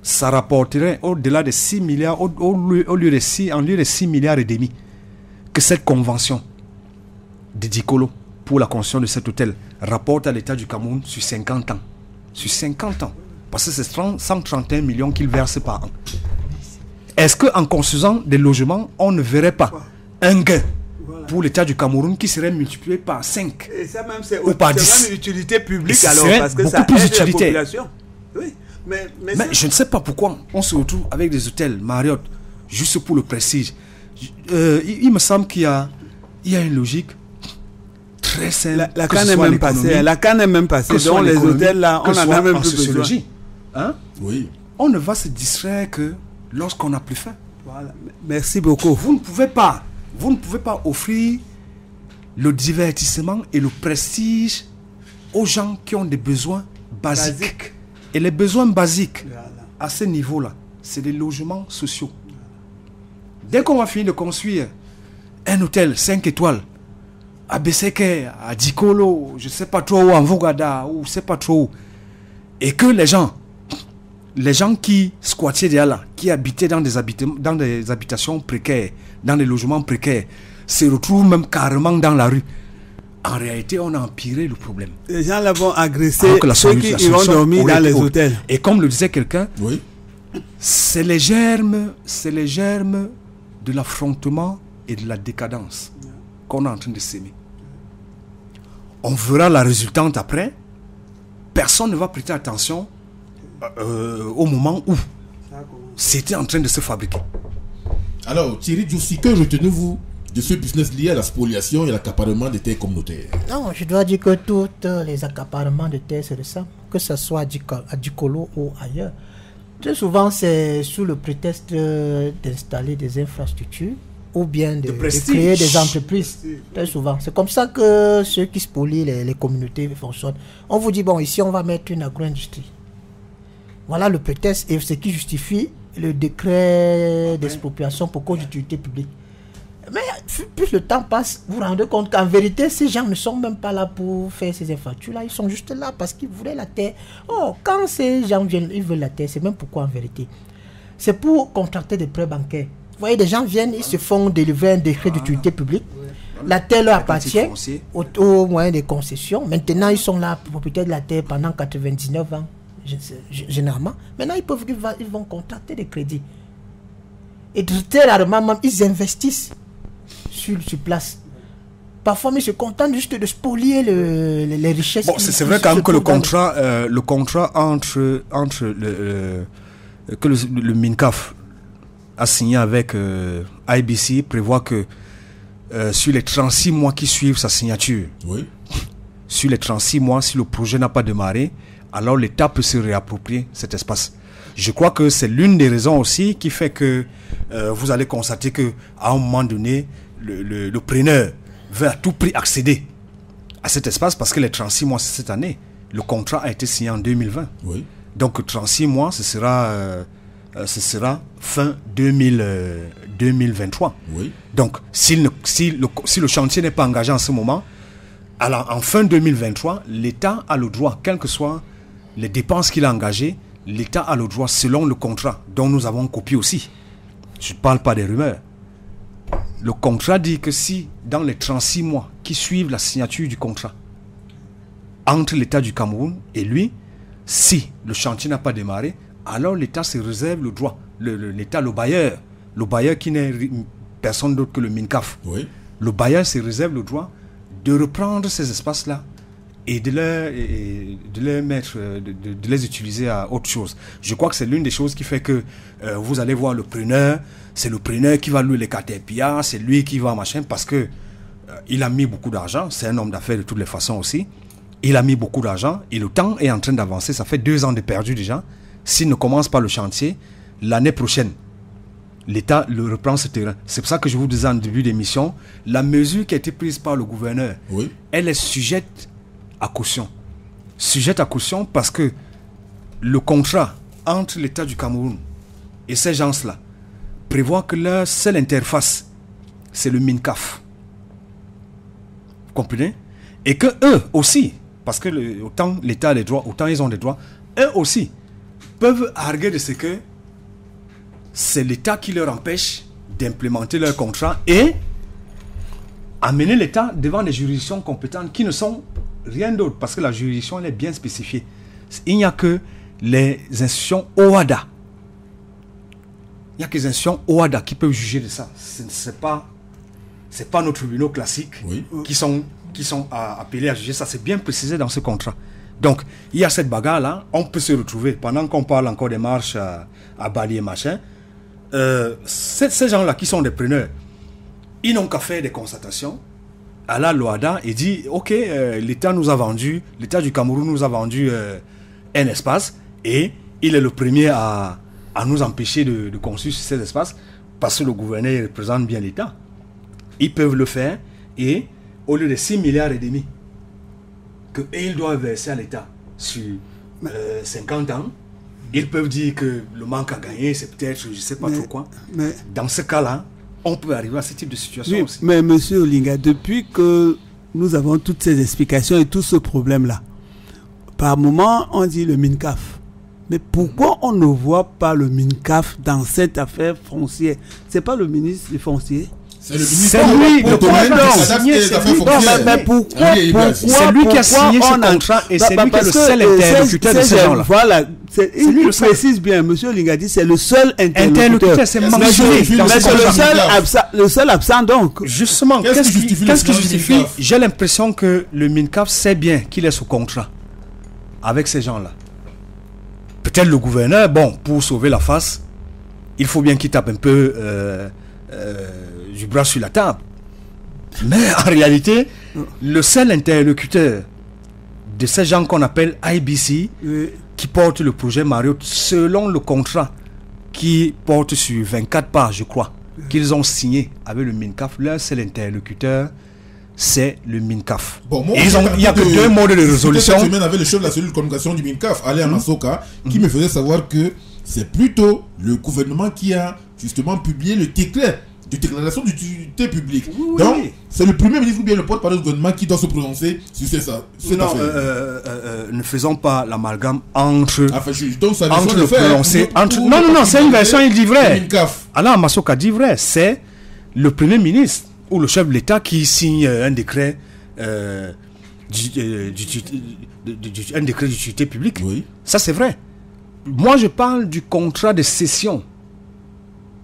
ça rapporterait au-delà de 6 milliards, au, au lieu, au lieu de 6, en lieu de 6 milliards et demi, que cette convention de Dicolo pour la construction de cet hôtel rapporte à l'État du Cameroun sur 50 ans. Sur 50 ans. Parce que c'est 30 131 millions qu'il verse par an. Est-ce qu'en construisant des logements, on ne verrait pas un gain pour l'État du Cameroun qui serait multiplié par 5 Et ça même, c'est Ou par c'est 10. même une utilité publique alors, parce que beaucoup ça plus population. Oui, mais, mais, Mais je ne sais pas pourquoi on se retrouve avec des hôtels Marriott juste pour le prestige. Euh, il, il me semble qu'il y a, il y a une logique très la, canne est même passée. La canne est même passée. Donc les hôtels là, on en a même en plus besoin. sociologie. Hein? Oui. On ne va se distraire que lorsqu'on a plus faim. Voilà. Merci beaucoup. Vous ne pouvez pas, vous ne pouvez pas offrir le divertissement et le prestige aux gens qui ont des besoins basiques. Basique. Et les besoins basiques, Voilà. à ce niveau-là, c'est des logements sociaux. Dès qu'on va finir de construire un hôtel 5 étoiles à Besseke, à Dikolo, je ne sais pas trop où, en Vogada, ou je ne sais pas trop où, et que les gens, les gens qui squattaient derrière là, qui habitaient dans des, dans des habitations précaires, dans des logements précaires, se retrouvent même carrément dans la rue. En réalité, on a empiré le problème. Les gens vont Alors que la ceux qui iront solution dormir dans les hôtels. Et comme le disait quelqu'un, Oui. c'est les germes, c'est les germes de l'affrontement et de la décadence qu'on est en train de s'aimer. On verra la résultante après. Personne ne va prêter attention euh, au moment où c'était en train de se fabriquer. Alors, Thierry Djoussi, que retenez-vous de ce business lié à la spoliation et à l'accaparement des terres communautaires? Non, je dois dire que tous les accaparements de terres se ressemblent, que ce soit à Dikolo ou ailleurs. Très souvent, c'est sous le prétexte euh, d'installer des infrastructures ou bien de, créer des entreprises. Très souvent. C'est comme ça que ceux qui spolient les, les communautés fonctionnent. On vous dit, bon, ici, on va mettre une agro-industrie. Voilà le prétexte et ce qui justifie le décret d'expropriation pour cause d'utilité publique. Mais plus le temps passe, vous vous rendez compte qu'en vérité, ces gens ne sont même pas là pour faire ces infractions-là. Ils sont juste là parce qu'ils voulaient la terre. Oh, quand ces gens viennent, ils veulent la terre, c'est même pourquoi en vérité? C'est pour contracter des prêts bancaires. Vous voyez, des gens viennent, ils se font délivrer un décret d'utilité publique. La terre leur appartient au, au moyen des concessions. Maintenant, ils sont là, propriétaires de la terre pendant 99 ans, généralement. Maintenant, ils, peuvent, ils vont- ils vont contracter des crédits. Et très rarement, même, ils investissent sur, sur place. Parfois, ils se contentent juste de spolier le- les, les richesses. Bon, c'est vrai quand même que le contrat, euh, le contrat entre, entre le, euh, que le, le MINCAF a signé avec euh, IBC prévoit que euh, sur les 36 mois qui suivent sa signature, sur les 36 mois, si le projet n'a pas démarré, alors l'État peut se réapproprier cet espace. Je crois que c'est l'une des raisons aussi qui fait que euh, vous allez constater que à un moment donné, le, le- le preneur veut à tout prix accéder à cet espace parce que les 36 mois, c'est cette année. Le contrat a été signé en 2020. Oui. Donc 36 mois, ce sera, euh, ce sera fin 2000, euh, 2023. Oui. Donc si, le, si le chantier n'est pas engagé en ce moment, alors en fin 2023, l'État a le droit, quelles que soient les dépenses qu'il a engagées, l'État a le droit selon le contrat dont nous avons copié aussi. Je ne parle pas des rumeurs. Le contrat dit que si dans les 36 mois qui suivent la signature du contrat, entre l'État du Cameroun et lui, si le chantier n'a pas démarré, alors l'État se réserve le droit, le- le- l'État, le, bailleur, le bailleur qui n'est personne d'autre que le MINCAF, le bailleur se réserve le droit de reprendre ces espaces-là et de les, de les mettre, euh, de, de- de les utiliser à autre chose. Je crois que c'est l'une des choses qui fait que euh, vous allez voir le preneur, c'est le preneur qui va louer les caterpillars, c'est lui qui va machin, parce que euh, il a mis beaucoup d'argent, c'est un homme d'affaires de toutes les façons aussi. Il a mis beaucoup d'argent et le temps est en train d'avancer. Ça fait deux ans de perdu déjà. S'il ne commence pas le chantier, l'année prochaine, l'État le reprend ce terrain. C'est pour ça que je vous disais en début d'émission, la mesure qui a été prise par le gouverneur, elle est sujette à caution. Sujette à caution parce que le contrat entre l'État du Cameroun et ces gens-là prévoit que leur seule interface, c'est le MINCAF. Vous comprenez? Et que eux aussi, parce que le- autant l'État a les droits, autant ils ont des droits, eux aussi peuvent arguer de ce que c'est l'État qui leur empêche d'implémenter leur contrat et amener l'État devant des juridictions compétentes qui ne sont rien d'autre, parce que la juridiction elle est bien spécifiée. Il n'y a que les institutions OADA. Il n'y a que les institutions OADA qui peuvent juger de ça. Ce n'est pas, pas nos tribunaux classiques qui sont, qui sont appelés à juger ça. C'est bien précisé dans ce contrat. Donc, il y a cette bagarre-là. On peut se retrouver, pendant qu'on parle encore des marches à, Bali et machin, euh, ces, gens-là qui sont des preneurs, ils n'ont qu'à faire des constatations à la Loada et dit ok euh, l'État nous a vendu l'État du Cameroun nous a vendu euh, un espace et il est le premier à, nous empêcher de, construire ces espaces parce que le gouverneur représente bien l'État ils peuvent le faire et au lieu de 6 milliards et demi que eux, ils doivent verser à l'État sur euh, 50 ans. Ils peuvent dire que le manque à gagner c'est peut-être je sais pas Mais- trop quoi. mais- dans ce cas-là on peut arriver à ce type de situation Oui, aussi. mais monsieur Olinga, depuis que nous avons toutes ces explications et tout ce problème-là, par moment, on dit le MINCAF. Mais pourquoi on ne voit pas le MINCAF dans cette affaire foncière? C'est pas le ministre des fonciers? C'est lui, le mais, pourquoi, c'est lui qui a signé ce contrat et Bah, c'est bah, lui qui est le seul euh, interlocuteur de ces- gens-là. Voilà, c'est- il lui le seul. précise bien, monsieur Lingadi, c'est le seul interlocuteur. C'est Mais mentionné c'est- dans mais ce c'est le seul absent, le seul absent donc. Justement, Qu'est-ce qu'est-ce qui justifie J'ai l'impression que le MINCAF sait bien qu'il est sous contrat avec ces gens-là. Peut-être le gouverneur, bon, pour sauver la face, il faut bien qu'il tape un peu euh, euh, du bras sur la table. Mais en réalité, le seul interlocuteur de ces gens qu'on appelle IBC, qui porte le projet Mario, selon le contrat qui porte sur 24 pages, je crois, qu'ils ont signé avec le MINCAF, leur seul interlocuteur, c'est le MINCAF. Bon, moi, ils ont- il n'y a que de- deux modes de résolution. Cette semaine avec le chef de la cellule de communication du MINCAF, Alain. Amasoka, qui me faisait savoir que c'est plutôt le gouvernement qui a justement publié le décret de déclaration d'utilité publique. Donc, c'est le premier ministre ou bien le porte-parole du gouvernement qui doit se prononcer sur ces- ça- cette non, affaire. euh, euh, euh, ne faisons pas l'amalgame entre, version entre le prononcé. entre- non, non, non, c'est une version, il dit vrai. Alain Massoka dit vrai. C'est le Premier ministre ou le chef de l'État qui signe un décret. du- d'utilité- un décret publique. Ça, c'est vrai. Moi, je parle du contrat de cession.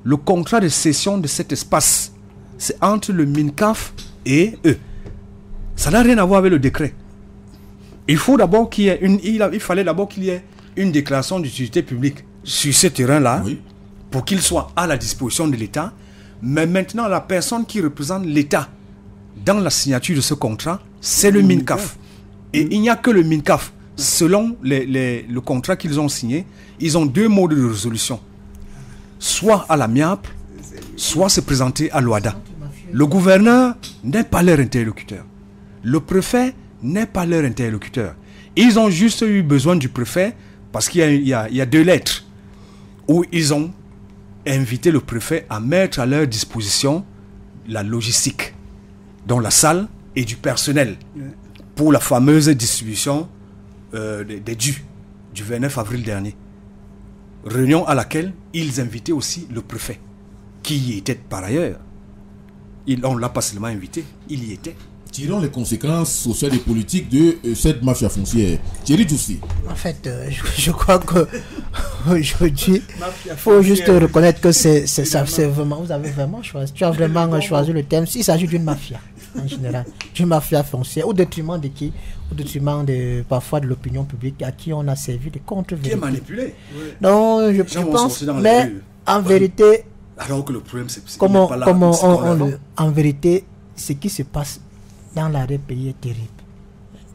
Le contrat de cession de cet espace, c'est entre le MINCAF et eux. Ça n'a rien à voir avec le décret. Il faut d'abord qu'il y ait une. Il, fallait d'abord qu'il y ait une déclaration d'utilité publique sur ce terrain-là pour qu'il soit à la disposition de l'État. Mais maintenant, la personne qui représente l'État dans la signature de ce contrat, c'est le MINCAF. Et il n'y a que le MINCAF. Selon les- les- le contrat qu'ils ont signé, ils ont deux modes de résolution. Soit à l'amiable, soit se présenter à l'OADA. Le gouverneur n'est pas leur interlocuteur. Le préfet n'est pas leur interlocuteur. Ils ont juste eu besoin du préfet parce qu'il y a- deux lettres où ils ont invité le préfet à mettre à leur disposition la logistique, dont la salle et du personnel pour la fameuse distribution euh, des, des du 29 avril dernier. Réunion à laquelle ils invitaient aussi le préfet, qui y était par ailleurs. Il- on ne l'a pas seulement invité, il y était. Tirons les conséquences sociales et politiques de euh, cette mafia foncière. Thierry Djoussi. En fait, euh, je, je crois que aujourd'hui, il faut juste reconnaître que c'est vraiment, vous avez vraiment choisi, tu as vraiment choisi le thème. Il s'agit d'une mafia en général, d'une mafia foncière, au détriment de qui, au détriment de parfois de l'opinion publique à qui on a servi de contre Qui est manipulé. Donc, je, pense, mais en vérité, Alors que le problème, c'est comment, pas là, comment on, le- en vérité, ce qui se passe dans l'arrêt pays est terrible.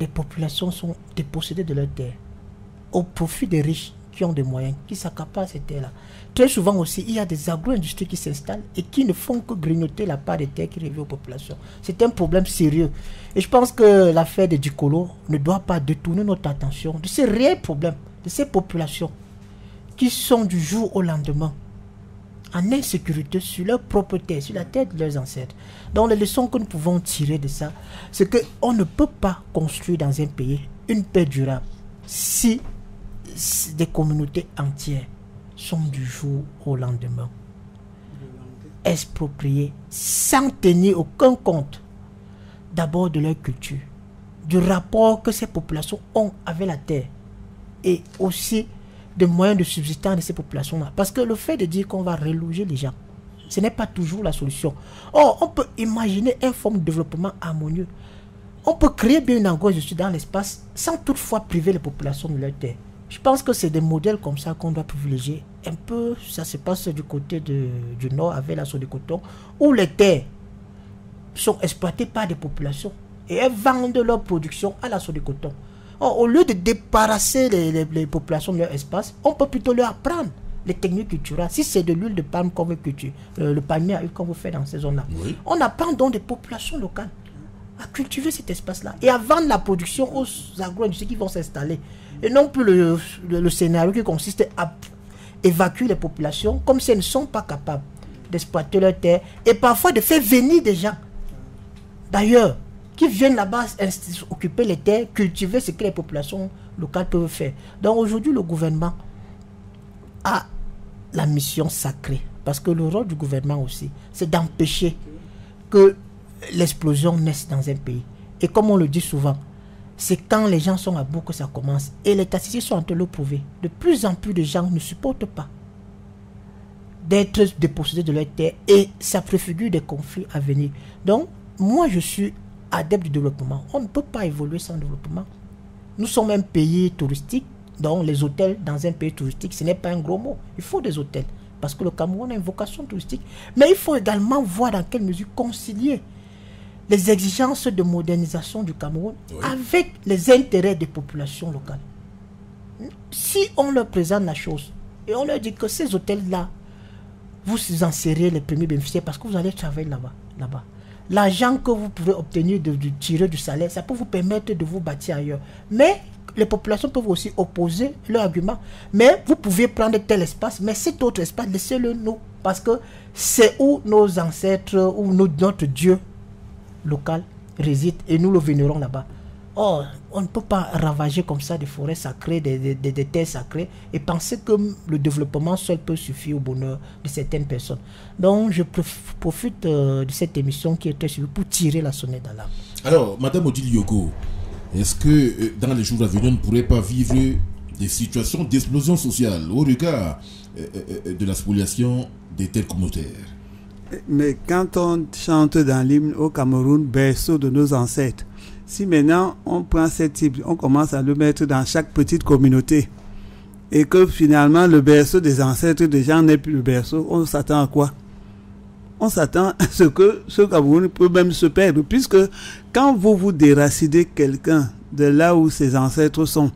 Les populations sont dépossédées de leurs terres au profit des riches qui ont des moyens, qui s'accaparent ces terres-là. Très souvent aussi, il y a des agro-industries qui s'installent et qui ne font que grignoter la part des terres qui revient aux populations. C'est un problème sérieux. Et je pense que l'affaire de Dicolo ne doit pas détourner notre attention de ces réels problèmes, de ces populations qui sont du jour au lendemain en insécurité sur leur propre terre, sur la terre de leurs ancêtres. Donc les leçons que nous pouvons tirer de ça, c'est qu'on ne peut pas construire dans un pays une paix durable si, si des communautés entières sont du jour au lendemain expropriées sans tenir aucun compte d'abord de leur culture, du rapport que ces populations ont avec la terre et aussi des moyens de subsistance de ces populations-là. Parce que le fait de dire qu'on va reloger les gens, ce n'est pas toujours la solution. Or, on peut imaginer un forme de développement harmonieux. On peut créer bien une agro-industrie dans l'espace sans toutefois priver les populations de leur terre. Je pense que c'est des modèles comme ça qu'on doit privilégier. Un peu, ça se passe du côté du nord avec la zone de coton, où les terres sont exploitées par des populations et elles vendent leur production à la zone de coton. Or, au lieu de débarrasser les, les- les populations de leur espace, on peut plutôt leur apprendre les techniques culturelles. Si c'est de l'huile de palme qu'on veut cultiver, euh, le palmier à huile qu'on veut faire dans ces zones-là, on apprend donc des populations locales à cultiver cet espace-là et à vendre la production aux agro-industries qui vont s'installer. Et non plus le, le- le scénario qui consiste à évacuer les populations comme si elles ne sont pas capables d'exploiter leurs terres et parfois de faire venir des gens d'ailleurs qui viennent là-bas occuper les terres, cultiver ce que les populations locales peuvent faire. Donc aujourd'hui, le gouvernement a la mission sacrée. Parce que le rôle du gouvernement aussi, c'est d'empêcher que l'explosion naisse dans un pays. Et comme on le dit souvent, c'est quand les gens sont à bout que ça commence. Et les statistiques sont en train de le prouver. De plus en plus de gens ne supportent pas d'être dépossédés de leur terre et ça préfigure des conflits à venir. Donc, moi, je suis adepte du développement. On ne peut pas évoluer sans développement. Nous sommes un pays touristique, donc les hôtels dans un pays touristique, ce n'est pas un gros mot. Il faut des hôtels parce que le Cameroun a une vocation touristique. Mais il faut également voir dans quelle mesure concilier les exigences de modernisation du Cameroun avec les intérêts des populations locales. Si on leur présente la chose et on leur dit que ces hôtels-là, vous en serez les premiers bénéficiaires parce que vous allez travailler là-bas. là-bas. L'argent que vous pouvez obtenir de, tirer du salaire, ça peut vous permettre de vous bâtir ailleurs. Mais les populations peuvent aussi opposer leur argument. Mais vous pouvez prendre tel espace, mais cet autre espace, laissez-le nous. Parce que c'est où nos ancêtres, où notre Dieu local réside et nous le vénérons là-bas. Or, on ne peut pas ravager comme ça des forêts sacrées, des, des- des- des terres sacrées et penser que le développement seul peut suffire au bonheur de certaines personnes. Donc, je prof- profite euh, de cette émission qui était suivie pour tirer la sonnette d'alarme. Alors, Madame Odile Yogo, est-ce que euh, dans les jours à venir, on ne pourrait pas vivre des situations d'explosion sociale au regard euh, de la spoliation des terres communautaires? Mais quand on chante dans l'hymne au Cameroun, berceau de nos ancêtres, si maintenant on prend cette type, on commence à le mettre dans chaque petite communauté, et que finalement le berceau des ancêtres des gens n'est plus le berceau, on s'attend à quoi? On s'attend à ce que ce Cameroun peut même se perdre, puisque quand vous vous déracinez quelqu'un de là où ses ancêtres sont,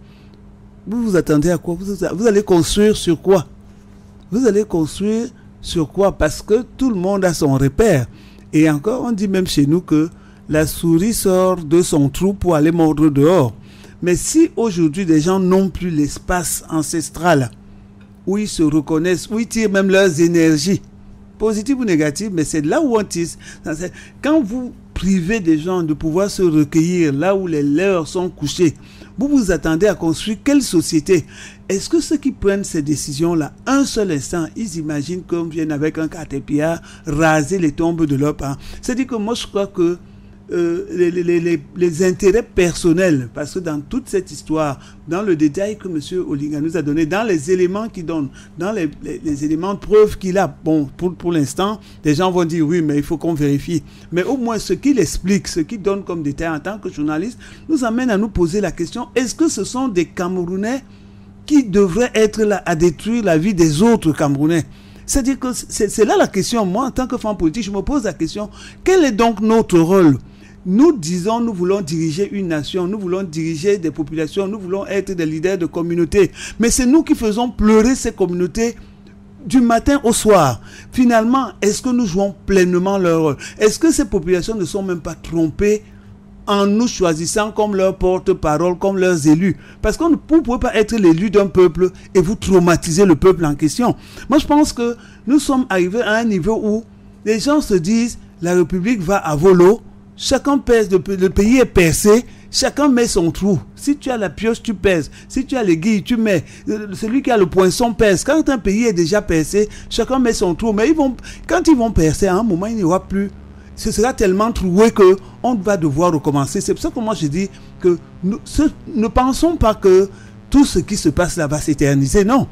vous vous attendez à quoi? Vous allez construire sur quoi? Vous allez construire sur quoi? Parce que tout le monde a son repère. Et encore, on dit même chez nous que la souris sort de son trou pour aller mordre dehors. Mais si aujourd'hui des gens n'ont plus l'espace ancestral où ils se reconnaissent, où ils tirent même leurs énergies, positives ou négatives, mais c'est là où on c'est- Quand vous privez des gens de pouvoir se recueillir là où les leurs sont couchés, vous vous attendez à construire quelle société? Est-ce que ceux qui prennent ces décisions-là, un seul instant, ils imaginent qu'on vienne avec un caterpillar raser les tombes de leurs parents C'est-à-dire que moi, je crois que euh, les, les- les- les- les intérêts personnels, parce que dans toute cette histoire, dans le détail que M. Olinga nous a donné, dans les éléments qu'il donne, dans les, les- les éléments de preuve qu'il a, bon, pour, pour l'instant, des gens vont dire oui, mais il faut qu'on vérifie. Mais au moins, ce qu'il explique, ce qu'il donne comme détail en tant que journaliste, nous amène à nous poser la question, est-ce que ce sont des Camerounais qui devraient être là à détruire la vie des autres Camerounais? C'est-à-dire que c'est là la question. Moi, en tant que femme politique, je me pose la question, quel est donc notre rôle? Nous disons, nous voulons diriger une nation, nous voulons diriger des populations, nous voulons être des leaders de communautés. Mais c'est nous qui faisons pleurer ces communautés du matin au soir. Finalement, est-ce que nous jouons pleinement leur rôle? Est-ce que ces populations ne sont même pas trompées en nous choisissant comme leur porte-parole, comme leurs élus? Parce qu'on ne vous pouvez pas être l'élu d'un peuple et vous traumatiser le peuple en question. Moi, je pense que nous sommes arrivés à un niveau où les gens se disent la République va à volo, chacun pèse, le, pays est percé, chacun met son trou. Si tu as la pioche, tu pèses. Si tu as l'aiguille, tu mets. Celui qui a le poinçon pèse. Quand un pays est déjà percé, chacun met son trou. Mais ils vont, quand ils vont percer, à un moment, il n'y aura plus ce sera tellement troué que on va devoir recommencer. C'est pour ça que moi je dis que nous, ne pensons pas que tout ce qui se passe là va s'éterniser. Non.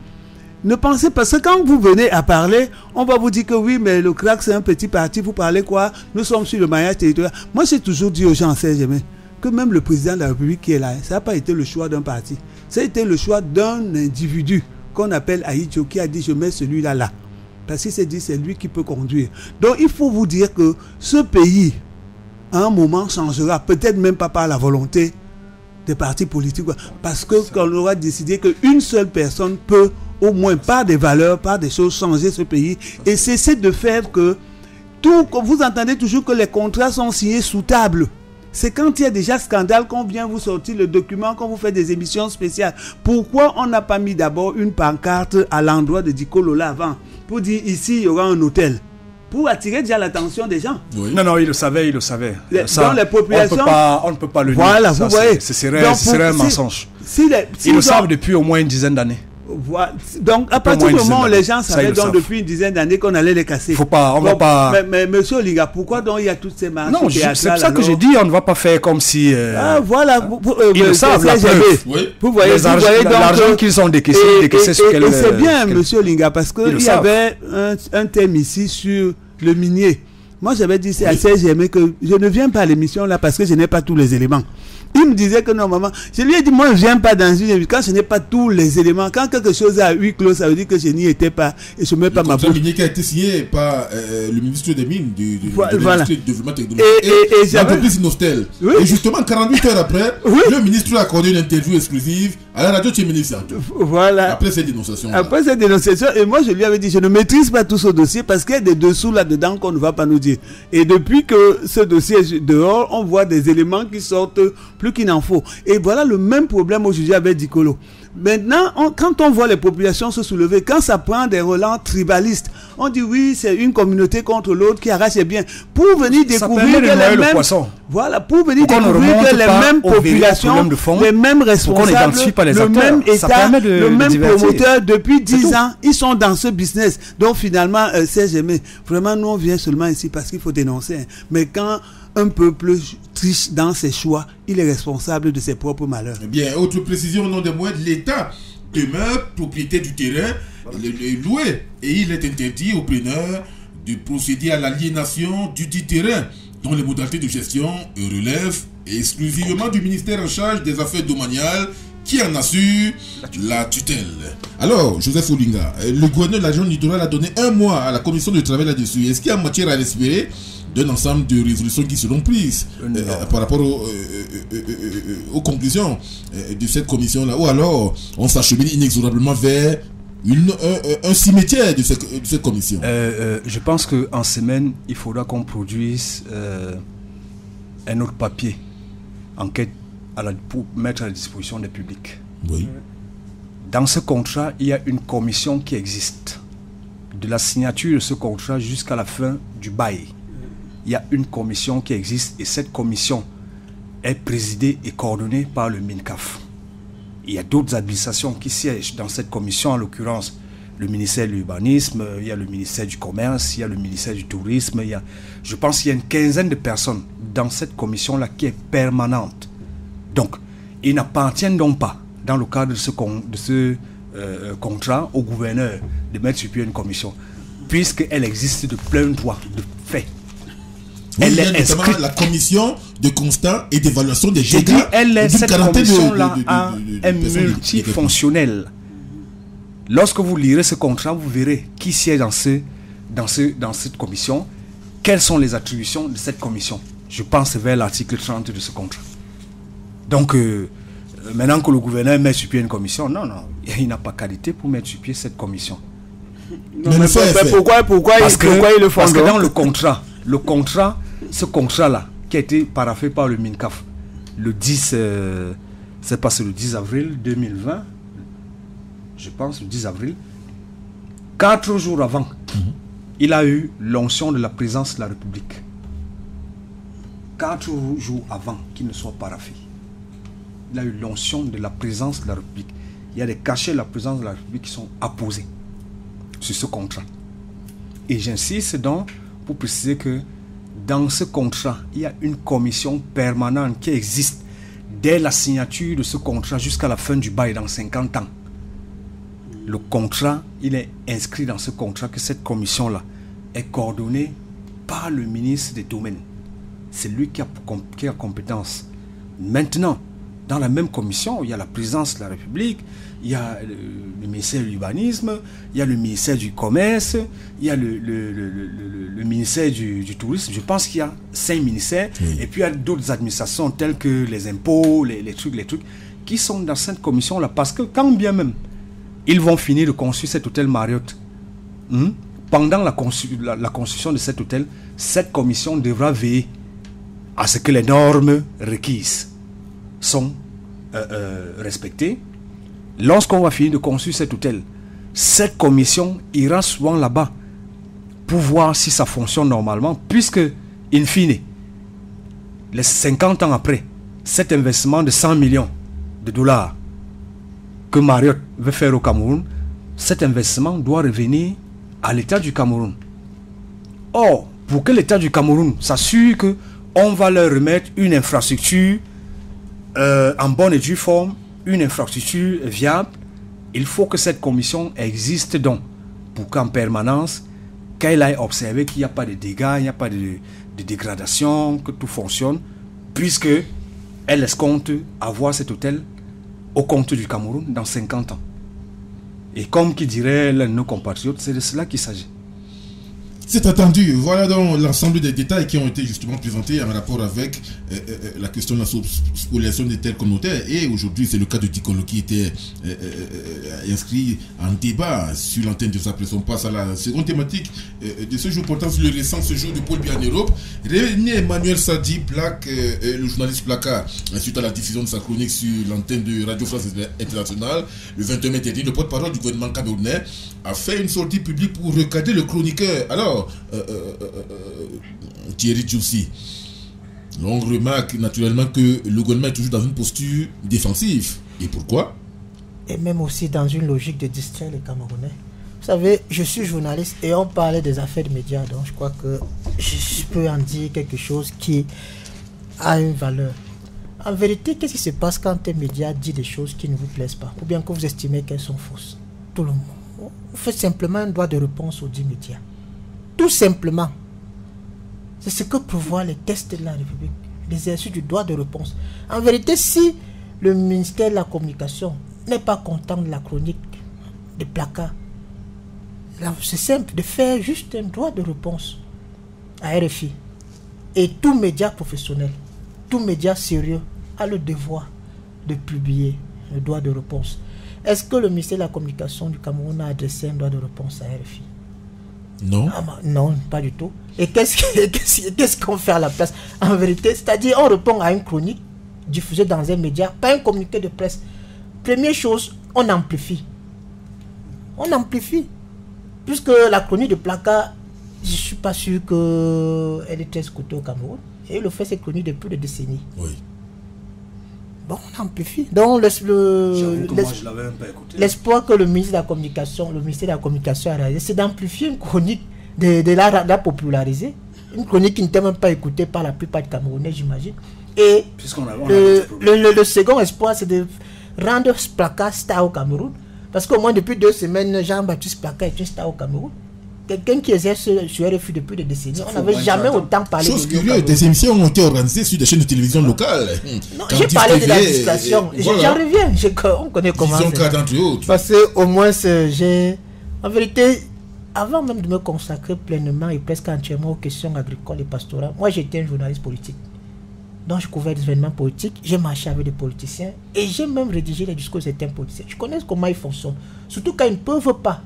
Ne pensez pas, parce que quand vous venez à parler, on va vous dire que oui, mais le crack c'est un petit parti, vous parlez quoi? Nous sommes sur le maillage territorial. Moi j'ai toujours dit aux gens, c'est jamais, que même le président de la République qui est là, ça n'a pas été le choix d'un parti. Ça a été le choix d'un individu qu'on appelle Aïdjo qui a dit je mets celui-là là. Parce qu'il s'est dit c'est lui qui peut conduire. Donc il faut vous dire que ce pays, à un moment, changera. Peut-être même pas par la volonté des partis politiques. Parce que qu'on aura décidé qu'une seule personne peut, au moins par des valeurs, par des choses, changer ce pays. Et cesser de faire que tout, comme vous entendez toujours que les contrats sont signés sous table. C'est quand il y a déjà scandale qu'on vient vous sortir le document, qu'on vous fait des émissions spéciales. Pourquoi on n'a pas mis d'abord une pancarte à l'endroit de Dikolola avant Pour dire ici, il y aura un hôtel? Pour attirer déjà l'attention des gens. Non, non, il le savait, il le savait. Les- Ça, dans les populations- On ne peut pas, on ne peut pas le nier. Voilà, Ça, vous voyez. Ce serait, Donc, ce serait un mensonge. si les- si ils le savent depuis au moins une dizaine d'années. Voilà. Donc, à partir du moment où les gens savaient le donc savent. depuis une dizaine d'années qu'on allait les casser. Faut pas- on va Donc, pas- Mais, mais monsieur Liga, pourquoi donc il y a toutes ces marches Non, je- c'est pour ça que j'ai dit, on ne va pas faire comme si. euh, Ah, voilà. Vous, vous- euh, Ils le vous- savent, la preuve. Vous voyez, vous l'argent euh, qu'ils ont décaissé, et- décaissé et- sur et- quel- Et c'est bien, quel- monsieur Linga, parce le qu'il y avait un, un thème ici sur le minier. Moi, j'avais dit c'est à CGM que je ne viens pas à l'émission là parce que je n'ai pas tous les éléments. Il me disait que normalement, je lui ai dit, moi, je ne viens pas dans une émission quand je n'ai pas tous les éléments. Quand quelque chose est à huis clos, ça veut dire que je n'y étais pas et je ne mets pas ma bouche. minier qui a été signé par euh, le ministre des Mines, du, du, Voilà, voilà. développement technologique Et- et- et j'avais- l'entreprise. Et justement, 48 heures après, le ministre a accordé une interview exclusive à la radio Tchémini Santo. Voilà. Après cette dénonciation. Après cette dénonciation, et moi je lui avais dit, je ne maîtrise pas tout ce dossier parce qu'il y a des dessous là-dedans qu'on ne va pas nous dire. Et depuis que ce dossier est dehors, on voit des éléments qui sortent plus qu'il n'en faut. Et voilà le même problème aujourd'hui avec Dicolo. Maintenant, on- quand on voit les populations se soulever, quand ça prend des relents tribalistes, on dit oui, c'est une communauté contre l'autre qui arrache les biens. Pour venir découvrir que les le mêmes, poisson. voilà, pour venir Pourquoi découvrir que les mêmes populations, problème de fond les mêmes responsables, les le même État, de- le même promoteur depuis C'est 10 tout. ans, ils sont dans ce business. Donc finalement, euh, c'est jamais. Vraiment, nous on vient seulement ici parce qu'il faut dénoncer. hein. Mais quand un peuple triche dans ses choix, il est responsable de ses propres malheurs. Eh Bien, autre précision au nom des moyens, l'État demeure propriétaire du terrain, le, le loué, et il est interdit aux preneurs de procéder à l'aliénation du dit terrain, dont les modalités de gestion relèvent exclusivement du ministère en charge des affaires domaniales qui en assure la tutelle. Alors, Joseph Olinga, euh, le gouverneur de la région littorale a donné un mois à la commission de travail là-dessus. Est-ce qu'il y a matière à espérer d'un ensemble de résolutions qui seront prises euh, par rapport au, euh, euh, euh, euh, euh, aux conclusions euh, de cette commission-là Ou alors, on s'achemine inexorablement vers une, un, cimetière de cette, de cette commission Euh, euh, je pense qu'en semaine, il faudra qu'on produise euh, un autre papier, enquête à la, pour mettre à la disposition des publics. Oui. Dans ce contrat, il y a une commission qui existe. De la signature de ce contrat jusqu'à la fin du bail. Il y a une commission qui existe et cette commission est présidée et coordonnée par le MINCAF. Il y a d'autres administrations qui siègent dans cette commission, en l'occurrence le ministère de l'urbanisme, il y a le ministère du commerce, il y a le ministère du tourisme, il y a, je pense qu'il y a une quinzaine de personnes dans cette commission-là qui est permanente. Donc, ils n'appartiennent donc pas, dans le cadre de ce, de ce euh, contrat, au gouverneur de mettre sur pied une commission, puisqu'elle existe de plein droit, de fait. Il y a est inscrite- la commission de constat et d'évaluation des dégâts. dit, elle est, cette commission-là est multifonctionnelle. Lorsque vous lirez ce contrat, vous verrez qui siège dans, ce, dans, ce, dans cette commission, quelles sont les attributions de cette commission? Je pense vers l'article 30 de ce contrat. Donc, euh, euh, maintenant que le gouverneur met sur pied une commission, non, non, il n'a pas qualité pour mettre sur pied cette commission. Non, mais- mais- mais pourquoi, pourquoi, Parce ils, que, pourquoi ils le font parce que dans le contrat, le contrat, ce contrat-là, qui a été paraphé par le MINCAF, le 10, euh, c'est passé le 10 avril 2020, je pense, le 10 avril, quatre jours avant, il a eu l'onction de la présence de la République. Quatre jours avant qu'il ne soit paraphé, il a eu l'onction de la présence de la République. Il y a des cachets de la présence de la République qui sont apposés sur ce contrat. Et j'insiste donc pour préciser que dans ce contrat, il y a une commission permanente qui existe dès la signature de ce contrat jusqu'à la fin du bail dans 50 ans. Le contrat, il est inscrit dans ce contrat que cette commission-là est coordonnée par le ministre des Domaines. C'est lui qui a, qui a compétence. Maintenant, dans la même commission, il y a la présidence de la République, il y a le, le ministère de l'urbanisme, il y a le ministère du commerce, il y a le, le- le- ministère du, du tourisme. Je pense qu'il y a cinq ministères. Et puis il y a d'autres administrations telles que les impôts, les, les trucs, les trucs, qui sont dans cette commission-là. Parce que quand bien même ils vont finir de construire cet hôtel Marriott, hmm, pendant la, constru- la- la construction de cet hôtel, cette commission devra veiller à ce que les normes requises sont euh, euh, respectées. Lorsqu'on va finir de construire cet hôtel, cette commission ira souvent là-bas pour voir si ça fonctionne normalement, puisque, in fine, les 50 ans après, cet investissement de 100 millions de dollars que Marriott veut faire au Cameroun, cet investissement doit revenir à l'État du Cameroun. Or, pour que l'État du Cameroun s'assure que on va leur remettre une infrastructure euh, en bonne et due forme, une infrastructure viable, il faut que cette commission existe donc pour qu'en permanence, qu'elle aille observer qu'il n'y a pas de dégâts, il n'y a pas de, dégradation, que tout fonctionne, puisque elle escompte avoir cet hôtel au compte du Cameroun dans 50 ans. Et comme qui dirait l'un de nos compatriotes, c'est de cela qu'il s'agit. C'est attendu. Voilà donc l'ensemble des détails qui ont été justement présentés en rapport avec euh, euh, euh, la question de la spo- spoliation des terres communautaires. Et aujourd'hui, c'est le cas de Ticolo qui était inscrit en débat sur l'antenne de sa presse. On passe à la seconde thématique de ce jour portant sur le récent séjour de Paul Biya en Europe. René Emmanuel Sadi euh, le journaliste placard suite à la diffusion de sa chronique sur l'antenne de Radio France Internationale le 21 mai dernier. Le porte-parole du gouvernement camerounais a fait une sortie publique pour recadrer le chroniqueur. Alors, euh, euh, euh, Thierry Djoussi, on remarque naturellement que le gouvernement est toujours dans une posture défensive. Et pourquoi? Et même aussi dans une logique de distraire les Camerounais. Vous savez, je suis journaliste et on parlait des affaires de médias, donc je crois que je peux en dire quelque chose qui a une valeur. En vérité, qu'est-ce qui se passe quand un média dit des choses qui ne vous plaisent pas, ou bien que vous estimez qu'elles sont fausses? Tout le monde. Faites simplement un droit de réponse aux dix médias. Tout simplement. C'est ce que prévoient les tests de la République, l'exercice du droit de réponse. En vérité, si le ministère de la Communication n'est pas content de la chronique des placards, c'est simple de faire juste un droit de réponse à RFI. Et tout média professionnel, tout média sérieux a le devoir de publier le droit de réponse. Est-ce que le ministère de la Communication du Cameroun a adressé un droit de réponse à RFI Non. Ah, bah, non, pas du tout. Et qu'est-ce que- qu'est-ce qu'est-ce qu'on fait à la place? En vérité, c'est-à-dire on répond à une chronique diffusée dans un média, pas un communiqué de presse. Première chose, on amplifie. On amplifie. Puisque la chronique de placard, je ne suis pas sûr qu'elle est très écoutée au Cameroun. Et il le fait cette chronique depuis des décennies. Oui. Bon, on amplifie. Donc, que l'espoir que le ministre de la Communication, le ministère de la Communication a réalisé, c'est d'amplifier une chronique, de, de la, de la populariser. Une chronique qui n'était même pas écoutée par la plupart des Camerounais, j'imagine. Et a- on le, ce problème. le, le- le second espoir, c'est de rendre placard star au Cameroun. Parce qu'au moins depuis deux semaines, Jean-Baptiste Placard est une star au Cameroun. Quelqu'un qui exerce sur RFI depuis des décennies. On n'avait jamais autant parlé Chose de curieuse, des émissions ont été organisées sur des chaînes de télévision locales. Non, j'ai parlé de la législation. J'en reviens. Je- on connaît comment autres. Parce que au moins, j'ai. En vérité, avant même de me consacrer pleinement et presque entièrement aux questions agricoles et pastorales, moi j'étais un journaliste politique. Donc je couvrais des événements politiques, j'ai marché avec des politiciens et j'ai même rédigé les discours de certains politiciens. Je connais comment ils fonctionnent. Surtout quand ils ne peuvent pas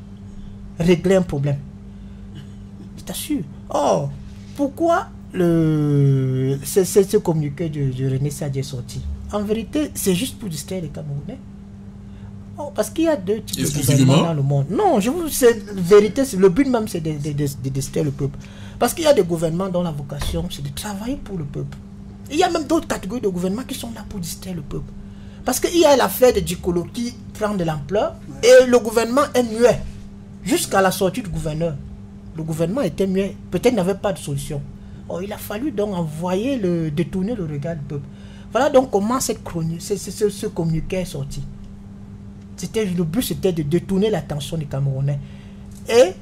régler un problème. T'assure. Or, pourquoi le, ce, ce, ce communiqué de, de René Sadi est sorti? En vérité, c'est juste pour distraire les Camerounais. Oh, parce qu'il y a deux types de gouvernements dans le monde. Non, je vous, c'est vérité, c'est- le but même c'est de, de, de, de distraire le peuple. Parce qu'il y a des gouvernements dont la vocation c'est de travailler pour le peuple. Il y a même d'autres catégories de gouvernements qui sont là pour distraire le peuple. Parce qu'il y a l'affaire de Djikolo qui prend de l'ampleur et le gouvernement est muet jusqu'à la sortie du gouverneur. Le gouvernement était muet, peut-être n'avait pas de solution. Oh, il a fallu donc envoyer le détourner le regard du peuple. Voilà donc comment cette chronique, ce, ce- communiqué est sorti. C'était le but, c'était de détourner l'attention des Camerounais. Et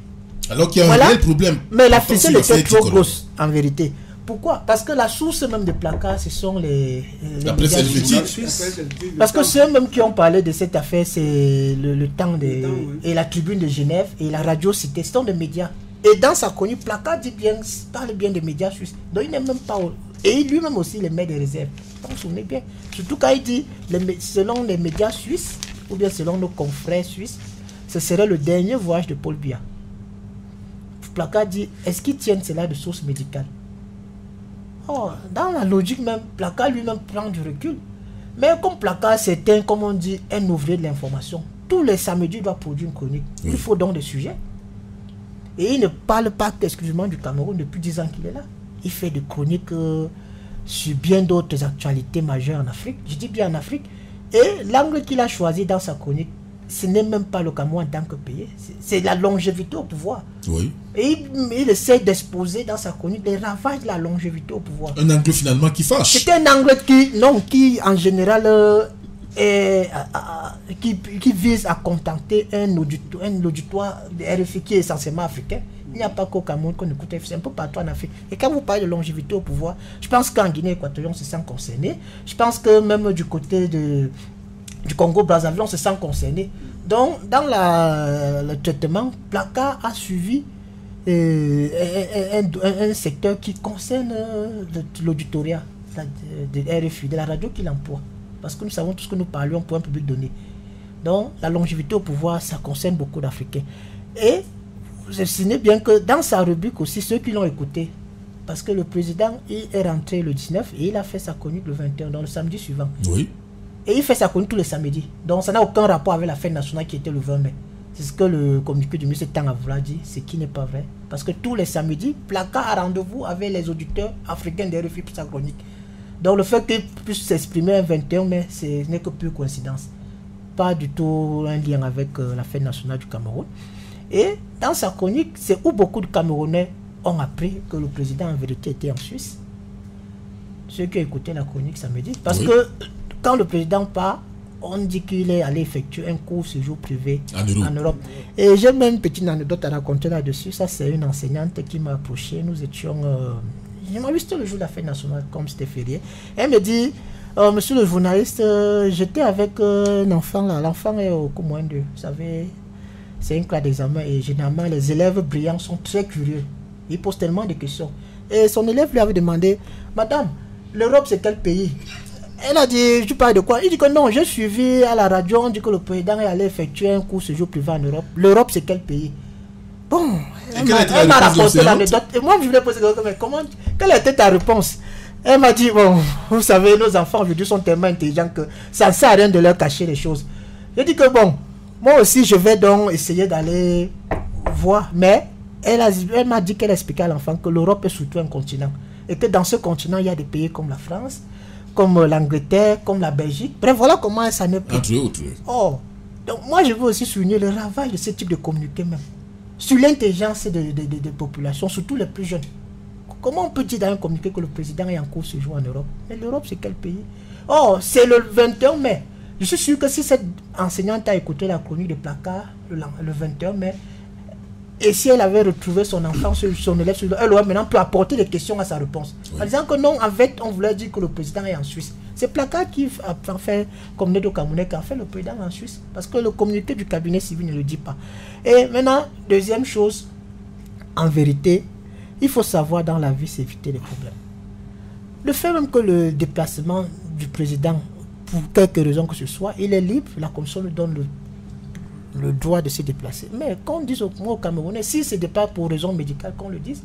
Alors qu'il y a un réel problème. Mais la ficelle était trop grosse, en vérité. Pourquoi? Parce que la source même des placards, ce sont les. les La presse médias helvétique. suisses. Parce que ceux même qui ont parlé de cette affaire, c'est le, le temps des, et la tribune de Genève et la radio cité, ce sont des médias. Et dans sa connue, placard dit bien, parle bien des médias suisses. Donc il n'est même pas. Et lui-même aussi les met des réserves. Vous vous souvenez bien. Surtout quand il dit, les selon les médias suisses, ou bien selon nos confrères suisses, ce serait le dernier voyage de Paul Biya. Placard dit, est-ce qu'ils tiennent cela de source médicale? Oh, dans la logique même, Placard lui-même prend du recul. Mais comme Placard, c'est un, comme on dit, un ouvrier de l'information. Tous les samedis, il doit produire une chronique. Il faut donc des sujets. Et il ne parle pas exclusivement du Cameroun depuis 10 ans qu'il est là. Il fait des chroniques euh, sur bien d'autres actualités majeures en Afrique. Je dis bien en Afrique. Et l'angle qu'il a choisi dans sa chronique, ce n'est même pas le Cameroun en tant que pays. C'est- la longévité au pouvoir. Oui. Et il, il essaie d'exposer dans sa chronique les ravages de la longévité au pouvoir. Un angle finalement qui fâche. C'est un angle qui, non, qui en général euh, est, à- à- qui, vise à contenter un auditoire, de RFI qui est essentiellement africain. Il n'y a pas qu'au Cameroun qu'on écoute RFI, c'est un peu partout en Afrique. Et quand vous parlez de longévité au pouvoir, je pense qu'en Guinée équatoriale, on se sent concerné. Je pense que même du côté de, du Congo-Brazzaville, on se sent concerné. Donc, dans le traitement, Placard a suivi euh, un, secteur qui concerne euh, le- l'auditoria de, de RFI, de la radio qu'il emploie. Parce que nous savons tout ce que nous parlons pour un public donné. Donc, la longévité au pouvoir, ça concerne beaucoup d'Africains. Et vous estimez bien que dans sa rubrique aussi, ceux qui l'ont écouté, parce que le président il est rentré le 19 et il a fait sa chronique le 21, donc le samedi suivant. Oui. Et il fait sa chronique tous les samedis. Donc ça n'a aucun rapport avec la fête nationale qui était le 20 mai. C'est ce que le communiqué du ministre vouloir dire, ce qui n'est pas vrai. Parce que tous les samedis, Placard a rendez-vous avec les auditeurs africains des RFI pour sa chronique. Donc le fait qu'il puisse s'exprimer un 21 mai, ce n'est que pure coïncidence. Pas du tout un lien avec euh, la fête nationale du Cameroun. Et dans sa chronique, c'est où beaucoup de Camerounais ont appris que le président en vérité était en Suisse. Ceux qui ont écouté la chronique samedi. Parce Oui. que quand le président part, on dit qu'il est allé effectuer un court séjour privé En Europe. Et j'ai même une petite anecdote à raconter là-dessus. Ça, c'est une enseignante qui m'a approché. Nous étions. Euh, m'avais c'était le jour de la fête nationale, comme c'était férié. Elle me dit Euh, Monsieur le journaliste, euh, j'étais avec euh, un enfant là. L'enfant est au moins 2. Vous savez, c'est une classe d'examen et généralement, les élèves brillants sont très curieux. Ils posent tellement de questions. Et son élève lui avait demandé Madame, l'Europe, c'est quel pays? Elle a dit, tu parles de quoi? Il dit que non, j'ai suivi à la radio, on dit que le président est allé effectuer un cours séjour privé en Europe. L'Europe, c'est quel pays? Bon, elle m'a m'a l'enseignante l'anecdote. Et moi, je voulais poser la question, mais comment, quelle était ta réponse? Elle m'a dit, bon, vous savez, nos enfants aujourd'hui sont tellement intelligents que ça ne sert à rien de leur cacher les choses. J'ai dit que bon, moi aussi, je vais donc essayer d'aller voir. Mais elle a- elle m'a dit qu'elle expliquait à l'enfant que l'Europe est surtout un continent. Et que dans ce continent, il y a des pays comme la France, comme euh, l'Angleterre, comme la Belgique. Bref, voilà comment ça. Entre autres. Oh, donc moi je veux aussi souligner le ravage de ce type de communiqué même. Sur l'intelligence des de, populations, surtout les plus jeunes. Comment on peut dire dans un communiqué que le président est en cours ce jour en Europe? Mais l'Europe c'est quel pays? Oh, c'est le 21 mai. Je suis sûr que si cette enseignante a écouté la chronique de placard le, lan- le 21 mai, et si elle avait retrouvé son enfant, son élève, elle aurait maintenant pu apporter des questions à sa réponse. En disant que non, en fait, on voulait dire que le président est en Suisse. C'est Placard qui a fait, comme Nedo Kamounek a fait le président en Suisse. Parce que le communiqué du cabinet civil ne le dit pas. Et maintenant, deuxième chose, en vérité, il faut savoir dans la vie s'éviter les problèmes. Le fait même que le déplacement du président, pour quelque raison que ce soit, il est libre, la commission lui donne le droit de se déplacer. Mais qu'on dise au, moi, au Camerounais, si ce n'est pas pour raison médicale qu'on le dise,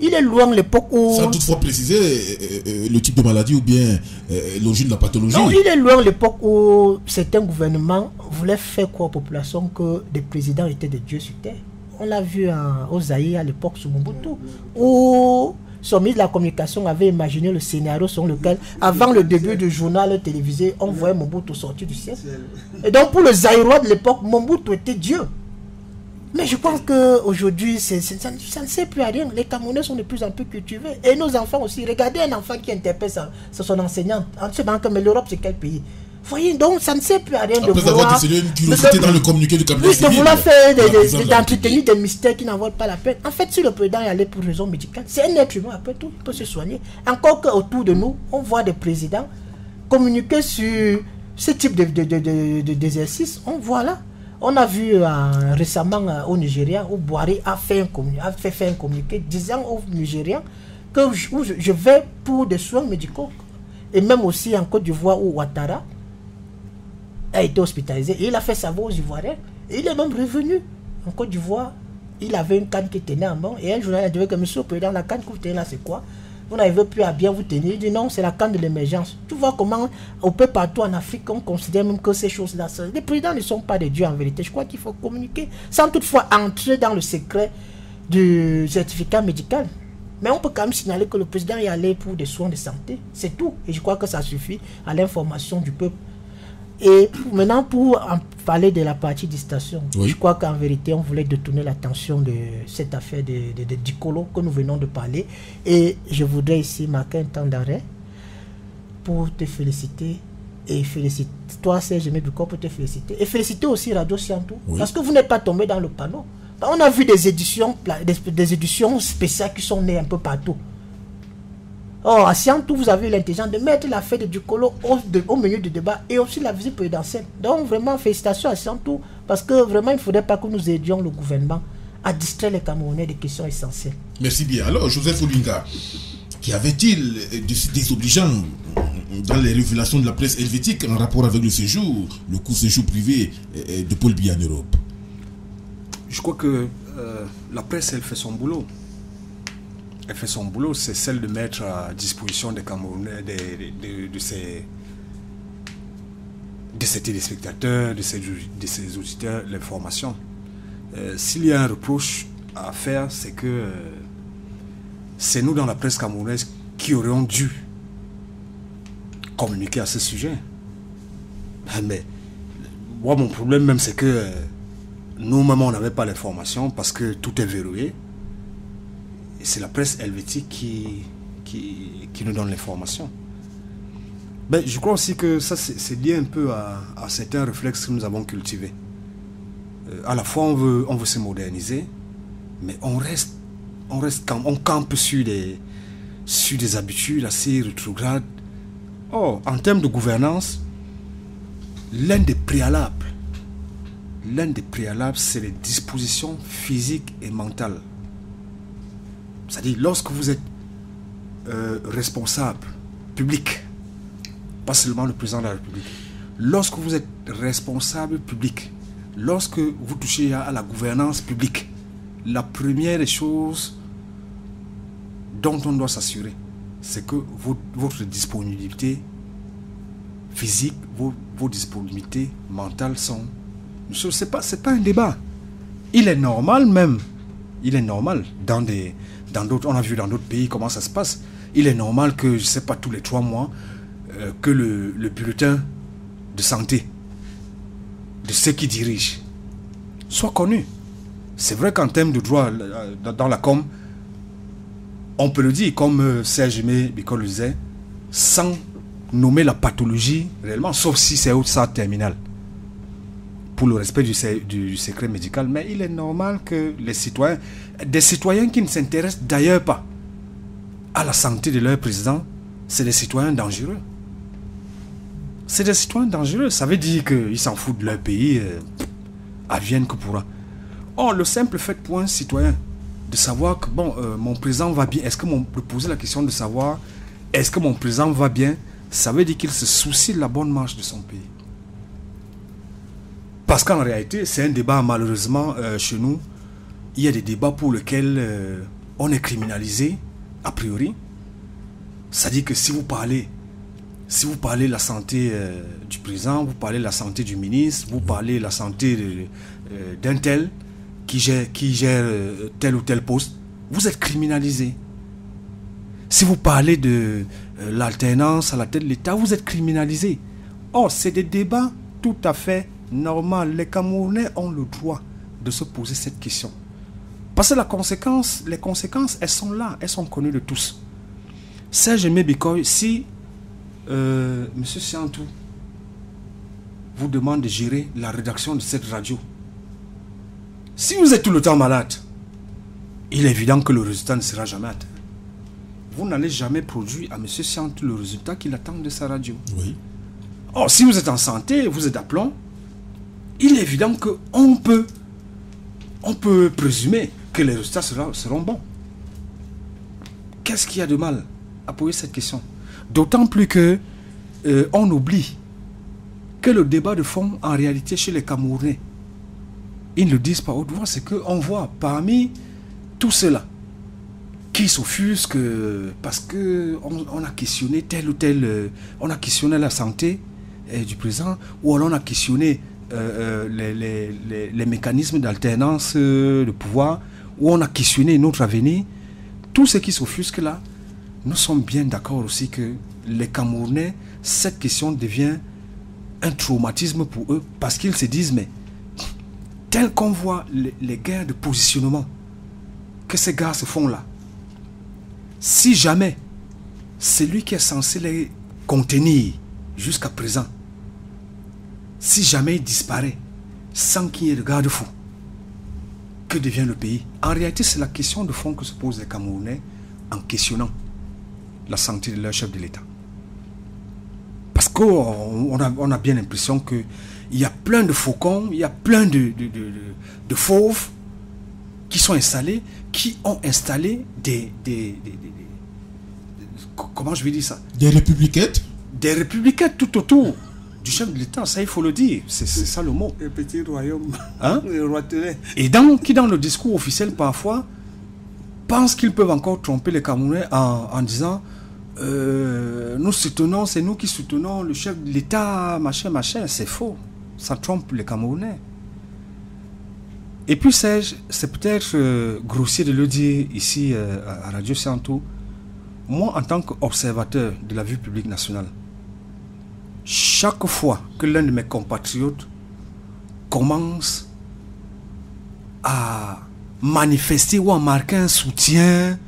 il est loin l'époque où... Sans toutefois préciser euh, euh, le type de maladie ou bien euh, l'origine de la pathologie. Non, il est loin l'époque où certains gouvernements voulaient faire croire aux populations que des présidents étaient des dieux sur terre. On l'a vu en, au Zaïre à l'époque sous Mobutu, où son ministre de la Communication avait imaginé le scénario sur lequel, avant le début du journal télévisé, on voyait Mobutu sortir du ciel. Et donc pour le Zaïrois de l'époque, Mobutu était Dieu. Mais je pense qu'aujourd'hui, ça, ça ne sert plus à rien. Les Camerounais sont de plus en plus cultivés. Et nos enfants aussi. Regardez un enfant qui interpelle sa, son enseignante en se demandant que mais l'Europe, c'est quel pays? Voyez, donc ça ne sert plus à rien de Après avoir vouloir... décelé une curiosité de- dans le communiqué du cabinet Oui, de vouloir faire des- de la des- de d'entretenir des mystères qui n'en valent pas la peine. En fait, si le président est allé pour raison médicale, c'est un être humain, après tout, il peut se soigner. Encore qu'autour de nous, on voit des présidents communiquer sur ce type de- de- de- de- de- d'exercice. On voit là. On a vu euh, récemment euh, au Nigeria où Boari a fait, un a fait un communiqué disant aux Nigériens que je, vais pour des soins médicaux. Et même aussi en Côte d'Ivoire où Ouattara a été hospitalisé et il a fait savoir aux Ivoiriens. Et il est même revenu en Côte d'Ivoire. Il avait une canne qui tenait en main et un journal a dit que monsieur président, la canne que vous tenez là, c'est quoi? Vous n'arrivez plus à bien vous tenir. Il dit non, c'est la canne de l'émergence. Tu vois comment on peut partout en Afrique, on considère même que ces choses-là, les présidents ne sont pas des dieux en vérité. Je crois qu'il faut communiquer sans toutefois entrer dans le secret du certificat médical. Mais on peut quand même signaler que le président est allé pour des soins de santé. C'est tout. Et je crois que ça suffit à l'information du peuple. Et maintenant, pour en parler de la partie des stations, Oui. je crois qu'en vérité, on voulait détourner l'attention de cette affaire de, de, de Dicolo que nous venons de parler. Et je voudrais ici marquer un temps d'arrêt pour te féliciter et féliciter toi, Serge Mébuco, pour te féliciter. Et féliciter aussi Radio Siantou, Oui. parce que vous n'êtes pas tombé dans le panneau. On a vu des éditions, des éditions spéciales qui sont nées un peu partout. Oh, à Siantou, vous avez eu l'intelligence de mettre la fête du colo au, de- au milieu du débat et aussi la visite présidentielle. Donc, vraiment, félicitations à Siantou, parce que vraiment, il ne faudrait pas que nous aidions le gouvernement à distraire les Camerounais des questions essentielles. Merci bien. Alors, Joseph Olinga, qu'y avait-il euh, désobligeant dans les révélations de la presse helvétique en rapport avec le séjour, le court séjour privé euh, de Paul Biya en Europe? Je crois que euh, la presse, elle fait son boulot. Elle fait son boulot, c'est celle de mettre à disposition des Camerounais, de, de ses, téléspectateurs, de ses, de auditeurs, l'information. Euh, S'il y a un reproche à faire, c'est que euh, c'est nous dans la presse camerounaise qui aurions dû communiquer à ce sujet. Ah, Mais moi, mon problème même, c'est que euh, nous-mêmes, on n'avait pas l'information parce que tout est verrouillé. C'est la presse helvétique qui, qui, nous donne l'information. Ben, je crois aussi que ça, c'est lié un peu à, certains réflexes que nous avons cultivés. Euh, à la fois, on veut, on veut se moderniser, mais on reste, on reste on campe sur des, sur des habitudes assez rétrogrades. Or, en termes de gouvernance, l'un des préalables, l'un des préalables, c'est les dispositions physiques et mentales. C'est-à-dire, lorsque vous êtes euh, responsable public, pas seulement le président de la République, lorsque vous êtes responsable public, lorsque vous touchez à, la gouvernance publique, la première des choses dont on doit s'assurer, c'est que vo- votre disponibilité physique, vos, disponibilités mentales sont... Ce n'est pas, pas un débat. Il est normal même, il est normal dans des d'autres on a vu dans d'autres pays comment ça se passe. Il est normal que je sais pas tous les trois mois euh, que le, le bulletin de santé de ceux qui dirigent soit connu. C'est vrai qu'en termes de droit euh, dans- la com on peut le dire comme euh, Serge Bicol le disait sans nommer la pathologie réellement sauf si c'est au terminal pour le respect du, se- du- du secret médical, mais il est normal que les citoyens, des citoyens qui ne s'intéressent d'ailleurs pas à la santé de leur président, c'est des citoyens dangereux. C'est des citoyens dangereux. Ça veut dire qu'ils s'en foutent de leur pays, euh, advienne que pourra. Or, le simple fait pour un citoyen de savoir que, bon, euh, mon président va bien, est-ce que mon, poser la question de savoir, est-ce que mon président va bien, ça veut dire qu'il se soucie de la bonne marche de son pays. Parce qu'en réalité, c'est un débat, malheureusement, euh, chez nous. Il y a des débats pour lesquels euh, on est criminalisé, a priori. C'est-à-dire que si vous parlez, si vous parlez de la santé euh, du président, vous parlez de la santé du ministre, vous parlez de la santé d'un tel qui gère, qui gère tel ou tel poste, vous êtes criminalisé. Si vous parlez de l'alternance à la tête de l'État, vous êtes criminalisé. Or, c'est des débats tout à fait normaux. Les Camerounais ont le droit de se poser cette question. Parce que la conséquence, les conséquences, elles sont là, elles sont connues de tous. Serge Aimé Bikoy, si euh, M. Siantou vous demande de gérer la rédaction de cette radio, si vous êtes tout le temps malade, il est évident que le résultat ne sera jamais atteint vous n'allez jamais produire à M. Siantou le résultat qu'il attend de sa radio. Oui. Or, si vous êtes en santé, vous êtes à plomb, il est évident qu'on peut, on peut présumer que les résultats seront, bons. Qu'est-ce qu'il y a de mal à poser cette question? D'autant plus que euh, on oublie que le débat de fond, en réalité, chez les Camerounais, ils ne le disent pas haute voix, c'est qu'on voit parmi tout cela qui s'offusquent parce que on, on a questionné tel ou tel, euh, on a questionné la santé euh, du président, ou alors on a questionné euh, euh, les, mécanismes d'alternance euh, de pouvoir, ou on a questionné notre avenir. Tout ce qui s'offusque là, nous sommes bien d'accord aussi que les Camerounais, cette question devient un traumatisme pour eux parce qu'ils se disent, mais tel qu'on voit les, les guerres de positionnement que ces gars se font là, si jamais celui qui est censé les contenir jusqu'à présent, si jamais il disparaît sans qu'il y ait de garde-fou, que devient le pays? En réalité, c'est la question de fond que se posent les Camerounais en questionnant la santé de leur chef de l'État. Parce qu'on on a, on a bien l'impression qu'il y a plein de faucons, il y a plein de, de, de- de- de fauves qui sont installés, qui ont installé des, des, des- des- des- comment je vais dire ça? Des républicains? Des républicains tout autour du chef de l'État, ça il faut le dire, c'est ça le mot. Le petit royaume. Hein? Le roitelet. Et dans, qui dans le discours officiel parfois pensent qu'ils peuvent encore tromper les Camerounais en, en disant euh, nous soutenons, c'est nous qui soutenons le chef de l'État, machin, machin. C'est faux. Ça trompe les Camerounais. Et puis Serge, c'est peut-être euh, grossier de le dire ici euh, à Radio Santo. Moi, en tant qu'observateur de la vie publique nationale, chaque fois que l'un de mes compatriotes commence à manifester ou à marquer un soutien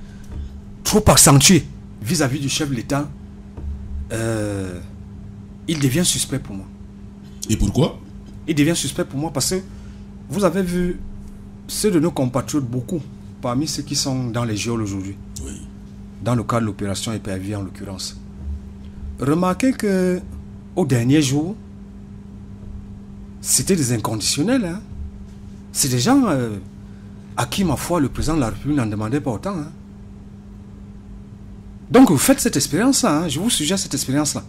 trop accentué vis-à-vis du chef de l'État, euh, il devient suspect pour moi. Et pourquoi? Il devient suspect pour moi parce que vous avez vu ceux de nos compatriotes, beaucoup, parmi ceux qui sont dans les geôles aujourd'hui, dans le cadre de l'opération épervier en l'occurrence. Remarquez que au dernier jour, c'était des inconditionnels. hein. C'est des gens euh, à qui, ma foi, le président de la République n'en demandait pas autant. hein. Donc, vous faites cette expérience-là. hein. Je vous suggère cette expérience-là.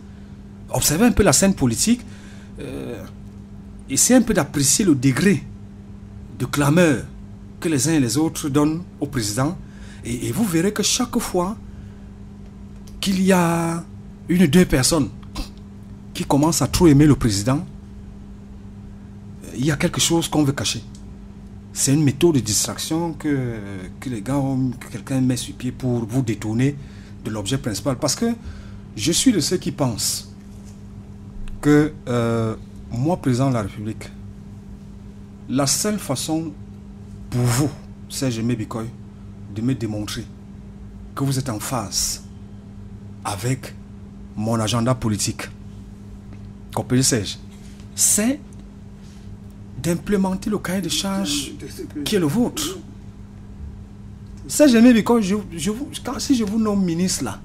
Observez un peu la scène politique. euh, essayez un peu d'apprécier le degré de clameur que les uns et les autres donnent au président. Et, et vous verrez que chaque fois qu'il y a une ou deux personnes qui commencent à trop aimer le président, il y a quelque chose qu'on veut cacher. C'est une méthode de distraction que, que les gars que quelqu'un met sur pied pour vous détourner de l'objet principal. Parce que je suis de ceux qui pensent que euh, moi, président de la République, la seule façon pour vous, Serge Mebikoy, de me démontrer que vous êtes en phase avec mon agenda politique, Serge, c'est d'implémenter le cahier de charges qui est le vôtre. Serge je, je vous, quand, si je vous nomme ministre là,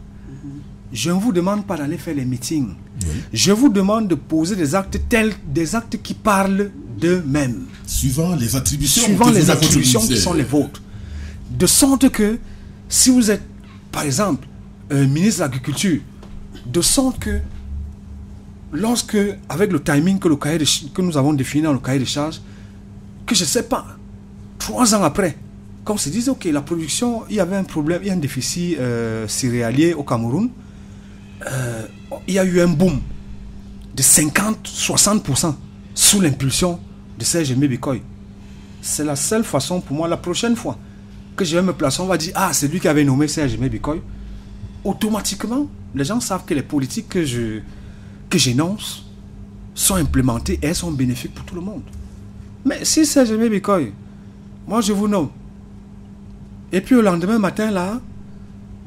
je ne vous demande pas d'aller faire les meetings. Je vous demande de poser des actes tels, des actes qui parlent d'eux-mêmes. Suivant les attributions. Suivant les qui sont les vôtres. De sorte que, si vous êtes, par exemple, un ministre de l'Agriculture, de sorte que, lorsque, avec le timing que, le cahier nous avons défini dans le cahier de charges, que je ne sais pas, trois ans après, quand on se disait, ok, la production, il y avait un problème, il y a un déficit euh, céréalier au Cameroun, euh, il y a eu un boom de 50-60% sous l'impulsion de Serge Mebikoy. C'est la seule façon pour moi, la prochaine fois que je vais me placer, on va dire, ah, c'est lui qui avait nommé Serge Mebikoy. Automatiquement, les gens savent que les politiques que je que j'énonce sont implémentées et elles sont bénéfiques pour tout le monde. Mais si Serge Mebikoy, moi je vous nomme, et puis le lendemain matin, là,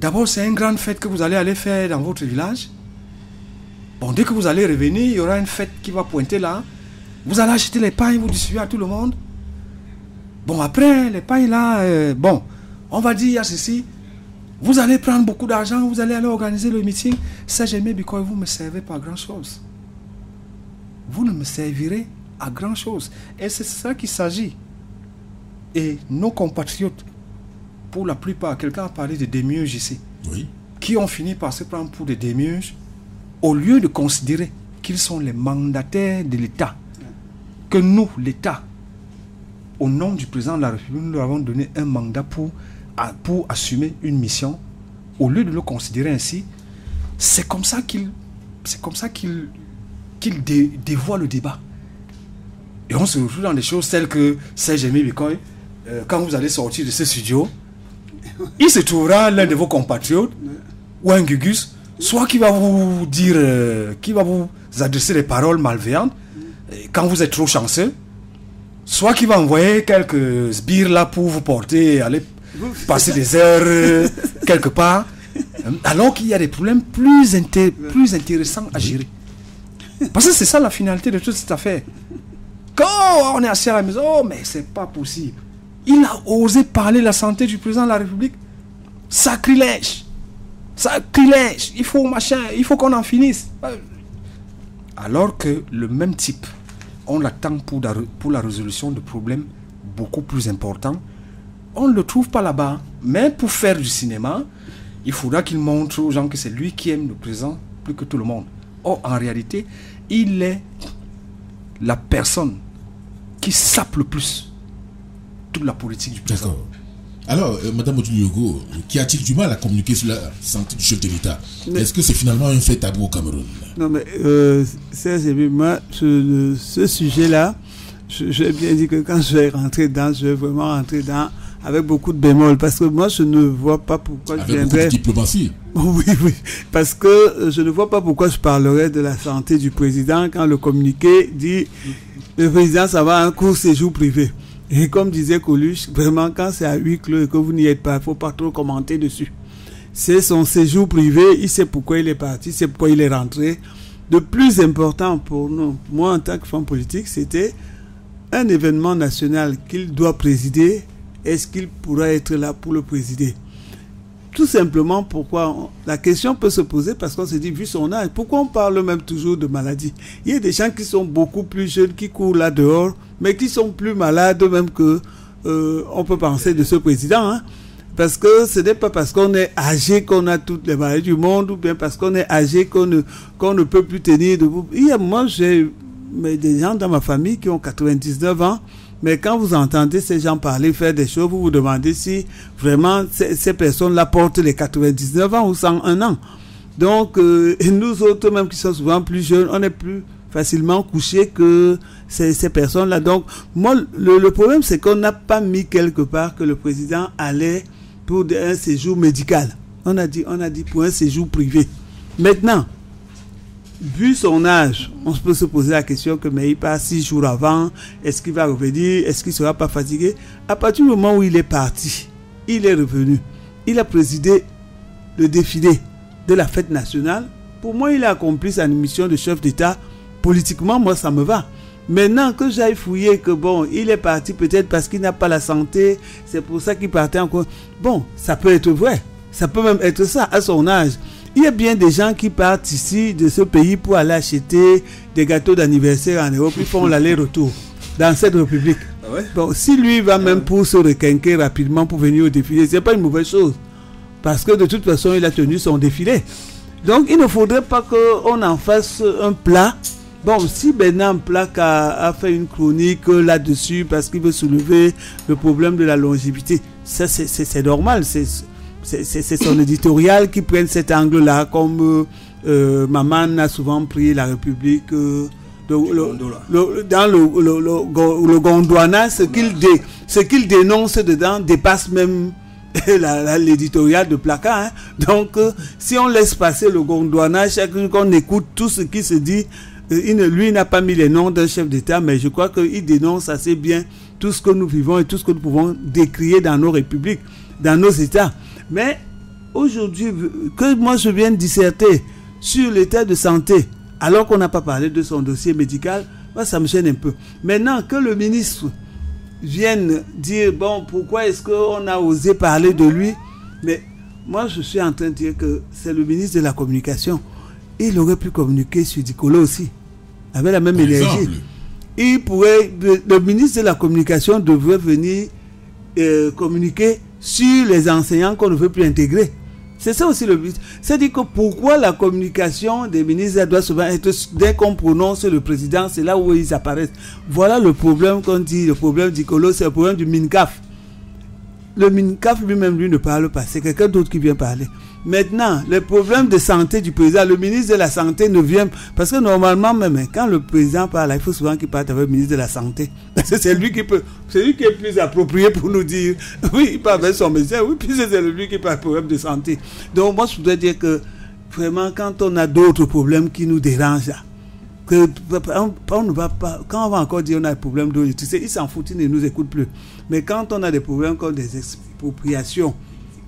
d'abord c'est une grande fête que vous allez aller faire dans votre village. Bon, dès que vous allez revenir, il y aura une fête qui va pointer là. Vous allez acheter les pailles, vous distribuez à tout le monde. Bon, après, les pailles là, euh, bon, on va dire, il ceci. Vous allez prendre beaucoup d'argent, vous allez aller organiser le meeting. Ça, j'aimais because vous ne me servez pas à grand chose. Vous ne me servirez à grand chose. Et c'est ça qu'il s'agit. Et nos compatriotes, pour la plupart, quelqu'un a parlé de démiurges ici, qui ont fini par se prendre pour des démiurges, au lieu de considérer qu'ils sont les mandataires de l'État, que nous, l'État, au nom du président de la République, nous leur avons donné un mandat pour, pour assumer une mission, au lieu de le considérer ainsi, c'est comme ça qu'il c'est comme ça qu'il qu'il dé- dévoie le débat. Et on se retrouve dans des choses telles que Serge Aimé Bikoy, euh, quand vous allez sortir de ce studio, il se trouvera l'un de vos compatriotes ou un gugus, soit qui va vous dire, euh, qui va vous adresser des paroles malveillantes quand vous êtes trop chanceux, soit qui va envoyer quelques sbires là pour vous porter aller passer des heures quelque part, alors qu'il y a des problèmes plus, plus intéressants à gérer. Parce que c'est ça la finalité de toute cette affaire. Quand on est assis à la maison, oh, mais c'est pas possible. Il a osé parler la santé du président de la République. Sacrilège. Sacrilège. Il faut machin, il faut qu'on en finisse. Alors que le même type, on l'attend pour la, pour la résolution de problèmes beaucoup plus importants, On ne le trouve pas là-bas. Mais pour faire du cinéma, il faudra qu'il montre aux gens que c'est lui qui aime le présent plus que tout le monde. Or, en réalité, il est la personne qui sape le plus toute la politique du présent. D'accord. Alors, euh, Madame Oduliogo, qui a-t-il du mal à communiquer sur la santé du chef de l'État? Est-ce que c'est finalement un fait tabou au Cameroun? Non, mais euh, moi, ce, ce sujet-là, je, je vais bien dire que quand je vais rentrer dedans, je vais vraiment rentrer dedans avec beaucoup de bémol. Parce que moi, je ne vois pas pourquoi je Avec beaucoup viendrais. de diplomatie. Oui, oui. Parce que euh, je ne vois pas pourquoi je parlerais de la santé du président quand le communiqué dit le président, ça va à un court séjour privé. Et comme disait Coluche, vraiment, quand c'est à huis clos et que vous n'y êtes pas, il ne faut pas trop commenter dessus. C'est son séjour privé, il sait pourquoi il est parti, sait pourquoi il est rentré. Le plus important pour nous, moi en tant que femme politique, c'était un événement national qu'il doit présider. Est-ce qu'il pourra être là pour le présider? Tout simplement pourquoi la question peut se poser parce qu'on se dit vu son âge pourquoi on parle même toujours de maladie? Il y a des gens qui sont beaucoup plus jeunes qui courent là dehors mais qui sont plus malades même que euh, on peut penser de ce président hein. parce que ce n'est pas parce qu'on est âgé qu'on a toutes les maladies du monde ou bien parce qu'on est âgé qu'on ne qu'on ne peut plus tenir debout. Il y a moi j'ai des gens dans ma famille qui ont 99 ans mais quand vous entendez ces gens parler, faire des choses, vous vous demandez si vraiment ces, personnes-là portent les 99 ans ou 101 ans. Donc, euh, nous autres, même qui sommes souvent plus jeunes, on est plus facilement couchés que ces, personnes-là. Donc, moi, le, le problème, c'est qu'on n'a pas mis quelque part que le président allait pour un séjour médical. On a dit, on a dit pour un séjour privé. Maintenant, vu son âge, on peut se poser la question que mais il part six jours avant, est-ce qu'il va revenir, est-ce qu'il sera pas fatigué? À partir du moment où il est parti, il est revenu, il a présidé le défilé de la fête nationale. Pour moi, il a accompli sa mission de chef d'État. Politiquement, moi, ça me va. Maintenant que j'aille fouiller que bon, il est parti peut-être parce qu'il n'a pas la santé, c'est pour ça qu'il partait encore. Bon, ça peut être vrai. Ça peut même être ça à son âge. Il y a bien des gens qui partent ici de ce pays pour aller acheter des gâteaux d'anniversaire en Europe. Ils font l'aller-retour dans cette république. Bon, si lui va même pour se requinquer rapidement pour venir au défilé, c'est pas une mauvaise chose. Parce que de toute façon, il a tenu son défilé. Donc, il ne faudrait pas qu'on en fasse un plat. Bon, si Bernard Plaque a, a fait une chronique là-dessus parce qu'il veut soulever le problème de la longévité, ça c'est- normal. C'est c'est- son éditorial qui prenne cet angle-là, comme euh, euh, Maman a souvent pris la République. euh, le- le- le- dans le, le, le, go- le Gondwana, ce qu'il dé- dénonce dedans dépasse même l'éditorial de Placard. hein. Donc, euh, si on laisse passer le Gondwana, chaque fois qu'on écoute tout ce qui se dit, euh, il ne- lui n'a pas mis les noms d'un chef d'État, mais je crois qu'il dénonce assez bien tout ce que nous vivons et tout ce que nous pouvons décrire dans nos républiques, dans nos États. Mais aujourd'hui, que moi je viens disserter sur l'état de santé, alors qu'on n'a pas parlé de son dossier médical, ça me gêne un peu. Maintenant que le ministre vienne dire, bon, pourquoi est-ce qu'on a osé parler de lui Mais moi je suis en train de dire que c'est le ministre de la Communication. Il aurait pu communiquer sur Dicolo aussi, avec la même énergie. Il pourrait, le, le ministre de la Communication devrait venir euh, communiquer sur les enseignants qu'on ne veut plus intégrer. C'est ça aussi le but. C'est-à-dire que pourquoi la communication des ministres doit souvent être, dès qu'on prononce le président, c'est là où ils apparaissent. Voilà le problème qu'on dit, le problème d'Icolo, c'est le problème du MINCAF. Le MINCAF lui-même, lui, ne parle pas. C'est quelqu'un d'autre qui vient parler. Maintenant, les problèmes de santé du président, le ministre de la Santé ne vient parce que normalement même, hein, quand le président parle, il faut souvent qu'il parte avec le ministre de la Santé. C'est lui qui peut, c'est lui qui est plus approprié pour nous dire, oui, il parle avec son médecin, oui, puis c'est lui qui parle problème de santé. Donc moi, je voudrais dire que vraiment, quand on a d'autres problèmes qui nous dérangent quand on va encore dire on a des problèmes d'eau, tu sais, ils s'en foutent, ils ne nous écoutent plus. Mais quand on a des problèmes comme des expropriations,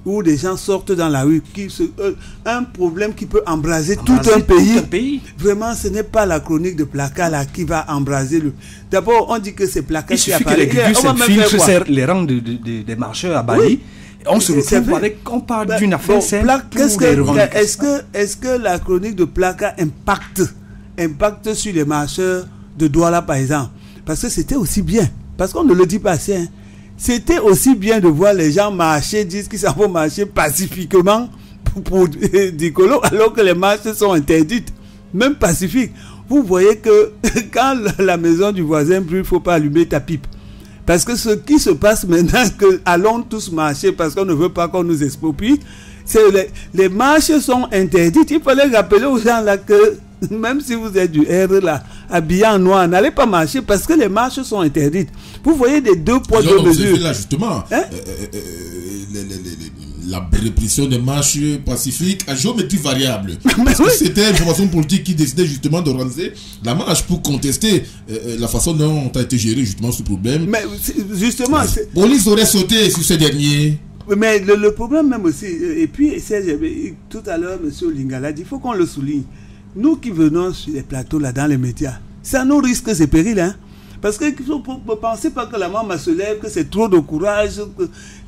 où des gens sortent dans la rue, qui se, euh, un problème qui peut embraser tout un tout pays. un pays. Vraiment, ce n'est pas la chronique de Placard là qui va embraser le. D'abord, on dit que c'est Placard Il qui suffit que apparaît. s'infiltrent faire quoi? sur les rangs de- de- de- des marcheurs à Bali. Oui. On se retrouve avec, on parle Ben, d'une affaire bon, des que-. Est-ce que, est que la chronique de Placa impacte, impacte sur les marcheurs de Douala, par exemple? Parce que c'était aussi bien. Parce qu'on ne le dit pas assez. hein. C'était aussi bien de voir les gens marcher, disent qu'ils s'en vont marcher pacifiquement pour, pour Dicolo, alors que les marches sont interdites, même pacifiques. Vous voyez que quand la maison du voisin brûle, il ne faut pas allumer ta pipe. Parce que ce qui se passe maintenant, que allons tous marcher parce qu'on ne veut pas qu'on nous exproprie, c'est les, les marches sont interdites. Il fallait rappeler aux gens là que même si vous êtes du R là, habillé en noir, n'allez pas marcher parce que les marches sont interdites. Vous voyez des deux poids, deux mesures. là justement Hein? euh, euh, euh, les- les- les- les- la répression des marches pacifiques à géométrie variable. Parce que c'était une formation politique qui décidait justement d'organiser la marche pour contester euh, la façon dont a été géré justement ce problème. Mais justement, La police aurait sauté sur ces derniers. Mais le, le problème même aussi, et puis tout à l'heure, M. Lingala dit, il faut qu'on le souligne. Nous qui venons sur les plateaux, là, dans les médias, ça nous risque ces périls, hein. Parce que ne pensez pas que la maman se lève, que c'est trop de courage.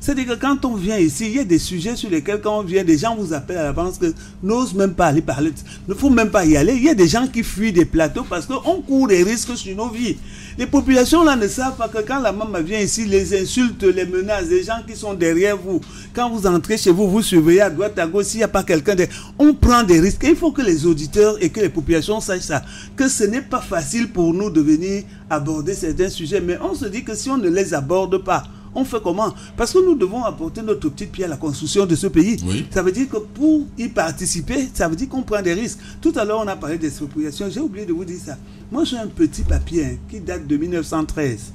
C'est-à-dire que quand on vient ici, il y a des sujets sur lesquels quand on vient, des gens vous appellent à l'avance que n'osent même pas aller parler. Ne faut même pas y aller. Il y a des gens qui fuient des plateaux parce qu'on court des risques sur nos vies. Les populations là ne savent pas que quand la maman vient ici, les insultes, les menaces, les gens qui sont derrière vous, quand vous entrez chez vous, vous surveillez à droite, à gauche, s'il n'y a pas quelqu'un, de... on prend des risques. Et il faut que les auditeurs et que les populations sachent ça, que ce n'est pas facile pour nous de venir aborder certains sujets, mais on se dit que si on ne les aborde pas, on fait comment? Parce que nous devons apporter notre petite pierre à la construction de ce pays. Ça veut dire que pour y participer, ça veut dire qu'on prend des risques. Tout à l'heure, on a parlé d'expropriation. J'ai oublié de vous dire ça. Moi, j'ai un petit papier hein, qui date de 1913,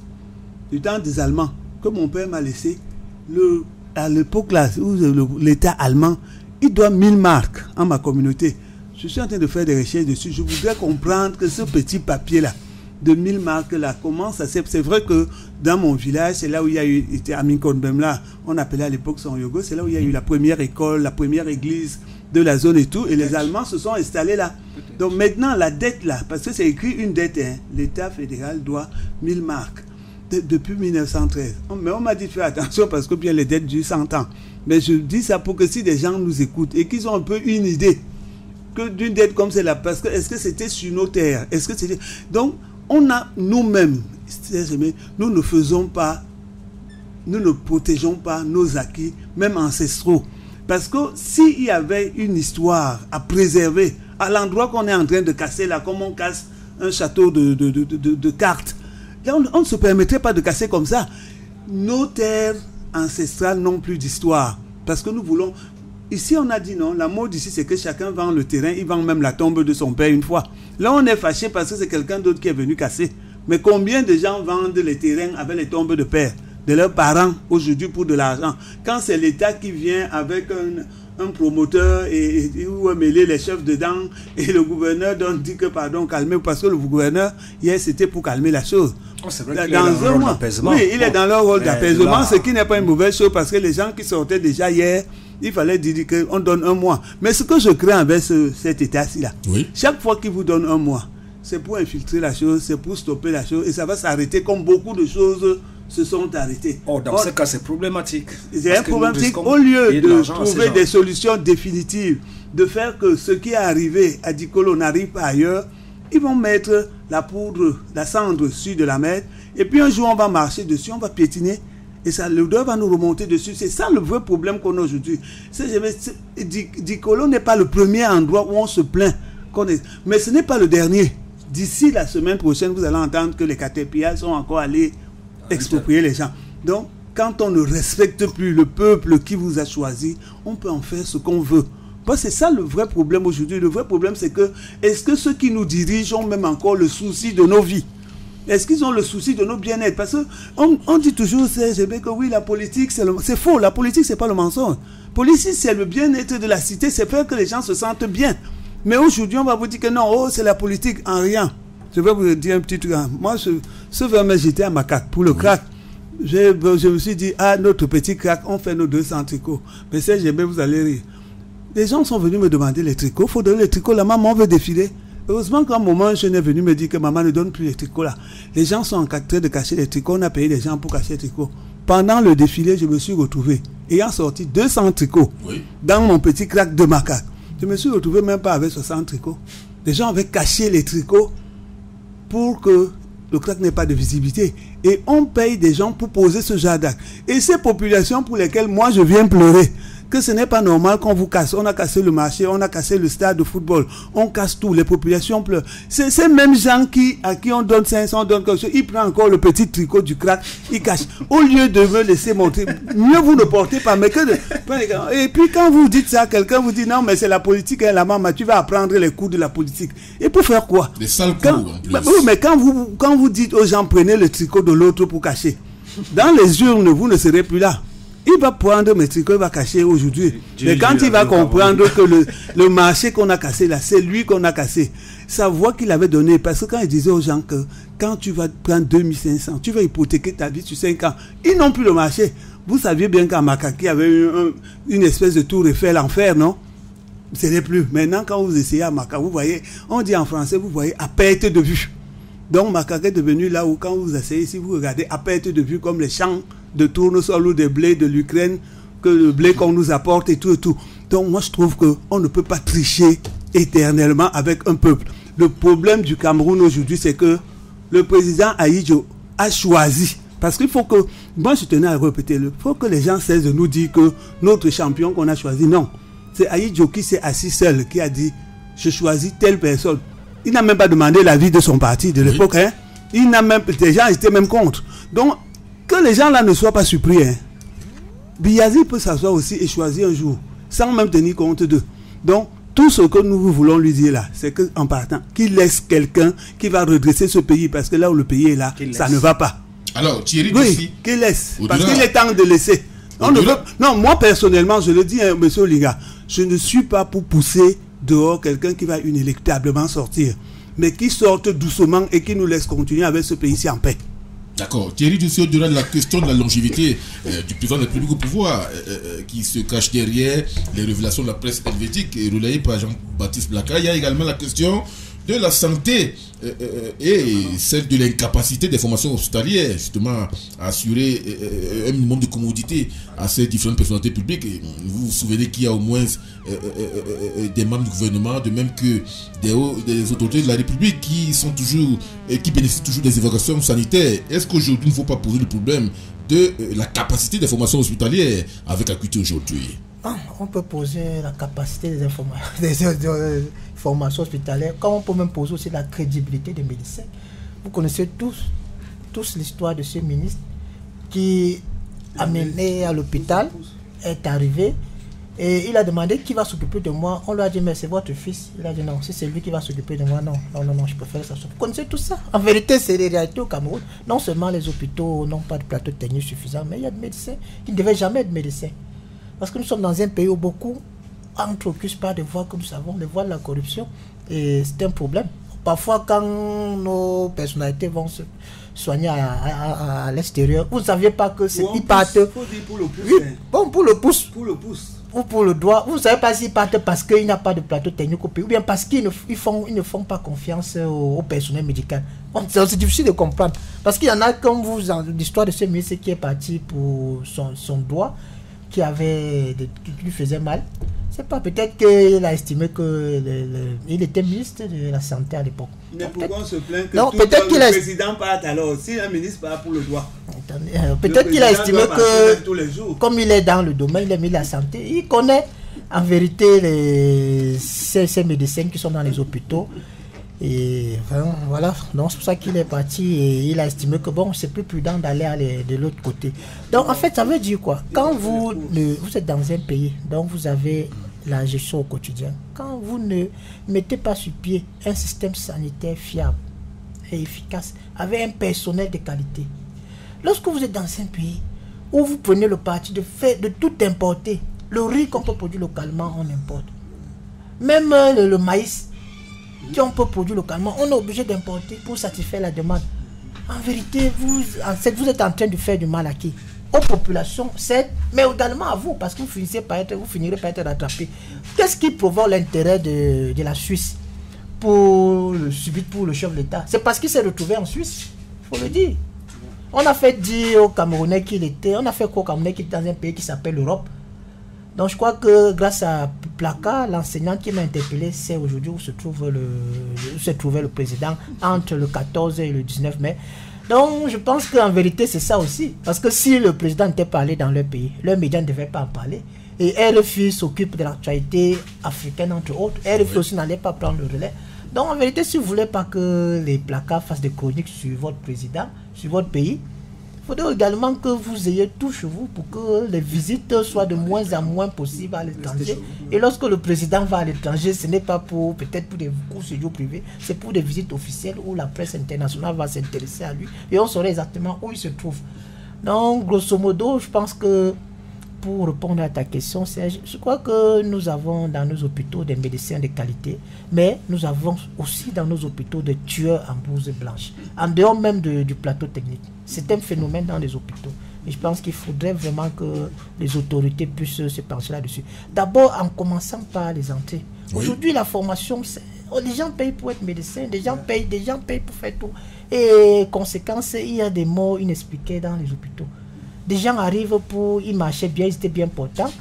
du temps des Allemands, que mon père m'a laissé. Le, à l'époque, l'État allemand, il doit 1000 marques en ma communauté. Je suis en train de faire des recherches dessus. Je voudrais comprendre que ce petit papier-là, de 1000 marques là, comment ça s'est... C'est vrai que dans mon village, c'est là où il y a eu, était à là, on appelait à l'époque son yogo, c'est là où il y a eu la première école, la première église de la zone et tout, et les Allemands se sont installés là. Donc maintenant, la dette là, parce que c'est écrit une dette, hein, l'État fédéral doit 1000 marques de- depuis 1913. On- Mais on m'a dit faire attention parce que bien les dettes durent 100 ans. Mais je dis ça pour que si des gens nous écoutent et qu'ils ont un peu une idée que d'une dette comme celle-là, parce que est-ce que c'était sur nos terres? Est-ce que c'était donc on a nous-mêmes, nous ne faisons pas, nous ne protégeons pas nos acquis, même ancestraux, parce que s'il y avait une histoire à préserver à l'endroit qu'on est en train de casser là, comme on casse un château de, de, de, cartes, on, on ne se permettrait pas de casser comme ça. Nos terres ancestrales n'ont plus d'histoire, parce que nous voulons Ici, on a dit non. La mode ici, c'est que chacun vend le terrain. Il vend même la tombe de son père une fois. Là, on est fâché parce que c'est quelqu'un d'autre qui est venu casser. Mais combien de gens vendent les terrains avec les tombes de père, de leurs parents, aujourd'hui pour de l'argent? Quand c'est l'État qui vient avec un, un promoteur et, et où mêlé les chefs dedans et le gouverneur donc dit que pardon, calmez parce que le gouverneur, hier, c'était pour calmer la chose. Oh, vrai Dans un rôle mois. d'apaisement. Oui, il est dans leur rôle d'apaisement, ce qui n'est pas une mauvaise chose parce que les gens qui sortaient déjà hier, il fallait dire qu'on donne un mois. Mais ce que je crains avec ce- cet état-ci là, chaque fois qu'il vous donne un mois, c'est pour infiltrer la chose, c'est pour stopper la chose et ça va s'arrêter comme beaucoup de choses se sont arrêtées. Oh, dans Or, ce cas, c'est problématique. c'est problématique. Au lieu de trouver des solutions définitives, de faire que ce qui est arrivé à Dicolo n'arrive pas ailleurs, ils vont mettre la poudre, la cendre sur de la mer, et puis un jour on va marcher dessus, on va piétiner, et ça, l'odeur va nous remonter dessus. C'est ça le vrai problème qu'on a aujourd'hui. Dicolo n'est pas le premier endroit où on se plaint. qu'on est, mais ce n'est pas le dernier. D'ici la semaine prochaine, vous allez entendre que les Caterpillars sont encore allés exproprier les gens. Donc, quand on ne respecte plus le peuple qui vous a choisi, on peut en faire ce qu'on veut. Parce que c'est ça le vrai problème aujourd'hui. Le vrai problème, c'est que est-ce que ceux qui nous dirigent ont même encore le souci de nos vies? Est-ce qu'ils ont le souci de nos bien-être? Parce que on, on dit toujours, bien que oui, la politique, c'est faux. La politique, c'est pas le mensonge. Politique, c'est le bien-être de la cité, c'est faire que les gens se sentent bien. Mais aujourd'hui, on va vous dire que non, oh, c'est la politique en rien. Je vais vous dire un petit truc. Moi, ce, ce verre, j'étais à Macaque pour le crack. Je, je me suis dit, ah, notre petit crack, on fait nos 200 tricots. Mais c'est jamais, vous allez rire. Les gens sont venus me demander les tricots. Il faut donner les tricots. La maman veut défiler. Heureusement qu'à un moment, un jeune est venu me dire que maman ne donne plus les tricots là. Les gens sont en train de cacher les tricots. On a payé des gens pour cacher les tricots. Pendant le défilé, je me suis retrouvé, ayant sorti 200 tricots dans mon petit crack de macaque. Je me suis retrouvé même pas avec 60 tricots. Les gens avaient caché les tricots pour que le crack n'ait pas de visibilité. Et on paye des gens pour poser ce genre d'acte. Et ces populations pour lesquelles moi je viens pleurer, que ce n'est pas normal qu'on vous casse. On a cassé le marché, on a cassé le stade de football, on casse tout, les populations pleurent. C'est ces mêmes gens qui, à qui on donne 500, on donne quelque chose, ils prennent encore le petit tricot du crack, ils cachent. Au lieu de me laisser montrer, mieux vous ne portez pas, mais que de... Et puis quand vous dites ça, quelqu'un vous dit non, mais c'est la politique, hein, la maman, tu vas apprendre les coups de la politique. Et pour faire quoi? Des sales coups, Quand- plus. Bah, oui, mais quand vous, quand vous dites aux gens prenez le tricot de l'autre pour cacher, dans les urnes, vous ne serez plus là. Il va prendre mes tricots, il va cacher aujourd'hui. Mais quand il va comprendre que le, le marché qu'on a cassé là, c'est lui qu'on a cassé. Sa voix qu'il avait donnée, parce que quand il disait aux gens que quand tu vas prendre 2500, tu vas hypothéquer ta vie sur 5 ans, ils n'ont plus le marché. Vous saviez bien qu'à Makaki, il y avait une espèce de tour Eiffel en fer, non? Ce n'est plus. Maintenant, quand vous essayez à Makaka, vous voyez, on dit en français, vous voyez, à perte de vue. Donc, Makaka est devenu là où, quand vous essayez, si vous regardez à perte de vue, comme les champs de tournesol ou de blé de l'Ukraine, que le blé qu'on nous apporte et tout et tout. Donc, moi, je trouve qu'on ne peut pas tricher éternellement avec un peuple. Le problème du Cameroun aujourd'hui, c'est que le président Aïdjo a choisi. Parce qu'il faut que, moi je tenais à répéter, il faut que les gens cessent de nous dire que notre champion qu'on a choisi, non. C'est Aïdjo qui s'est assis seul, qui a dit, je choisis telle personne. Il n'a même pas demandé l'avis de son parti de l'époque. Hein. Il n'a même, les gens étaient même contre. Donc, que les gens là ne soient pas surpris. Hein. Biyazi peut s'asseoir aussi et choisir un jour, sans même tenir compte d'eux. Donc, tout ce que nous voulons lui dire là, c'est qu'en partant, qu'il laisse quelqu'un qui va redresser ce pays, parce que là où le pays est là, ça ne va pas. Alors, Thierry Oui, qu'il laisse. Parce qu'il est temps de laisser. On ne veut- non, moi personnellement, je le dis, hein, monsieur Oliga, je ne suis pas pour pousser dehors quelqu'un qui va inéluctablement sortir, mais qui sorte doucement et qui nous laisse continuer avec ce pays-ci en paix. D'accord. Thierry Dussi, au-delà de la question de la longévité euh, du président de la République au pouvoir, euh, euh, qui se cache derrière les révélations de la presse helvétique et relayées par Jean-Baptiste Blacas, il y a également la question de la santé euh, euh, et celle de l'incapacité des formations hospitalières, justement, à assurer euh, euh, un minimum de commodité à ces différentes personnalités publiques. Vous vous souvenez qu'il y a au moins euh, euh, euh, euh, des membres du gouvernement, de même que des, autorités de la République qui sont toujours et qui bénéficient toujours des évacuations sanitaires. Est-ce qu'aujourd'hui il ne faut pas poser le problème de euh, la capacité des formations hospitalières avec Acuité aujourd'hui? Ah, on peut poser la capacité des, informa- des, euh, formations hospitalières, comme on peut même poser aussi la crédibilité des médecins. Vous connaissez tous, tous l'histoire de ce ministre qui, amené à l'hôpital, est arrivé et il a demandé qui va s'occuper de moi. On lui a dit, mais c'est votre fils. Il a dit, non, si c'est lui qui va s'occuper de moi, non, non, non, non, je préfère ça. Vous connaissez tout ça? En vérité, c'est les réalités au Cameroun. Non seulement les hôpitaux n'ont pas de plateau technique suffisant, mais il y a des médecins qui ne devaient jamais être médecins. Parce que nous sommes dans un pays où beaucoup entreoccupent par des voies que nous savons, les voies de la corruption. Et c'est un problème. Parfois, quand nos personnalités vont se soigner à, à- à- à l'extérieur, vous ne saviez pas que c'est ils partent. pour le pouce, Oui, hein. bon, pour le pouce. Pour le pouce. Ou pour le doigt. Vous ne savez pas s'ils partent parce qu'il n'y a pas de plateau technique au pays, ou bien parce qu'ils ne, ils font, ils ne font pas confiance au, au personnel médical. C'est difficile de comprendre. Parce qu'il y en a, comme vous, l'histoire de ce ministre qui est parti pour son, son doigt, qui avait qui lui faisait mal. C'est pas peut-être qu'il a estimé que le- le- il était ministre de la santé à l'époque. Mais pourquoi on se plaint que Non, tout peut-être le a- président parte alors Si un ministre part pour le droit. Euh, Peut-être qu'il a estimé que, tous les jours. comme il est dans le domaine, il est mis la santé, il connaît en vérité les, ces, ces médecins qui sont dans les hôpitaux. Et voilà, donc c'est pour ça qu'il est parti et il a estimé que bon, c'est plus prudent d'aller aller de l'autre côté. Donc en fait, ça veut dire quoi? Quand vous, ne, vous êtes dans un pays, donc vous avez la gestion au quotidien, quand vous ne mettez pas sur pied un système sanitaire fiable et efficace, avec un personnel de qualité, lorsque vous êtes dans un pays où vous prenez le parti de faire de tout importer, le riz qu'on peut produire localement, on importe. Même euh, le maïs qu'on peut produire localement, on est obligé d'importer pour satisfaire la demande. En vérité, vous, vous êtes en train de faire du mal à qui? Aux populations, certes, mais également à vous, parce que vous, finissez par être, vous finirez par être rattrapé. Qu'est-ce qui provoque l'intérêt de, la Suisse pour le pour le chef de l'État? C'est parce qu'il s'est retrouvé en Suisse, il faut le dire. On a fait dire aux Camerounais qu'il était, on a fait quoi aux Camerounais qu'il était dans un pays qui s'appelle l'Europe. Donc je crois que grâce à Plaka, l'enseignant qui m'a interpellé, c'est aujourd'hui où se trouve le, où se trouvait le président entre le 14 et le 19 mai. Donc, je pense qu'en vérité, c'est ça aussi. Parce que si le président n'était pas allé dans leur pays, leurs médias ne devaient pas en parler. Et RFI s'occupe de l'actualité africaine, entre autres. RFI aussi n'allait pas prendre le relais. Donc, en vérité, si vous voulez pas que les placards fassent des chroniques sur votre président, sur votre pays, faudrait également que vous ayez tout chez vous pour que les visites soient de moins en moins possibles à l'étranger. Et lorsque le président va à l'étranger, ce n'est pas pour peut-être pour des cours séjours privés, c'est pour des visites officielles où la presse internationale va s'intéresser à lui et on saurait exactement où il se trouve. Donc, grosso modo, je pense que pour répondre à ta question, Serge, je crois que nous avons dans nos hôpitaux des médecins de qualité, mais nous avons aussi dans nos hôpitaux des tueurs en blouse blanche, en dehors même de- du plateau technique. C'est un phénomène dans les hôpitaux. Et je pense qu'il faudrait vraiment que les autorités puissent se pencher là-dessus. D'abord en commençant par les entrées. Oui. Aujourd'hui, la formation, oh, les gens payent pour être médecin, des gens payent, des gens payent pour faire tout. Et conséquence, il y a des morts inexpliquées dans les hôpitaux. Des gens arrivent pour, ils marchaient bien, ils étaient bien portants.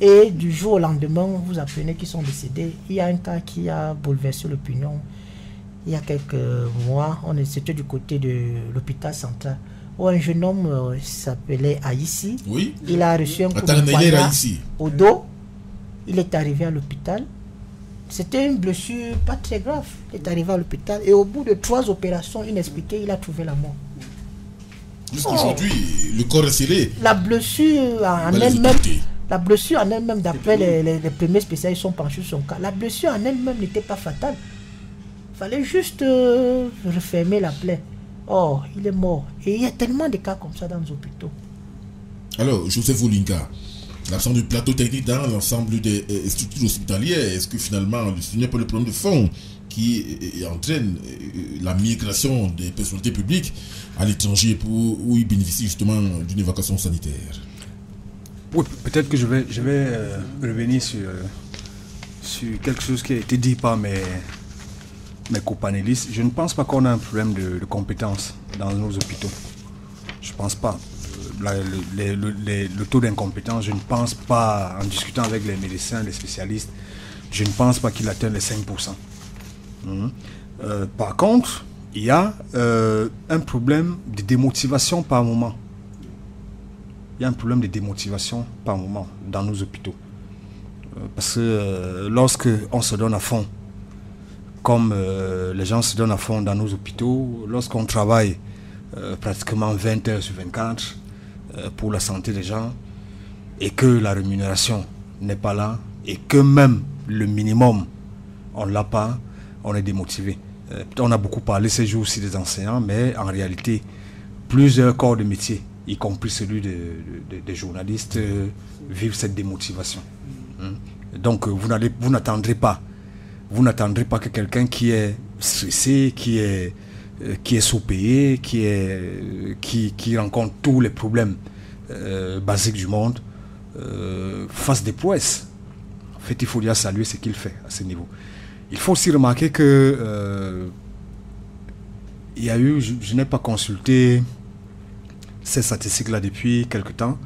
Et du jour au lendemain, vous apprenez qu'ils sont décédés. Il y a un cas qui a bouleversé l'opinion. Il y a quelques mois, on c'était du côté de l'hôpital central, où un jeune homme euh, s'appelait Aïssi. Oui. Il a reçu un coup Attends, de au dos. Il est arrivé à l'hôpital. C'était une blessure pas très grave. Il est arrivé à l'hôpital et au bout de trois opérations inexpliquées, il a trouvé la mort. Jusqu'aujourd'hui, le corps est scellé. La blessure en elle-même, la blessure en elle-même, d'après les, les- les premiers spécialistes sont penchés sur son cas, la blessure en elle-même n'était pas fatale. Il fallait juste euh, refermer la plaie. Or, il est mort. Et il y a tellement de cas comme ça dans les hôpitaux. Alors, Joseph Olinka, l'absence du plateau technique dans l'ensemble des euh, structures hospitalières, est-ce que finalement, ce n'est pas le problème de fond qui euh, entraîne euh, la migration des personnalités publiques à l'étranger pour où ils bénéficient justement d'une évacuation sanitaire? Oui, peut-être que je vais, je vais euh, revenir sur, euh, sur quelque chose qui a été dit par mes, mes copanélistes. Je ne pense pas qu'on a un problème de, de compétences dans nos hôpitaux. Je ne pense pas. Le, taux d'incompétence, je ne pense pas, en discutant avec les médecins, les spécialistes, je ne pense pas qu'il atteint les 5%. Mhm. Euh, par contre, il y a euh, un problème de démotivation par moment il y a un problème de démotivation par moment dans nos hôpitaux. Euh, Parce que lorsque on se donne à fond, comme les gens se donnent à fond dans nos hôpitaux, lorsqu'on travaille pratiquement 20 heures sur 24 euh, pour la santé des gens, et que la rémunération n'est pas là, et que même le minimum, on ne l'a pas, on est démotivé. Euh, on a beaucoup parlé ces jours-ci des enseignants, mais en réalité, plusieurs corps de métier, y compris celui de- de- des journalistes, euh, vivent cette démotivation. Hein. Donc euh, vous n'attendrez pas, vous n'attendrez pas que quelqu'un qui est stressé, qui est, euh, qui est sous-payé, euh, qui, qui rencontre tous les problèmes euh, basiques du monde, euh, fasse des prouesses. En fait, il faut déjà saluer ce qu'il fait à ce niveau. Il faut aussi remarquer que euh, il y a eu, je, je n'ai pas consulté ces statistiques-là depuis quelque temps,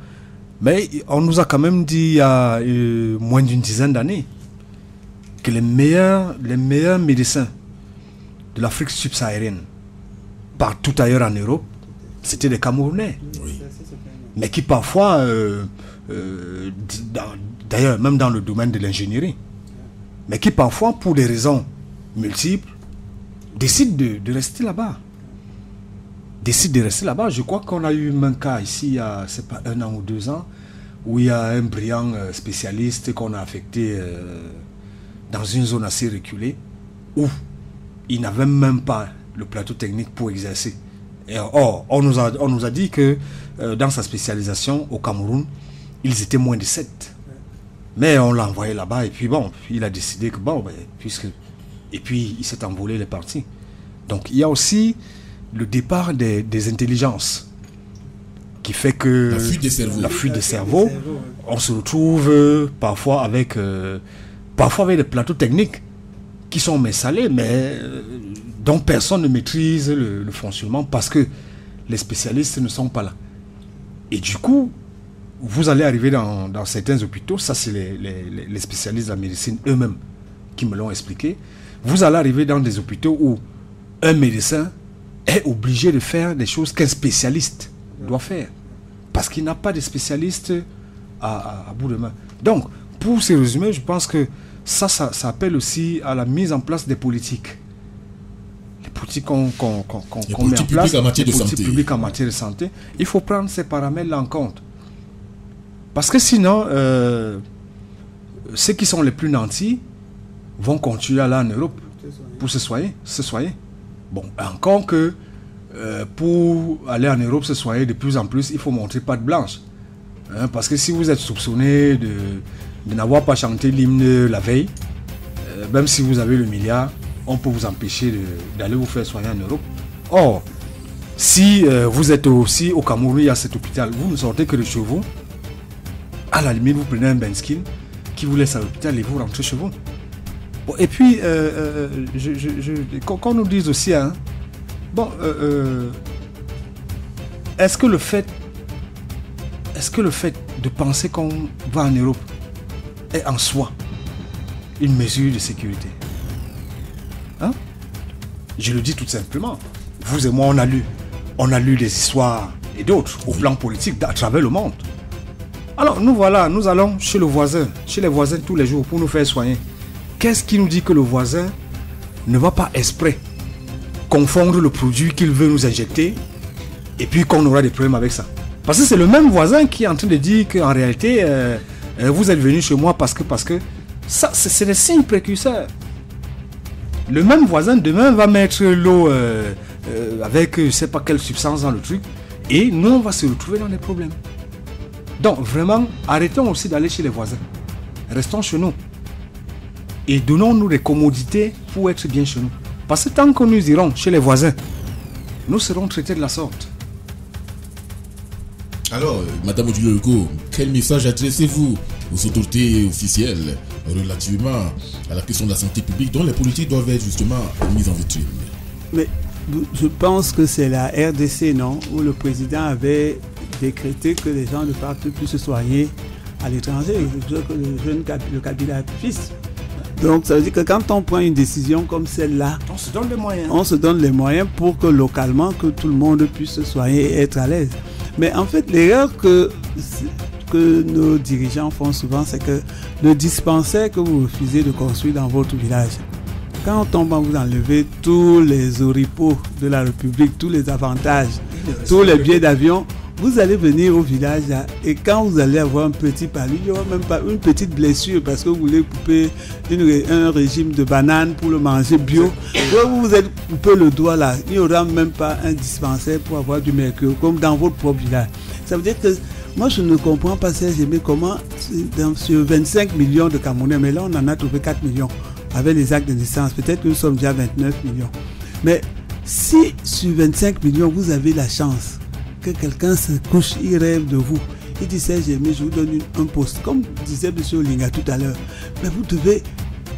mais on nous a quand même dit il y a euh, moins d'une dizaine d'années que les meilleurs, les meilleurs médecins de l'Afrique subsaharienne, partout ailleurs en Europe, c'était des Camerounais. Mais qui parfois, euh, euh, d'ailleurs même dans le domaine de l'ingénierie, mais qui parfois, pour des raisons multiples, décident de, de rester là-bas. Décident de rester là-bas. Je crois qu'on a eu un cas ici, il y a, c'est pas un an ou deux ans, où il y a un brillant euh, spécialiste qu'on a affecté euh, dans une zone assez reculée, où il n'avait même pas le plateau technique pour exercer. Et or, on nous a, on nous a dit que euh, dans sa spécialisation au Cameroun, ils étaient moins de 7. Mais on l'a envoyé là-bas et puis bon, il a décidé que bon, ben, puisque. Et puis il s'est envolé, il est parti. Donc il y a aussi le départ des, des intelligences qui fait que. La fuite des cerveaux. La fuite des cerveaux. On se retrouve euh, parfois avec. euh, parfois avec des plateaux techniques qui sont mais salés, mais euh, dont personne ne maîtrise le, fonctionnement parce que les spécialistes ne sont pas là. Et du coup, vous allez arriver dans, certains hôpitaux, ça c'est les, spécialistes de la médecine eux-mêmes qui me l'ont expliqué, vous allez arriver dans des hôpitaux où un médecin est obligé de faire des choses qu'un spécialiste doit faire. Parce qu'il n'a pas de spécialiste à, bout de main. Donc, pour ces résumés, je pense que ça, ça, ça appelle aussi à la mise en place des politiques. Politiques qu'on met en place, en matière de santé. en matière de santé, il faut prendre ces paramètres-là en compte. Parce que sinon, euh, ceux qui sont les plus nantis vont continuer à aller en Europe pour se soigner. Se soigner. Bon, encore que euh, pour aller en Europe se soigner de plus en plus, il faut montrer patte blanche. Hein, parce que si vous êtes soupçonné de, de n'avoir pas chanté l'hymne la veille, euh, même si vous avez le milliard, on peut vous empêcher d'aller vous faire soigner en Europe. Or, si euh, vous êtes aussi au Cameroun, il y a cet hôpital, vous ne sortez que de chez vous, à la limite, vous prenez un Benskin qui vous laisse à l'hôpital et vous rentrez chez vous. Bon, et puis, euh, euh, qu'on nous dise aussi, hein, bon, est-ce que le fait, est-ce que le fait de penser qu'on va en Europe est en soi une mesure de sécurité? Hein? Je le dis tout simplement. Vous et moi, on a lu, on a lu des histoires et d'autres au plan politique à travers le monde. Alors nous voilà, nous allons chez le voisin, chez les voisins tous les jours pour nous faire soigner. Qu'est-ce qui nous dit que le voisin ne va pas exprès confondre le produit qu'il veut nous injecter et puis qu'on aura des problèmes avec ça? Parce que c'est le même voisin qui est en train de dire qu'en réalité, euh, euh, vous êtes venu chez moi parce que, parce que ça, c'est des signes précurseurs. Le même voisin demain va mettre l'eau euh, euh, avec je sais pas quelle substance dans le truc et nous on va se retrouver dans des problèmes. Donc vraiment, arrêtons aussi d'aller chez les voisins. Restons chez nous. Et donnons-nous des commodités pour être bien chez nous. Parce que tant que nous irons chez les voisins, nous serons traités de la sorte. Alors, Madame Legault, quel message adressez-vous aux autorités officielles relativement à la question de la santé publique dont les politiques doivent être justement mises en vitrine Mais je pense que c'est la RDC, non Où le président avait décrété que les gens ne partent plus se soigner à l'étranger. Je veux que le jeune le Kabila fils. Donc ça veut dire que quand on prend une décision comme celle-là, On se donne les moyens. on se donne les moyens pour que localement, que tout le monde puisse se soigner et être à l'aise. Mais en fait, l'erreur que, que nos dirigeants font souvent, c'est que le dispensaire que vous refusez de construire dans votre village, quand on tombe, on vous enlevez tous les oripeaux de la République, tous les avantages, tous les billets d'avion, vous allez venir au village là, et quand vous allez avoir un petit palu, il n'y aura même pas une petite blessure parce que vous voulez couper une un régime de bananes pour le manger bio. Vous vous êtes coupé le doigt là, il n'y aura même pas un dispensaire pour avoir du mercure comme dans votre propre village. Ça veut dire que moi je ne comprends pas Serge Aimé, comment sur 25 millions de Camerounais, mais là on en a trouvé 4 millions avec les actes de naissance, peut-être que nous sommes déjà 29 millions. Mais si sur 25 millions vous avez la chance que quelqu'un se couche, il rêve de vous. Il dit Serge Aimé, je vous donne un poste. Comme disait M. Olinga tout à l'heure. Mais vous devez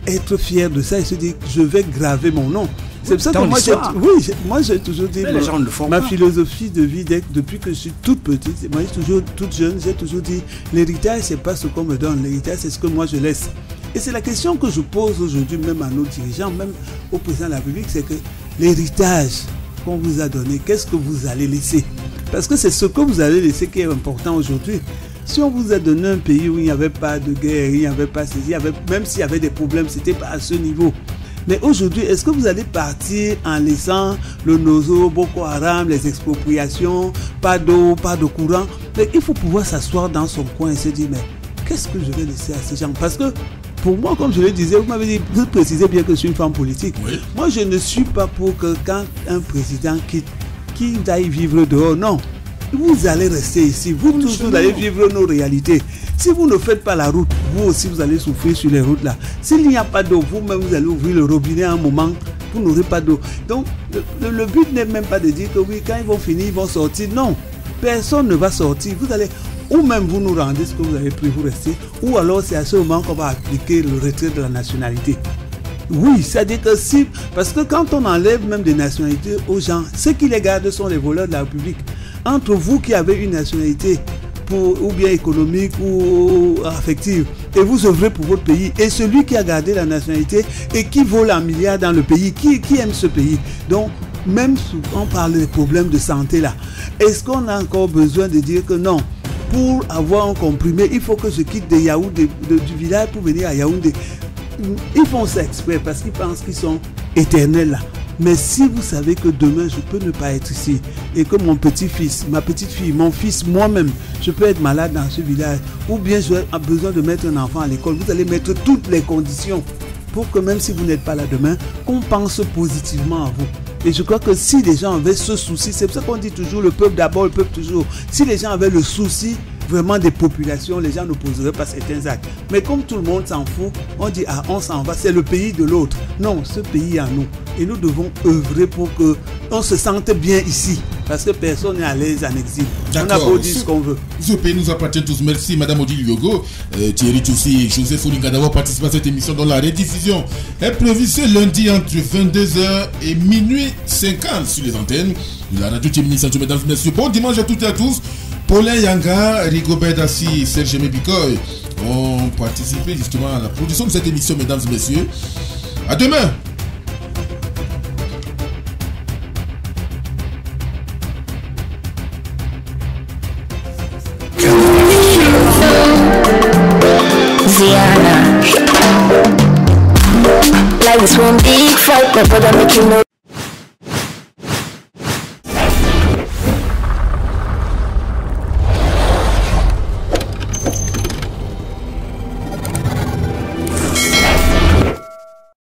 être fier de ça et se dire je vais graver mon nom. C'est pour ça que moi oui, moi j'ai toujours dit Mais ma- les gens ne le font ma pas. philosophie de vie depuis que je suis toute petite, moi j'ai toujours toute jeune, j'ai toujours dit l'héritage c'est pas ce qu'on me donne, l'héritage c'est ce que moi je laisse. Et c'est la question que je pose aujourd'hui même à nos dirigeants, même au président de la République, c'est que l'héritage qu'on vous a donné, qu'est-ce que vous allez laisser? Parce que c'est ce que vous allez laisser qui est important aujourd'hui. Si on vous a donné un pays où il n'y avait pas de guerre, il n'y avait pas ceci, même s'il y avait des problèmes, c'était pas à ce niveau. Mais aujourd'hui, est-ce que vous allez partir en laissant le nozo, Boko Haram, les expropriations, pas d'eau, pas de courant Mais il faut pouvoir s'asseoir dans son coin et se dire, mais qu'est-ce que je vais laisser à ces gens? Parce que pour moi, comme je le disais, vous m'avez dit, vous précisez bien que je suis une femme politique. Moi, je ne suis pas pour que quand un président quitte, qu'il aille vivre dehors. Non. Vous allez rester ici. Vous tous, vous allez vivre nos réalités. Si vous ne faites pas la route, vous aussi, vous allez souffrir sur les routes là. S'il n'y a pas d'eau, vous-même, vous allez ouvrir le robinet à un moment. Vous n'aurez pas d'eau. Donc, le, but n'est même pas de dire que oui, quand ils vont finir, ils vont sortir. Non. Personne ne va sortir. Vous allez, ou même vous nous rendez ce que vous avez pris, vous restez. Ou alors, c'est à ce moment qu'on va appliquer le retrait de la nationalité. Oui, c'est-à-dire que si. Parce que quand on enlève même des nationalités aux gens, ceux qui les gardent sont les voleurs de la République. Entre vous qui avez une nationalité, ou bien économique ou affective, et vous œuvrez pour votre pays, et celui qui a gardé la nationalité et qui vole un milliard dans le pays, qui, qui aime ce pays. Donc, même souvent on parle des problèmes de santé là. Est-ce qu'on a encore besoin de dire que non, pour avoir un comprimé, il faut que je quitte de Yaoundé, du village pour venir à Yaoundé. Ils font ça exprès parce qu'ils pensent qu'ils sont éternels là. Mais si vous savez que demain je peux ne pas être ici et que mon petit-fils, ma petite-fille, mon fils, moi-même, je peux être malade dans ce village ou bien j'ai besoin de mettre un enfant à l'école, vous allez mettre toutes les conditions pour que même si vous n'êtes pas là demain, qu'on pense positivement à vous. Et je crois que si les gens avaient ce souci, c'est pour ça qu'on dit toujours le peuple d'abord, le peuple toujours. Si les gens avaient le souci vraiment des populations, les gens ne poseraient pas certains actes. Mais comme tout le monde s'en fout, on dit ah on s'en va, c'est le pays de l'autre. Non, ce pays est à nous. Et nous devons œuvrer pour que on se sente bien ici. Parce que personne n'est à l'aise en exil. On a beau dire ce qu'on veut. Ce pays nous appartient tous. Merci, Madame Odile Yogo, euh, Thierry Toussi et Joseph Oulinga d'avoir participé à cette émission dont la rediffusion est prévue ce lundi entre 22h et minuit 50 sur les antennes de la radio Sancho, mesdames et messieurs. Bon dimanche à toutes et à tous. Paulin Yanga, Rigobert Dassi, Serge Mebikoy ont participé justement à la production de cette émission, mesdames et messieurs. À demain!